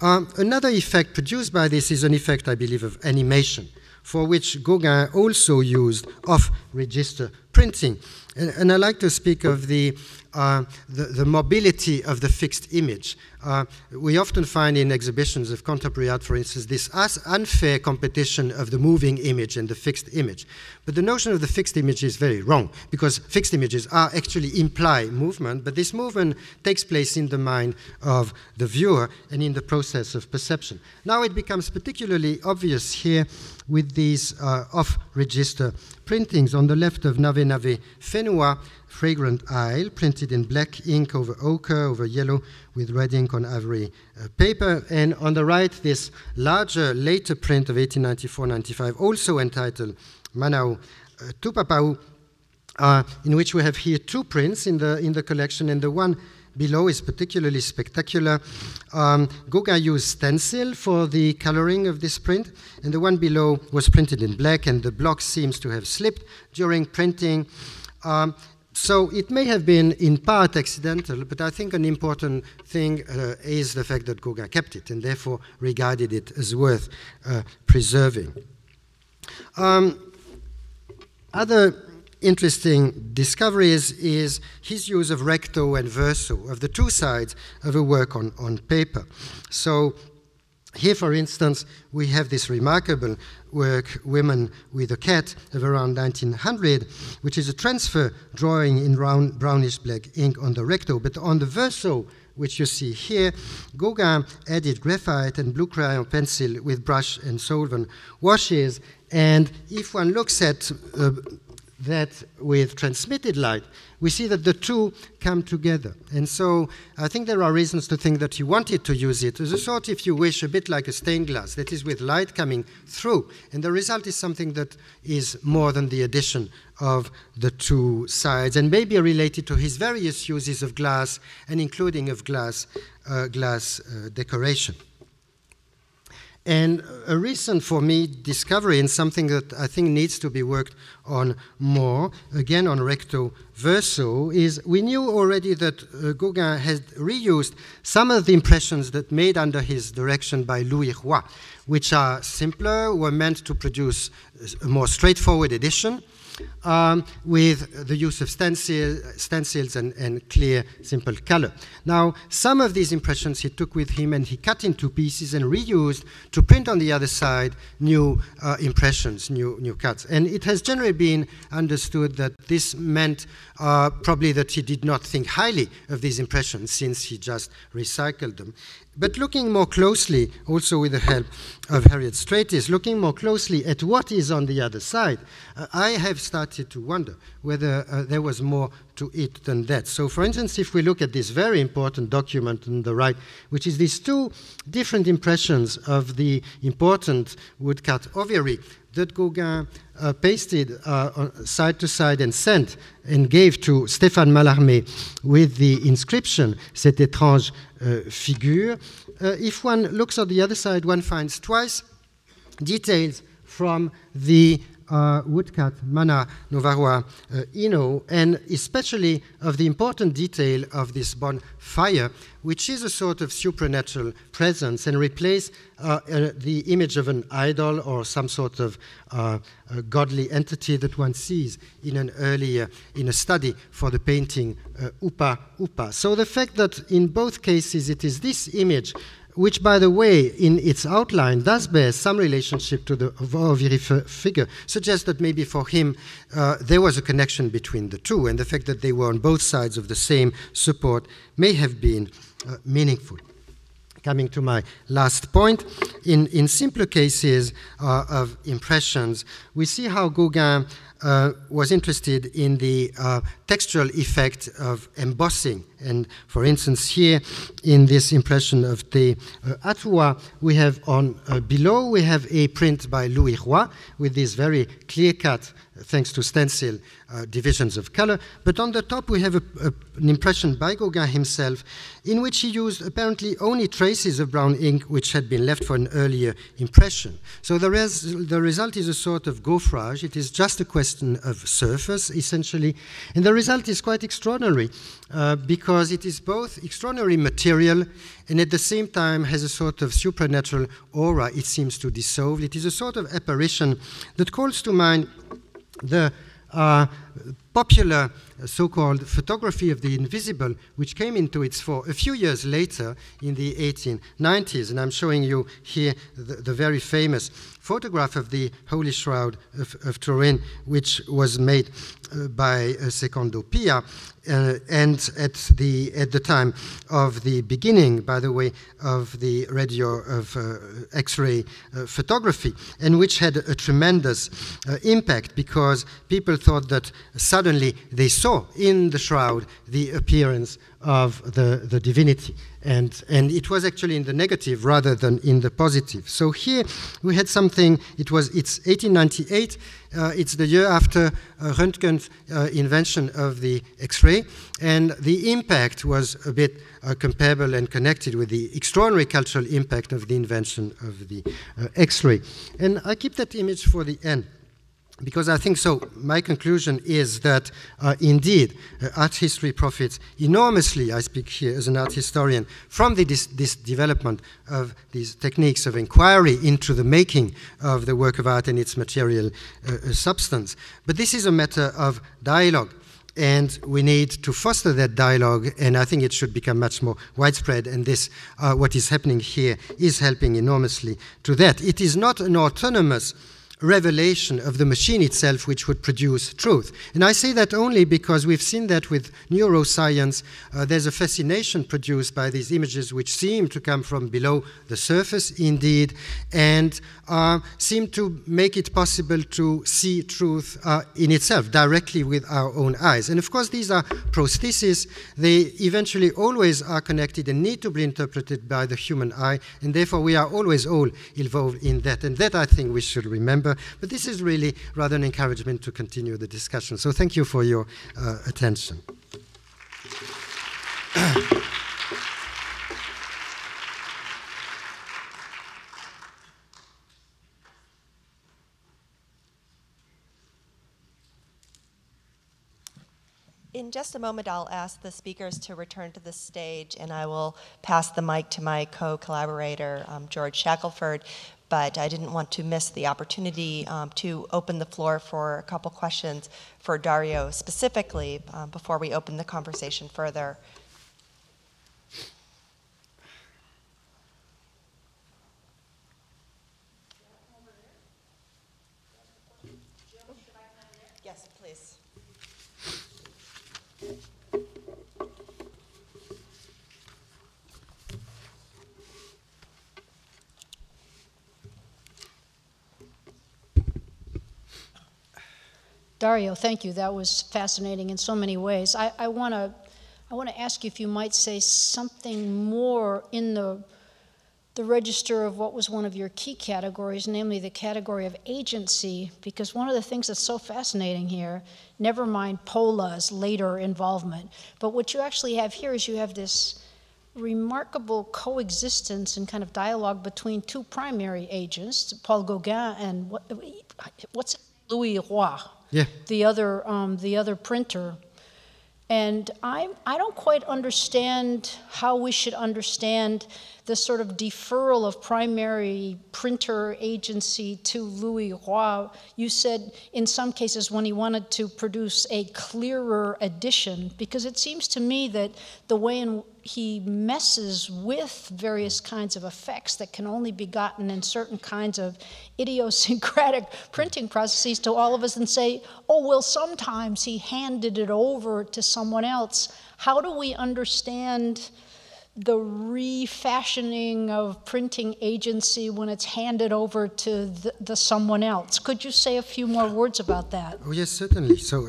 Um, another effect produced by this is an effect, I believe, of animation, for which Gauguin also used off register printing. And, and I like to speak of the uh, the, the, mobility of the fixed image. Uh, we often find in exhibitions of contemporary art, for instance, this unfair competition of the moving image and the fixed image. But the notion of the fixed image is very wrong, because fixed images are actually imply movement, but this movement takes place in the mind of the viewer and in the process of perception. Now it becomes particularly obvious here with these uh, off-register printings on the left of Nave Nave Fenua, Fragrant Isle, printed in black ink over ochre, over yellow, with red ink on ivory uh, paper. And on the right, this larger, later print of 1894-95, also entitled Manao uh, Tupapau, uh, in which we have here two prints in the, in the collection, and the one below is particularly spectacular. Um, Gauguin used stencil for the coloring of this print, and the one below was printed in black, and the block seems to have slipped during printing. Um, so it may have been in part accidental, but I think an important thing uh, is the fact that Gauguin kept it and therefore regarded it as worth uh, preserving. Um, other interesting discoveries is his use of recto and verso, of the two sides of a work on, on paper. So here, for instance, we have this remarkable work, Women with a Cat, of around 1900, which is a transfer drawing in round, brownish black ink on the recto. But on the verso, which you see here, Gauguin added graphite and blue crayon pencil with brush and solvent washes. And if one looks at uh, that with transmitted light, we see that the two come together. And so I think there are reasons to think that he wanted to use it as a sort, if you wish, a bit like a stained glass, that is with light coming through. And the result is something that is more than the addition of the two sides and maybe related to his various uses of glass and including of glass, uh, glass uh, decoration. And a recent, for me, discovery and something that I think needs to be worked on more, again on recto verso, is we knew already that uh, Gauguin had reused some of the impressions that made under his direction by Louis Roy, which are simpler, were meant to produce a more straightforward edition um, with the use of stencil, stencils and, and, clear, simple color. Now, some of these impressions he took with him and he cut into pieces and reused to print on the other side new uh, impressions, new, new cuts. And it has generally been understood that this meant uh, probably that he did not think highly of these impressions since he just recycled them. But looking more closely, also with the help of Harriet Stratis, looking more closely at what is on the other side, uh, I have started to wonder whether uh, there was more to it than that. So, for instance, if we look at this very important document on the right, which is these two different impressions of the important woodcut Oviri that Gauguin uh, pasted uh, side to side and sent and gave to Stéphane Mallarmé with the inscription, cette étrange uh, figure. If one looks on the other side, one finds twice details from the woodcut Mana Novarois uh, Ino, and especially of the important detail of this bonfire, which is a sort of supernatural presence and replace uh, uh the image of an idol or some sort of uh, godly entity that one sees in an earlier, in a study for the painting uh, Upa Upa. So the fact that in both cases it is this image which, by the way, in its outline does bear some relationship to the Oviri figure, suggests that maybe for him uh, there was a connection between the two, and the fact that they were on both sides of the same support may have been uh, meaningful. Coming to my last point, in, in simpler cases uh, of impressions, we see how Gauguin uh, was interested in the uh, textual effect of embossing. And for instance, here in this impression of the uh, Atua, we have on uh, below, we have a print by Louis Roy with this very clear cut, thanks to stencil, uh, divisions of color. But on the top, we have a, a, an impression by Gauguin himself in which he used apparently only traces of brown ink which had been left for an earlier impression. So the, res the result is a sort of gaufrage. It is just a question of surface, essentially. And the result is quite extraordinary uh, because it is both extraordinary material and at the same time has a sort of supernatural aura it seems to dissolve. It is a sort of apparition that calls to mind the uh, popular so-called photography of the invisible, which came into its fore a few years later in the 1890s. And I'm showing you here the, the very famous photograph of the Holy Shroud of, of Turin, which was made uh, by uh, Secondo Pia, uh, and at the, at the time of the beginning, by the way, of the radio of uh, X-ray uh, photography, and which had a tremendous uh, impact because people thought that suddenly they saw in the shroud the appearance of the, the divinity. And, and it was actually in the negative rather than in the positive. So here we had something, it was, it's 1898, uh, it's the year after uh, Röntgen's uh, invention of the X-ray, and the impact was a bit uh, comparable and connected with the extraordinary cultural impact of the invention of the uh, X-ray. And I keep that image for the end because I think so. My conclusion is that uh, indeed uh, art history profits enormously, I speak here as an art historian, from the, this, this, development of these techniques of inquiry into the making of the work of art and its material uh, uh substance. But this is a matter of dialogue. And we need to foster that dialogue, and I think it should become much more widespread. And this, uh, what is happening here, is helping enormously to that. It is not an autonomous revelation of the machine itself which would produce truth. And I say that only because we've seen that with neuroscience. Uh, there's a fascination produced by these images which seem to come from below the surface, indeed, and uh, seem to make it possible to see truth uh, in itself directly with our own eyes. And of course, these are prostheses. They eventually always are connected and need to be interpreted by the human eye, and therefore we are always all involved in that. And that I think we should remember but this is really rather an encouragement to continue the discussion. So thank you for your uh, attention. In just a moment, I'll ask the speakers to return to the stage, and I will pass the mic to my co-collaborator, um, George Shackelford, but I didn't want to miss the opportunity um, to open the floor for a couple questions for Dario specifically um, before we open the conversation further. Yes, please. Dario, thank you. That was fascinating in so many ways. I, I want to I want to ask you if you might say something more in the the register of what was one of your key categories, namely the category of agency, because one of the things that's so fascinating here, never mind Pola's later involvement, but what you actually have here is you have this remarkable coexistence and kind of dialogue between two primary agents, Paul Gauguin and what, what's Louis Roy, yeah. the other um, the other printer. And I, I don't quite understand how we should understand the sort of deferral of primary printer agency to Louis Roy. You said in some cases when he wanted to produce a clearer edition, because it seems to me that the way in he messes with various kinds of effects that can only be gotten in certain kinds of idiosyncratic printing processes to all of us and say, oh, well, sometimes he handed it over to someone else. How do we understand the refashioning of printing agency when it's handed over to the, the, someone else. Could you say a few more words about that? Oh yes, certainly. So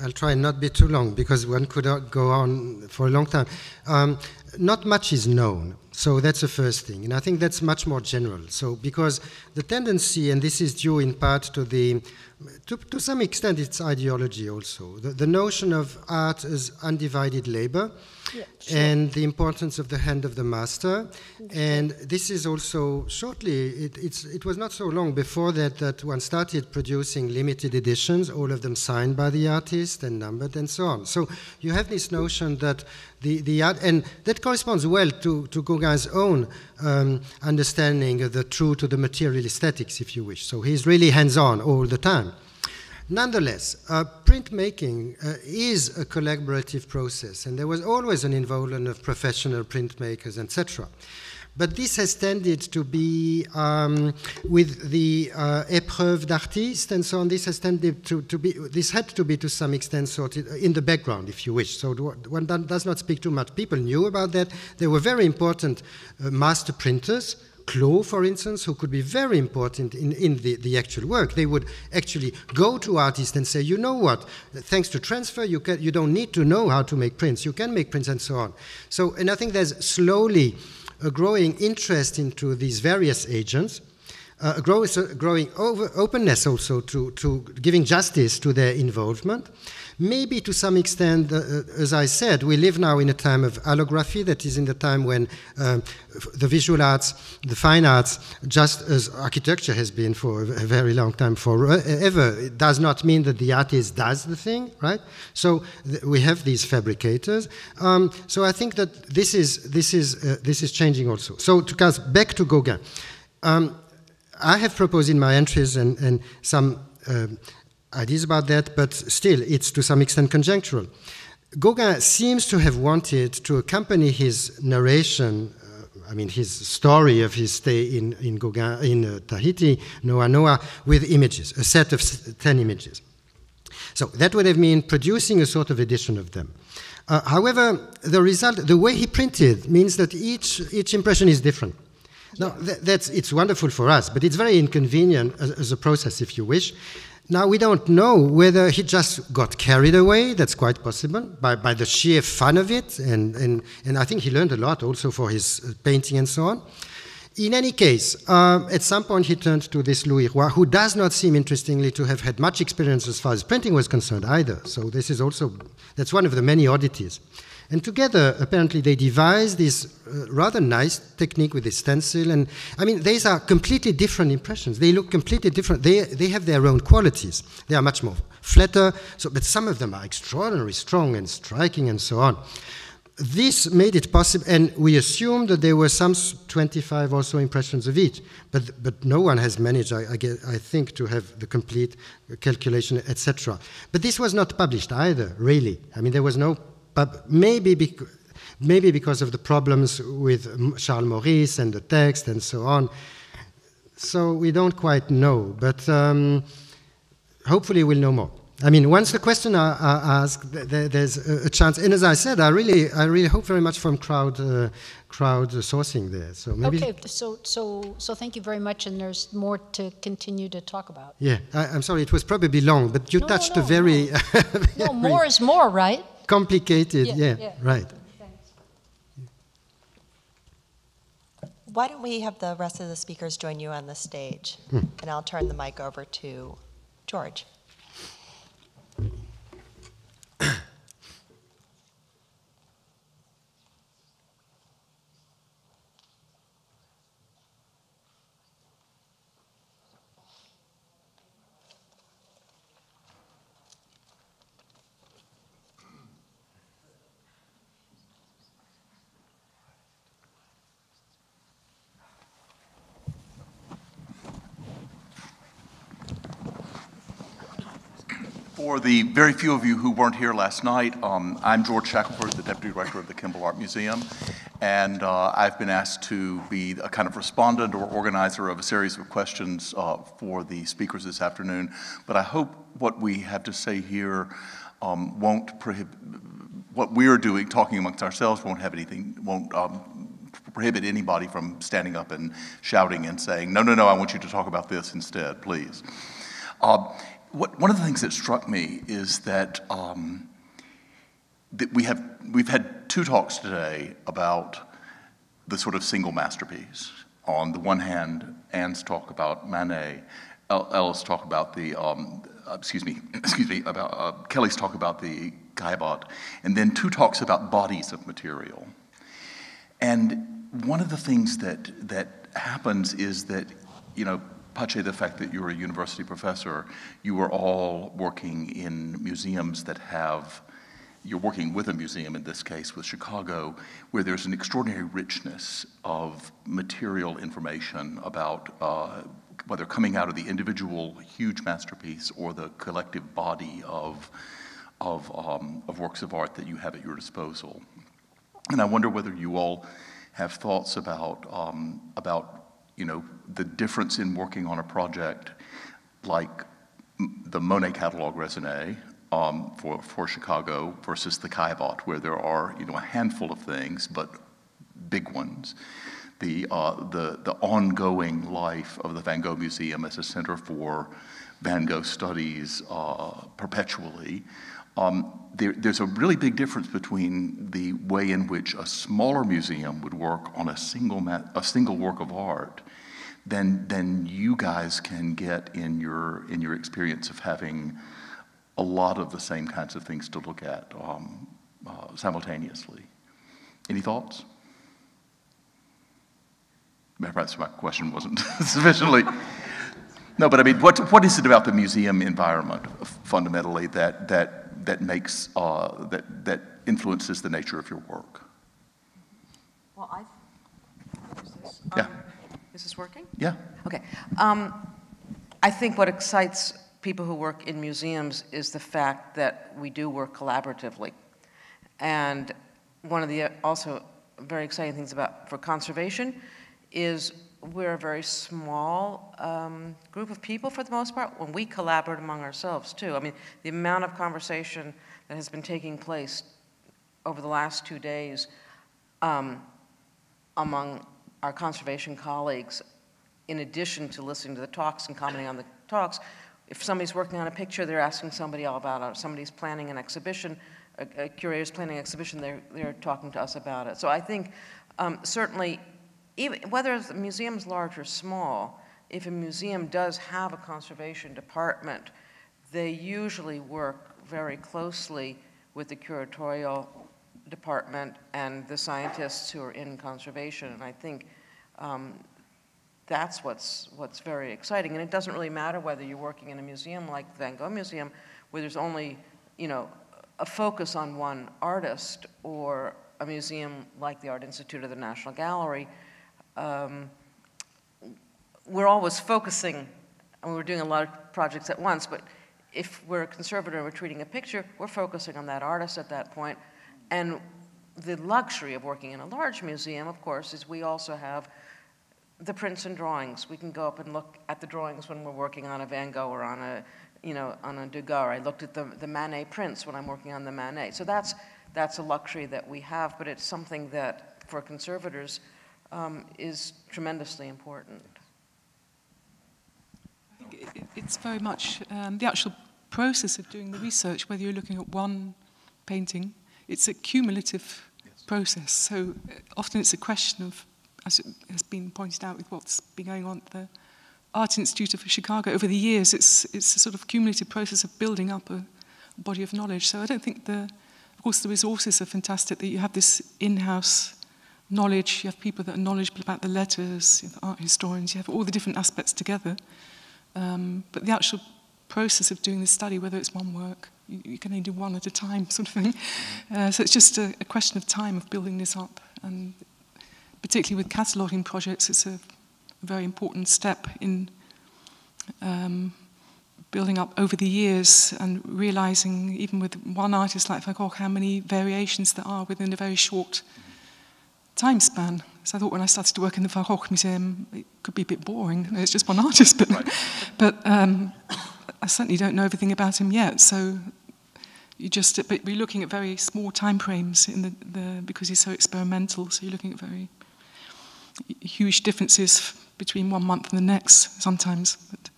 I, will try not be too long because one could go on for a long time. Um, not much is known. So that's the first thing. And I think that's much more general. So because the tendency, and this is due in part to the, to, to some extent it's ideology also, the, the notion of art as undivided labor, yeah, sure. and the importance of the hand of the master. And this is also shortly, it, it was not so long before that that one started producing limited editions, all of them signed by the artist and numbered and so on. So you have this notion that the, the art, and that corresponds well to, to Gauguin's own um, understanding of the true to the material aesthetics, if you wish. So he's really hands on all the time. Nonetheless, uh, printmaking uh, is a collaborative process, and there was always an involvement of professional printmakers, etc. But this has tended to be, um, with the uh, épreuve d'artiste and so on, this has tended to, to, be, this had to be to some extent sorted in the background, if you wish. So one does not speak too much. People knew about that. There were very important uh, master printers Clot, for instance, who could be very important in, in the, the actual work. They would actually go to artists and say, you know what, thanks to transfer, you, can, you don't need to know how to make prints. You can make prints and so on. So, and I think there's slowly a growing interest into these various agents uh, a grow, growing over, openness also to, to giving justice to their involvement. Maybe to some extent, uh, uh, as I said, we live now in a time of allography, that is in the time when um, the visual arts, the fine arts, just as architecture has been for a very long time, forever, it does not mean that the artist does the thing, right? So we have these fabricators. Um, so I think that this is, this is, uh, this is changing also. So to come back to Gauguin. Um, I have proposed in my entries and, and some uh, ideas about that, but still, it's to some extent conjectural. Gauguin seems to have wanted to accompany his narration, uh, I mean, his story of his stay in, in, Gauguin, in uh, Tahiti, Noa Noa, with images, a set of 10 images. So that would have meant producing a sort of edition of them. Uh, however, the result, the way he printed, means that each, each impression is different. Now, that's, it's wonderful for us, but it's very inconvenient as, as, a process, if you wish. Now, we don't know whether he just got carried away, that's quite possible, by, by the sheer fun of it, and, and, and I think he learned a lot also for his uh, painting and so on. In any case, uh, at some point he turned to this Louis Roy, who does not seem, interestingly, to have had much experience as far as printing was concerned either. So this is also, that's one of the many oddities. And together, apparently, they devised this uh, rather nice technique with this stencil. And I mean, these are completely different impressions. They look completely different. They, they have their own qualities. They are much more flatter, so, but some of them are extraordinarily strong and striking and so on. This made it possible, and we assumed that there were some 25 or so impressions of each, but, but no one has managed, I, I, get, I think, to have the complete calculation, etc. But this was not published either, really. I mean, there was no but maybe, bec maybe because of the problems with Charles Morice and the text and so on. So we don't quite know, but um, hopefully we'll know more. I mean, once the question are, are asked, there's a chance. And as I said, I really, I really hope very much from crowd, uh, crowd sourcing there. So maybe. Okay, so, so, so thank you very much, and there's more to continue to talk about. Yeah, I, am sorry, it was probably long, but you no, touched no, no, a very. no, more is more, right? Complicated, yeah, yeah, yeah. right. Why don't we have the rest of the speakers join you on the stage? Hmm. And I'll turn the mic over to George. For the very few of you who weren't here last night, um, I'm George Shackelford, the Deputy Director of the Kimbell Art Museum, and uh, I've been asked to be a kind of respondent or organizer of a series of questions uh, for the speakers this afternoon. But I hope what we have to say here um, won't prohibit, what we're doing, talking amongst ourselves, won't have anything, won't um, prohibit anybody from standing up and shouting and saying, no, no, no, I want you to talk about this instead, please. Uh, what, one of the things that struck me is that, um, that we have, we've had two talks today about the sort of single masterpiece. On the one hand, Ann's talk about Manet, Ella's talk about the, um, excuse me, excuse me, about uh, Kelly's talk about the Caillebotte, and then two talks about bodies of material. And one of the things that, that happens is that, you know, Pache, the fact that you're a university professor, you are all working in museums that have, you're working with a museum in this case, with Chicago, where there's an extraordinary richness of material information about uh, whether coming out of the individual huge masterpiece or the collective body of, of, um, of works of art that you have at your disposal. And I wonder whether you all have thoughts about, um, about you know, the difference in working on a project like the Monet catalog raisonné um, for, for Chicago versus the Caillebotte, where there are, you know, a handful of things, but big ones. the, uh, the, the ongoing life of the Van Gogh Museum as a center for Van Gogh studies uh, perpetually. Um, there, there's a really big difference between the way in which a smaller museum would work on a single, a single work of art than, than you guys can get in your, in your experience of having a lot of the same kinds of things to look at um, uh, simultaneously. Any thoughts? Perhaps my question wasn't sufficiently. No, but I mean, what, what is it about the museum environment fundamentally that, that, that makes, uh, that, that influences the nature of your work? Well, I. This? Yeah. Um, is this working? Yeah. Okay. Um, I think what excites people who work in museums is the fact that we do work collaboratively. And one of the also very exciting things about for conservation is we're a very small um, group of people for the most part when we collaborate among ourselves too. I mean, the amount of conversation that has been taking place over the last two days um, among our conservation colleagues, in addition to listening to the talks and commenting on the talks, if somebody's working on a picture, they're asking somebody all about it. If somebody's planning an exhibition, a, a curator's planning an exhibition, they're, they're talking to us about it. So I think um, certainly even, whether the museum's large or small, if a museum does have a conservation department, they usually work very closely with the curatorial department and the scientists who are in conservation. And I think um, that's what's, what's very exciting. And it doesn't really matter whether you're working in a museum like the Van Gogh Museum, where there's only, you know, a focus on one artist, or a museum like the Art Institute or the National Gallery, um, we're always focusing, and we're doing a lot of projects at once, but if we're a conservator and we're treating a picture, we're focusing on that artist at that point. And the luxury of working in a large museum, of course, is we also have the prints and drawings. We can go up and look at the drawings when we're working on a Van Gogh or on a, you know, on a Degas. I looked at the, the Manet prints when I'm working on the Manet. So that's, that's a luxury that we have, but it's something that for conservators, um, is tremendously important. I think It's very much um, the actual process of doing the research, whether you're looking at one painting, it's a cumulative yes. process. So uh, often it's a question of, as it has been pointed out with what's been going on at the Art Institute of Chicago over the years, it's, it's a sort of cumulative process of building up a, a body of knowledge. So I don't think the, of course, the resources are fantastic that you have this in-house knowledge, you have people that are knowledgeable about the letters, you have art historians, you have all the different aspects together. Um, but the actual process of doing the study, whether it's one work, you, you can only do one at a time, sort of thing. Uh, so it's just a, a question of time of building this up. And particularly with cataloguing projects, it's a very important step in um, building up over the years and realizing, even with one artist like Van Gogh, how many variations there are within a very short time span. So I thought when I started to work in the Van Gogh Museum, it could be a bit boring. It's just one artist, but, right. but um, I certainly don't know everything about him yet. So you just, but we're looking at very small time frames in the, the because he's so experimental. So you're looking at very huge differences between one month and the next sometimes. But,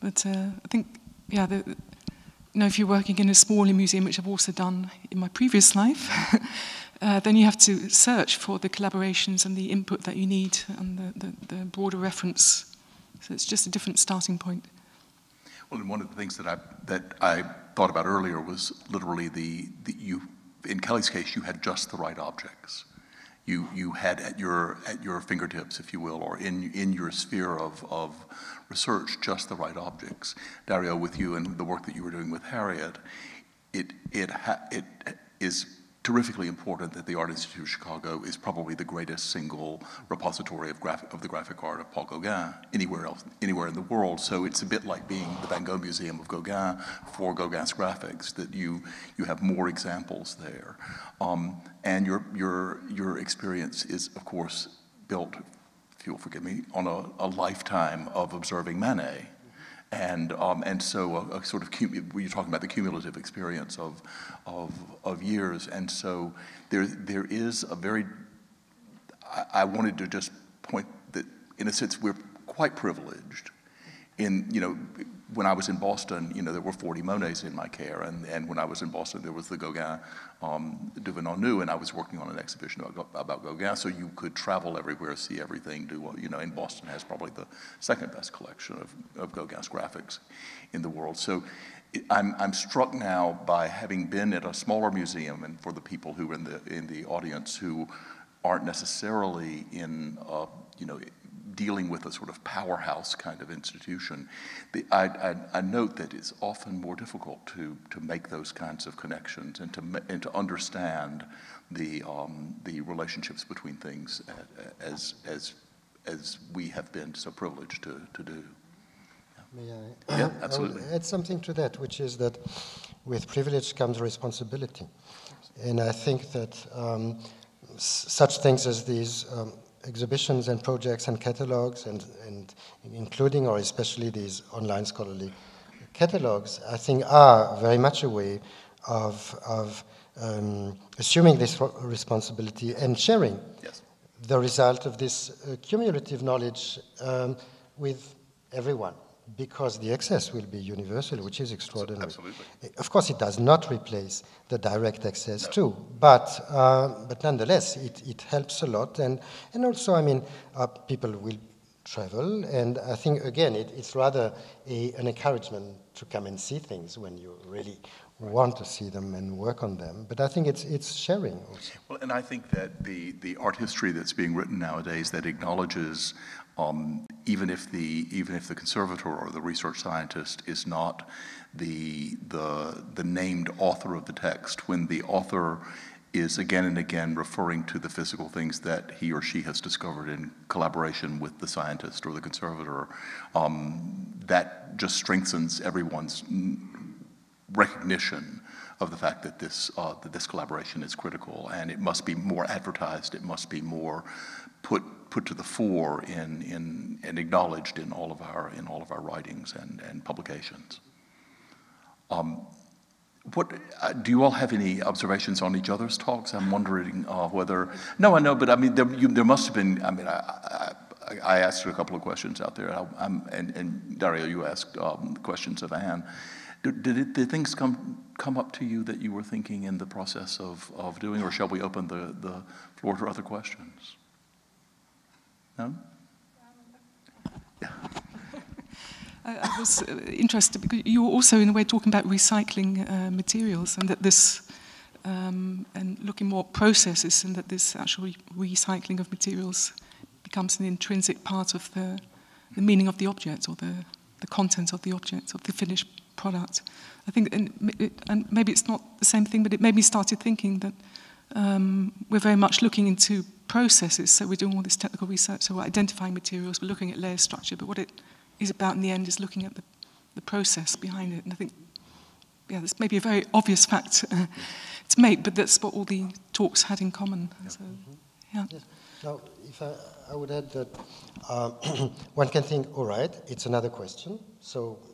but uh, I think, yeah, the, you know, if you're working in a smaller museum, which I've also done in my previous life. uh, then you have to search for the collaborations and the input that you need and the, the, the, broader reference. So it's just a different starting point. Well, and one of the things that I, that I thought about earlier was literally the, the you, in Kelly's case, you had just the right objects. You, you had at your, at your fingertips, if you will, or in, in your sphere of, of research, just the right objects. Dario, with you and the work that you were doing with Harriet, it, it, it is terrifically important that the Art Institute of Chicago is probably the greatest single repository of, of, the graphic art of Paul Gauguin anywhere else, anywhere in the world. So it's a bit like being the Van Gogh Museum of Gauguin for Gauguin's graphics, that you, you have more examples there. Um, and your, your, your experience is, of course, built, if you'll forgive me, on a, a lifetime of observing Manet. And, um, and so a, a sort of, you're talking about the cumulative experience of, of, of years. And so there, there is a very, I, I wanted to just point that, in a sense, we're quite privileged. In, you know, when I was in Boston, you know, there were 40 Monets in my care, and, and when I was in Boston, there was the Gauguin um, D'où Venons-Nous, and I was working on an exhibition about, about Gauguin, so you could travel everywhere, see everything, do, you know, and Boston has probably the second best collection of, of Gauguin's graphics in the world. So I'm, I'm struck now by having been at a smaller museum, and for the people who are in the, in the audience who aren't necessarily in, uh, you know, dealing with a sort of powerhouse kind of institution, the, I, I, I, note that it's often more difficult to, to make those kinds of connections and to, and to understand the, um, the relationships between things as, as, as we have been so privileged to, to do. May I? Yeah, absolutely. I add something to that, which is that with privilege comes responsibility. And I think that um, such things as these um, exhibitions and projects and catalogs, and, and including or especially these online scholarly catalogs, I think are very much a way of, of um, assuming this responsibility and sharing yes. the result of this uh, cumulative knowledge um, with everyone because the access will be universal, which is extraordinary. Absolutely. Of course, it does not replace the direct access no. too, but uh, but nonetheless, it, it helps a lot, and and also, I mean, uh, people will travel, and I think again, it, it's rather a, an encouragement to come and see things when you really want to see them and work on them. But I think it's it's sharing also. Well, and I think that the the art history that's being written nowadays that acknowledges um, even if the even if the conservator or the research scientist is not the the the named author of the text, when the author is again and again referring to the physical things that he or she has discovered in collaboration with the scientist or the conservator, um, that just strengthens everyone's recognition of the fact that this uh, that this collaboration is critical and it must be more advertised. It must be more put put to the fore in, in, and acknowledged in all of our, in all of our writings and, and publications. Um, what, uh, do you all have any observations on each other's talks? I'm wondering uh, whether, no, I know, but I mean, there, you, there must have been, I mean, I, I, I, asked a couple of questions out there, and, and, Dario, you asked um, questions of Ann. Did, did, it, did, things come, come up to you that you were thinking in the process of, of doing, or shall we open the, the floor to other questions? No? I, was uh, interested because you were also, in a way, talking about recycling uh, materials and that this, um, and looking more at processes, and that this actual recycling of materials becomes an intrinsic part of the, the meaning of the object or the, the content of the object, of the finished product. I think, and, and maybe it's not the same thing, but it made me started thinking that um, we're very much looking into processes. So we're doing all this technical research, so we're identifying materials, we're looking at layer structure, but what it is about in the end is looking at the, the process behind it. And I think, yeah, this may be a very obvious fact uh, to make, but that's what all the talks had in common. Yeah. So, yeah. Yes. Now, if I, I would add that uh, one can think, all right, it's another question, so we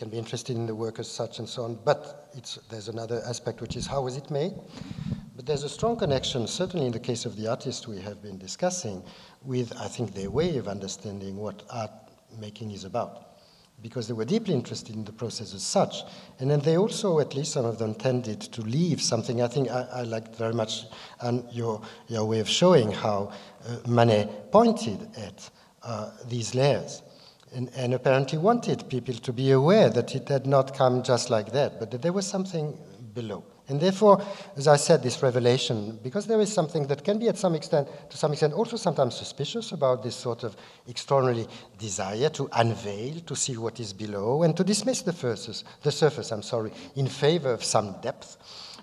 can be interested in the work as such and so on, but there's another aspect, which is how was it made? But there's a strong connection, certainly in the case of the artist we have been discussing, with, I think, their way of understanding what art making is about. Because they were deeply interested in the process as such. And then they also, at least some of them, tended to leave something. I think I, I liked very much and your, your way of showing how uh, Manet pointed at uh, these layers. And, and, apparently wanted people to be aware that it had not come just like that, but that there was something below. And therefore, as I said, this revelation, because there is something that can be at some extent, to some extent, also sometimes suspicious about this sort of extraordinary desire to unveil, to see what is below, and to dismiss the surface, the surface, I'm sorry, in favor of some depth.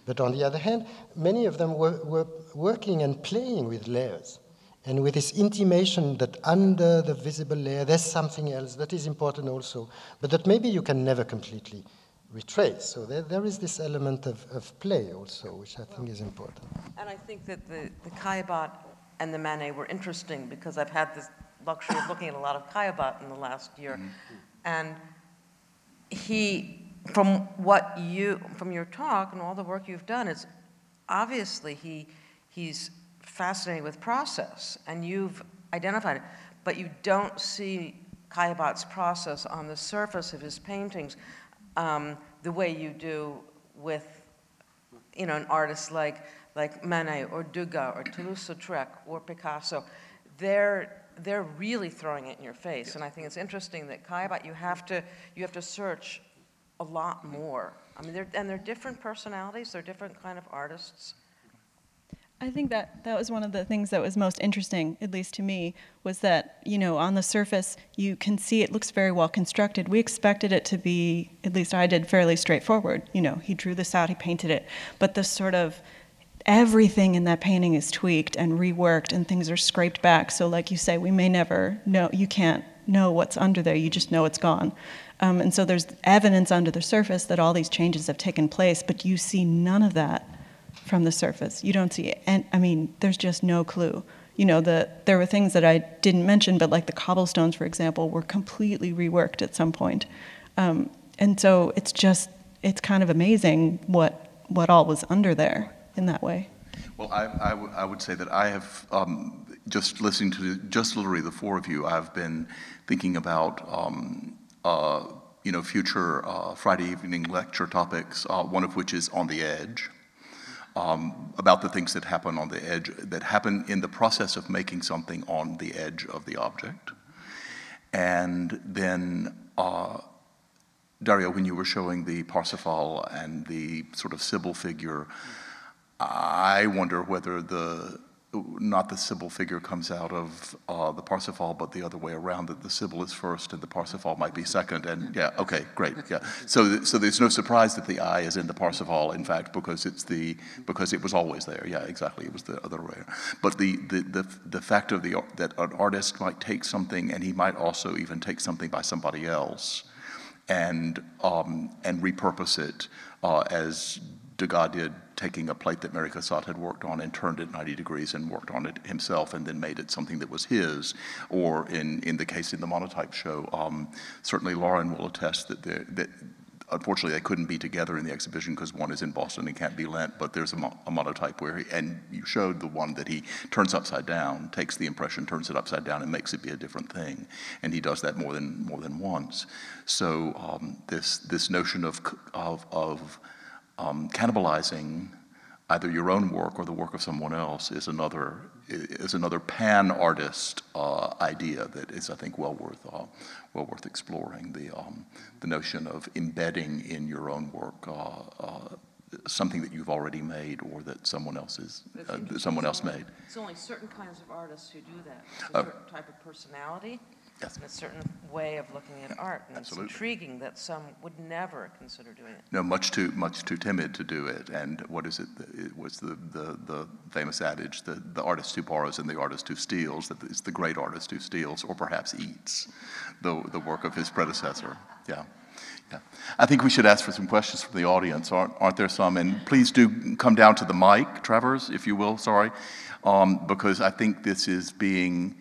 But on the other hand, many of them were, were working and playing with layers. And with this intimation that under the visible layer, there's something else that is important also, but that maybe you can never completely retrace. So there, there is this element of, of play also, which I think is important. And I think that the, the Caillebotte and the Manet were interesting because I've had this luxury of looking at a lot of Caillebotte in the last year. Mm -hmm. And he, from what you, from your talk and all the work you've done, it's obviously he, he's fascinated with process, and you've identified it, but you don't see Caillebotte's process on the surface of his paintings um, the way you do with, you know, an artist like, like Manet or Degas or Toulouse-Lautrec or Picasso. They're, they're really throwing it in your face, and I think it's interesting that Caillebott, you have to, you have to search a lot more. I mean, they're, and they're different personalities, they're different kind of artists. I think that that was one of the things that was most interesting, at least to me, was that, you know, on the surface, you can see it looks very well constructed. We expected it to be, at least I did, fairly straightforward. You know, he drew this out, he painted it. But the sort of everything in that painting is tweaked and reworked and things are scraped back. So, like you say, we may never know, you can't know what's under there, you just know it's gone. Um, and so there's evidence under the surface that all these changes have taken place, but you see none of that from the surface. You don't see, and I mean, there's just no clue. You know, the there were things that I didn't mention, but like the cobblestones, for example, were completely reworked at some point. Um, and so it's just it's kind of amazing what what all was under there in that way. Well, I, would say that I have um, just listening to just literally the four of you. I've been thinking about. Um, uh, you know, future uh, Friday evening lecture topics, uh, one of which is on the edge, um, about the things that happen on the edge, that happen in the process of making something on the edge of the object. And then, uh, Dario, when you were showing the Parsifal and the sort of Sibyl figure, I wonder whether the not the Sibyl figure comes out of uh, the Parsifal, but the other way around, that the Sibyl is first and the Parsifal might be second. And yeah, okay, great, yeah. So, so there's no surprise that the eye is in the Parsifal, in fact, because it's the, because it was always there. Yeah, exactly, it was the other way. But the, the, the, the fact of the, that an artist might take something and he might also even take something by somebody else and, um, and repurpose it uh, as Degas did taking a plate that Mary Cassatt had worked on and turned it 90 degrees and worked on it himself and then made it something that was his. Or in, in the case in the monotype show, um, certainly Lauren will attest that, that unfortunately they couldn't be together in the exhibition because one is in Boston and can't be lent, but there's a, mo a monotype where, he, and you showed the one that he turns upside down, takes the impression, turns it upside down and makes it be a different thing. And he does that more than, more than once. So um, this, this notion of, of, of um, cannibalizing either your own work or the work of someone else is another is another pan artist uh, idea that is I think well worth uh, well worth exploring the um, the notion of embedding in your own work uh, uh something that you've already made or that someone else is uh, someone else made. It's only certain kinds of artists who do that. It's a uh, certain type of personality Yes. and a certain way of looking at art. And Absolutely. it's intriguing that some would never consider doing it. No, much too much too timid to do it. And what is it? It was the the, the famous adage: the the artist who borrows and the artist who steals. That it's the great artist who steals, or perhaps eats, the the work of his predecessor. Yeah. Yeah. I think we should ask for some questions from the audience. Aren't, aren't there some? And please do come down to the mic, Travers, if you will, sorry, um, because I think this is being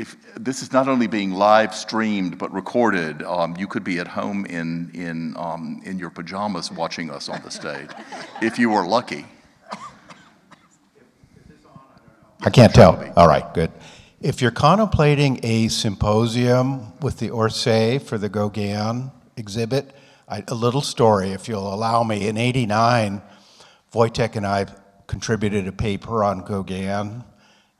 if this is not only being live streamed but recorded, um, you could be at home in in um, in your pajamas watching us on the stage, if you were lucky. I can't tell. All right, good. If you're contemplating a symposium with the Orsay for the Gauguin exhibit, I, a little story, if you'll allow me. In '89, Wojtek and I contributed a paper on Gauguin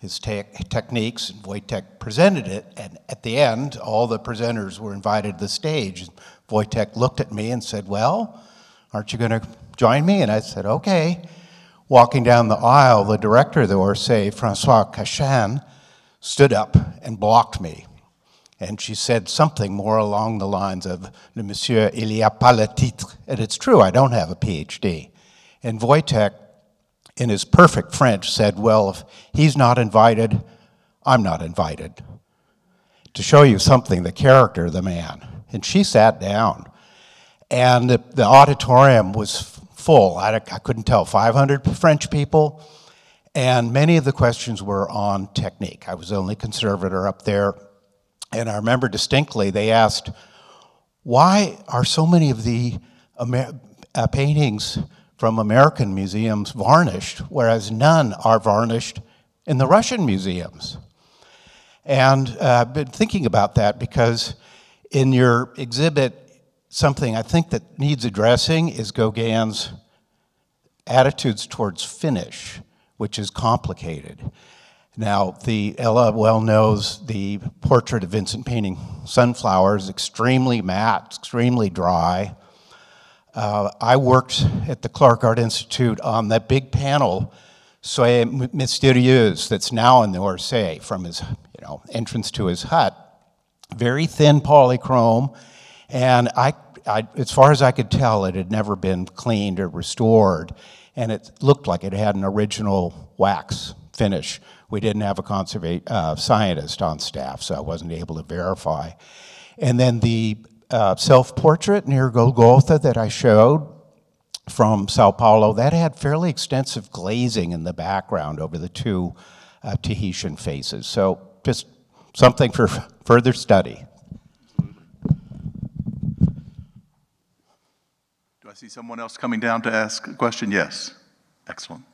his te techniques, and Wojtek presented it, and at the end, all the presenters were invited to the stage. Wojtek looked at me and said, well, aren't you going to join me? And I said, okay. Walking down the aisle, the director of the Orsay, Francois Cachin, stood up and blocked me. And she said something more along the lines of, Le monsieur, il y a pas le titre. And it's true, I don't have a PhD. And Wojtek in his perfect French, said, Well, if he's not invited, I'm not invited. To show you something, the character of the man. And she sat down. And the, the auditorium was full. I, I couldn't tell, 500 French people. And many of the questions were on technique. I was the only conservator up there. And I remember distinctly they asked, Why are so many of the Amer uh, paintings from American museums varnished, whereas none are varnished in the Russian museums. And uh, I've been thinking about that because in your exhibit, something I think that needs addressing is Gauguin's attitudes towards finish, which is complicated. Now, the Ella well knows the portrait of Vincent painting sunflowers, extremely matte, extremely dry. Uh, I worked at the Clark Art Institute on that big panel, Soyez Mystérieuse, that's now in the Orsay from his you know, entrance to his hut. Very thin polychrome, and I, I, as far as I could tell, it had never been cleaned or restored, and it looked like it had an original wax finish. We didn't have a conserva- uh, scientist on staff, so I wasn't able to verify. And then the uh, self-portrait near Golgotha that I showed from Sao Paulo, that had fairly extensive glazing in the background over the two uh, Tahitian faces. So just something for further study. Do I see someone else coming down to ask a question? Yes. Excellent.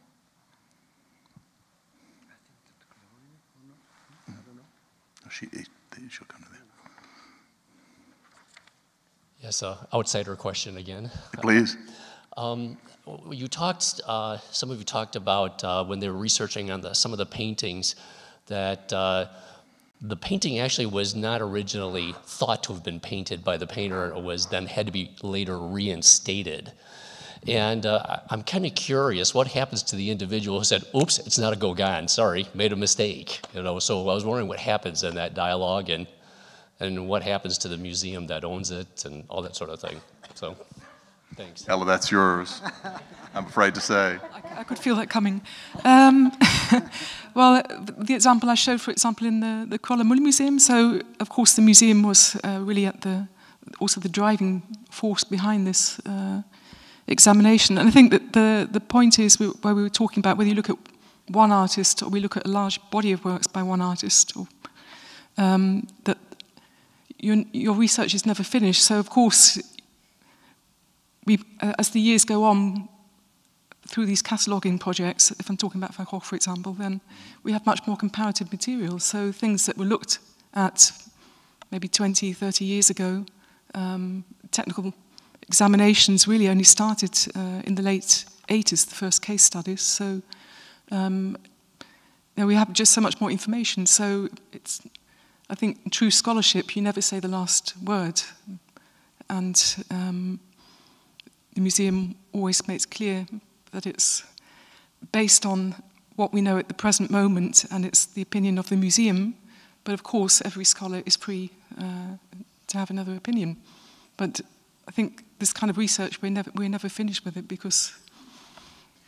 She, she'll come to that. Yes, uh, outsider question again. Please. Um, you talked, uh, some of you talked about uh, when they were researching on the, some of the paintings that uh, the painting actually was not originally thought to have been painted by the painter. It was then had to be later reinstated. And uh, I'm kind of curious what happens to the individual who said, oops, it's not a Gauguin, sorry, made a mistake. You know, so I was wondering what happens in that dialogue and, and what happens to the museum that owns it and all that sort of thing. So, thanks. Ella, that's yours, I'm afraid to say. I, I could feel that coming. Um, well, the example I showed, for example, in the, the Kröller-Müller Museum, so of course the museum was uh, really at the, also the driving force behind this uh, examination. And I think that the, the point is where we were talking about whether you look at one artist or we look at a large body of works by one artist, or, um, that your, your research is never finished. So, of course, we, uh, as the years go on, through these cataloguing projects, if I'm talking about Van Gogh, for example, then we have much more comparative material. So things that were looked at maybe 20, 30 years ago, um, technical examinations really only started uh, in the late 80s, the first case studies. So um, we have just so much more information. So it's, I think, in true scholarship, you never say the last word. And um, the museum always makes clear that it's based on what we know at the present moment and it's the opinion of the museum. But of course, every scholar is free uh, to have another opinion. But I think this kind of research, we're never, we're never finished with it because,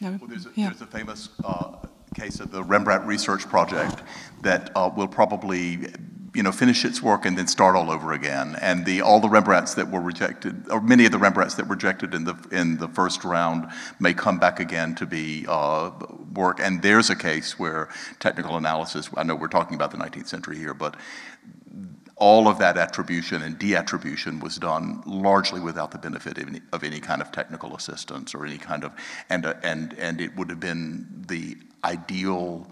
know, well, there's, a, yeah. there's a famous uh, case of the Rembrandt Research Project that uh, will probably you know, finish its work and then start all over again. And the, all the Rembrandts that were rejected, or many of the Rembrandts that were rejected in the, in the first round may come back again to be uh, work. And there's a case where technical analysis, I know we're talking about the 19th century here, but all of that attribution and deattribution was done largely without the benefit of any, of any kind of technical assistance or any kind of, and, uh, and, and it would have been the ideal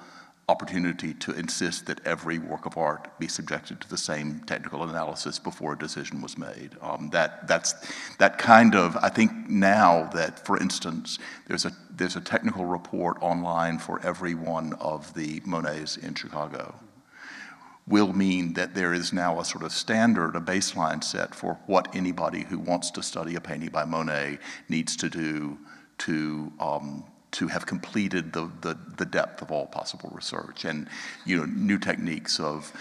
opportunity to insist that every work of art be subjected to the same technical analysis before a decision was made. Um, that, that's, that kind of, I think now that, for instance, there's a, there's a technical report online for every one of the Monets in Chicago will mean that there is now a sort of standard, a baseline set for what anybody who wants to study a painting by Monet needs to do to, um, to have completed the, the, the, depth of all possible research. And you know, new techniques of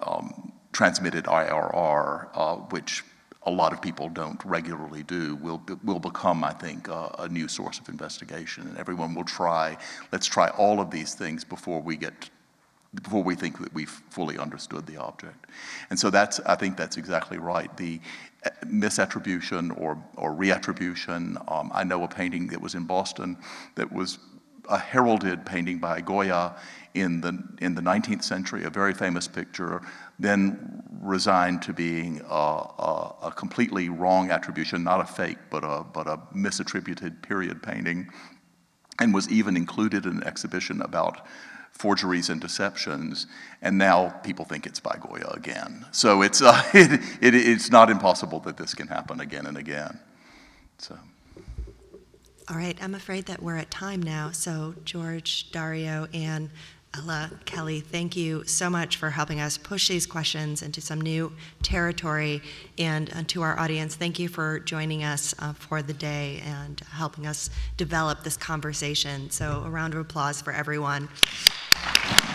um, transmitted IRR, uh, which a lot of people don't regularly do, will, will become, I think, uh, a new source of investigation. And everyone will try, let's try all of these things before we get before we think that we've fully understood the object. And so that's, I think that's exactly right. The misattribution or, or reattribution, um, I know a painting that was in Boston that was a heralded painting by Goya in the, in the 19th century, a very famous picture, then resigned to being a, a, a completely wrong attribution, not a fake, but a, but a misattributed period painting, and was even included in an exhibition about forgeries and deceptions, and now people think it's by Goya again. So it's, uh, it, it, it's not impossible that this can happen again and again. So. All right, I'm afraid that we're at time now. So, George, Dario, and Ella, Kelly, thank you so much for helping us push these questions into some new territory. And uh, to our audience, thank you for joining us uh, for the day and helping us develop this conversation. So, a round of applause for everyone. Thank you.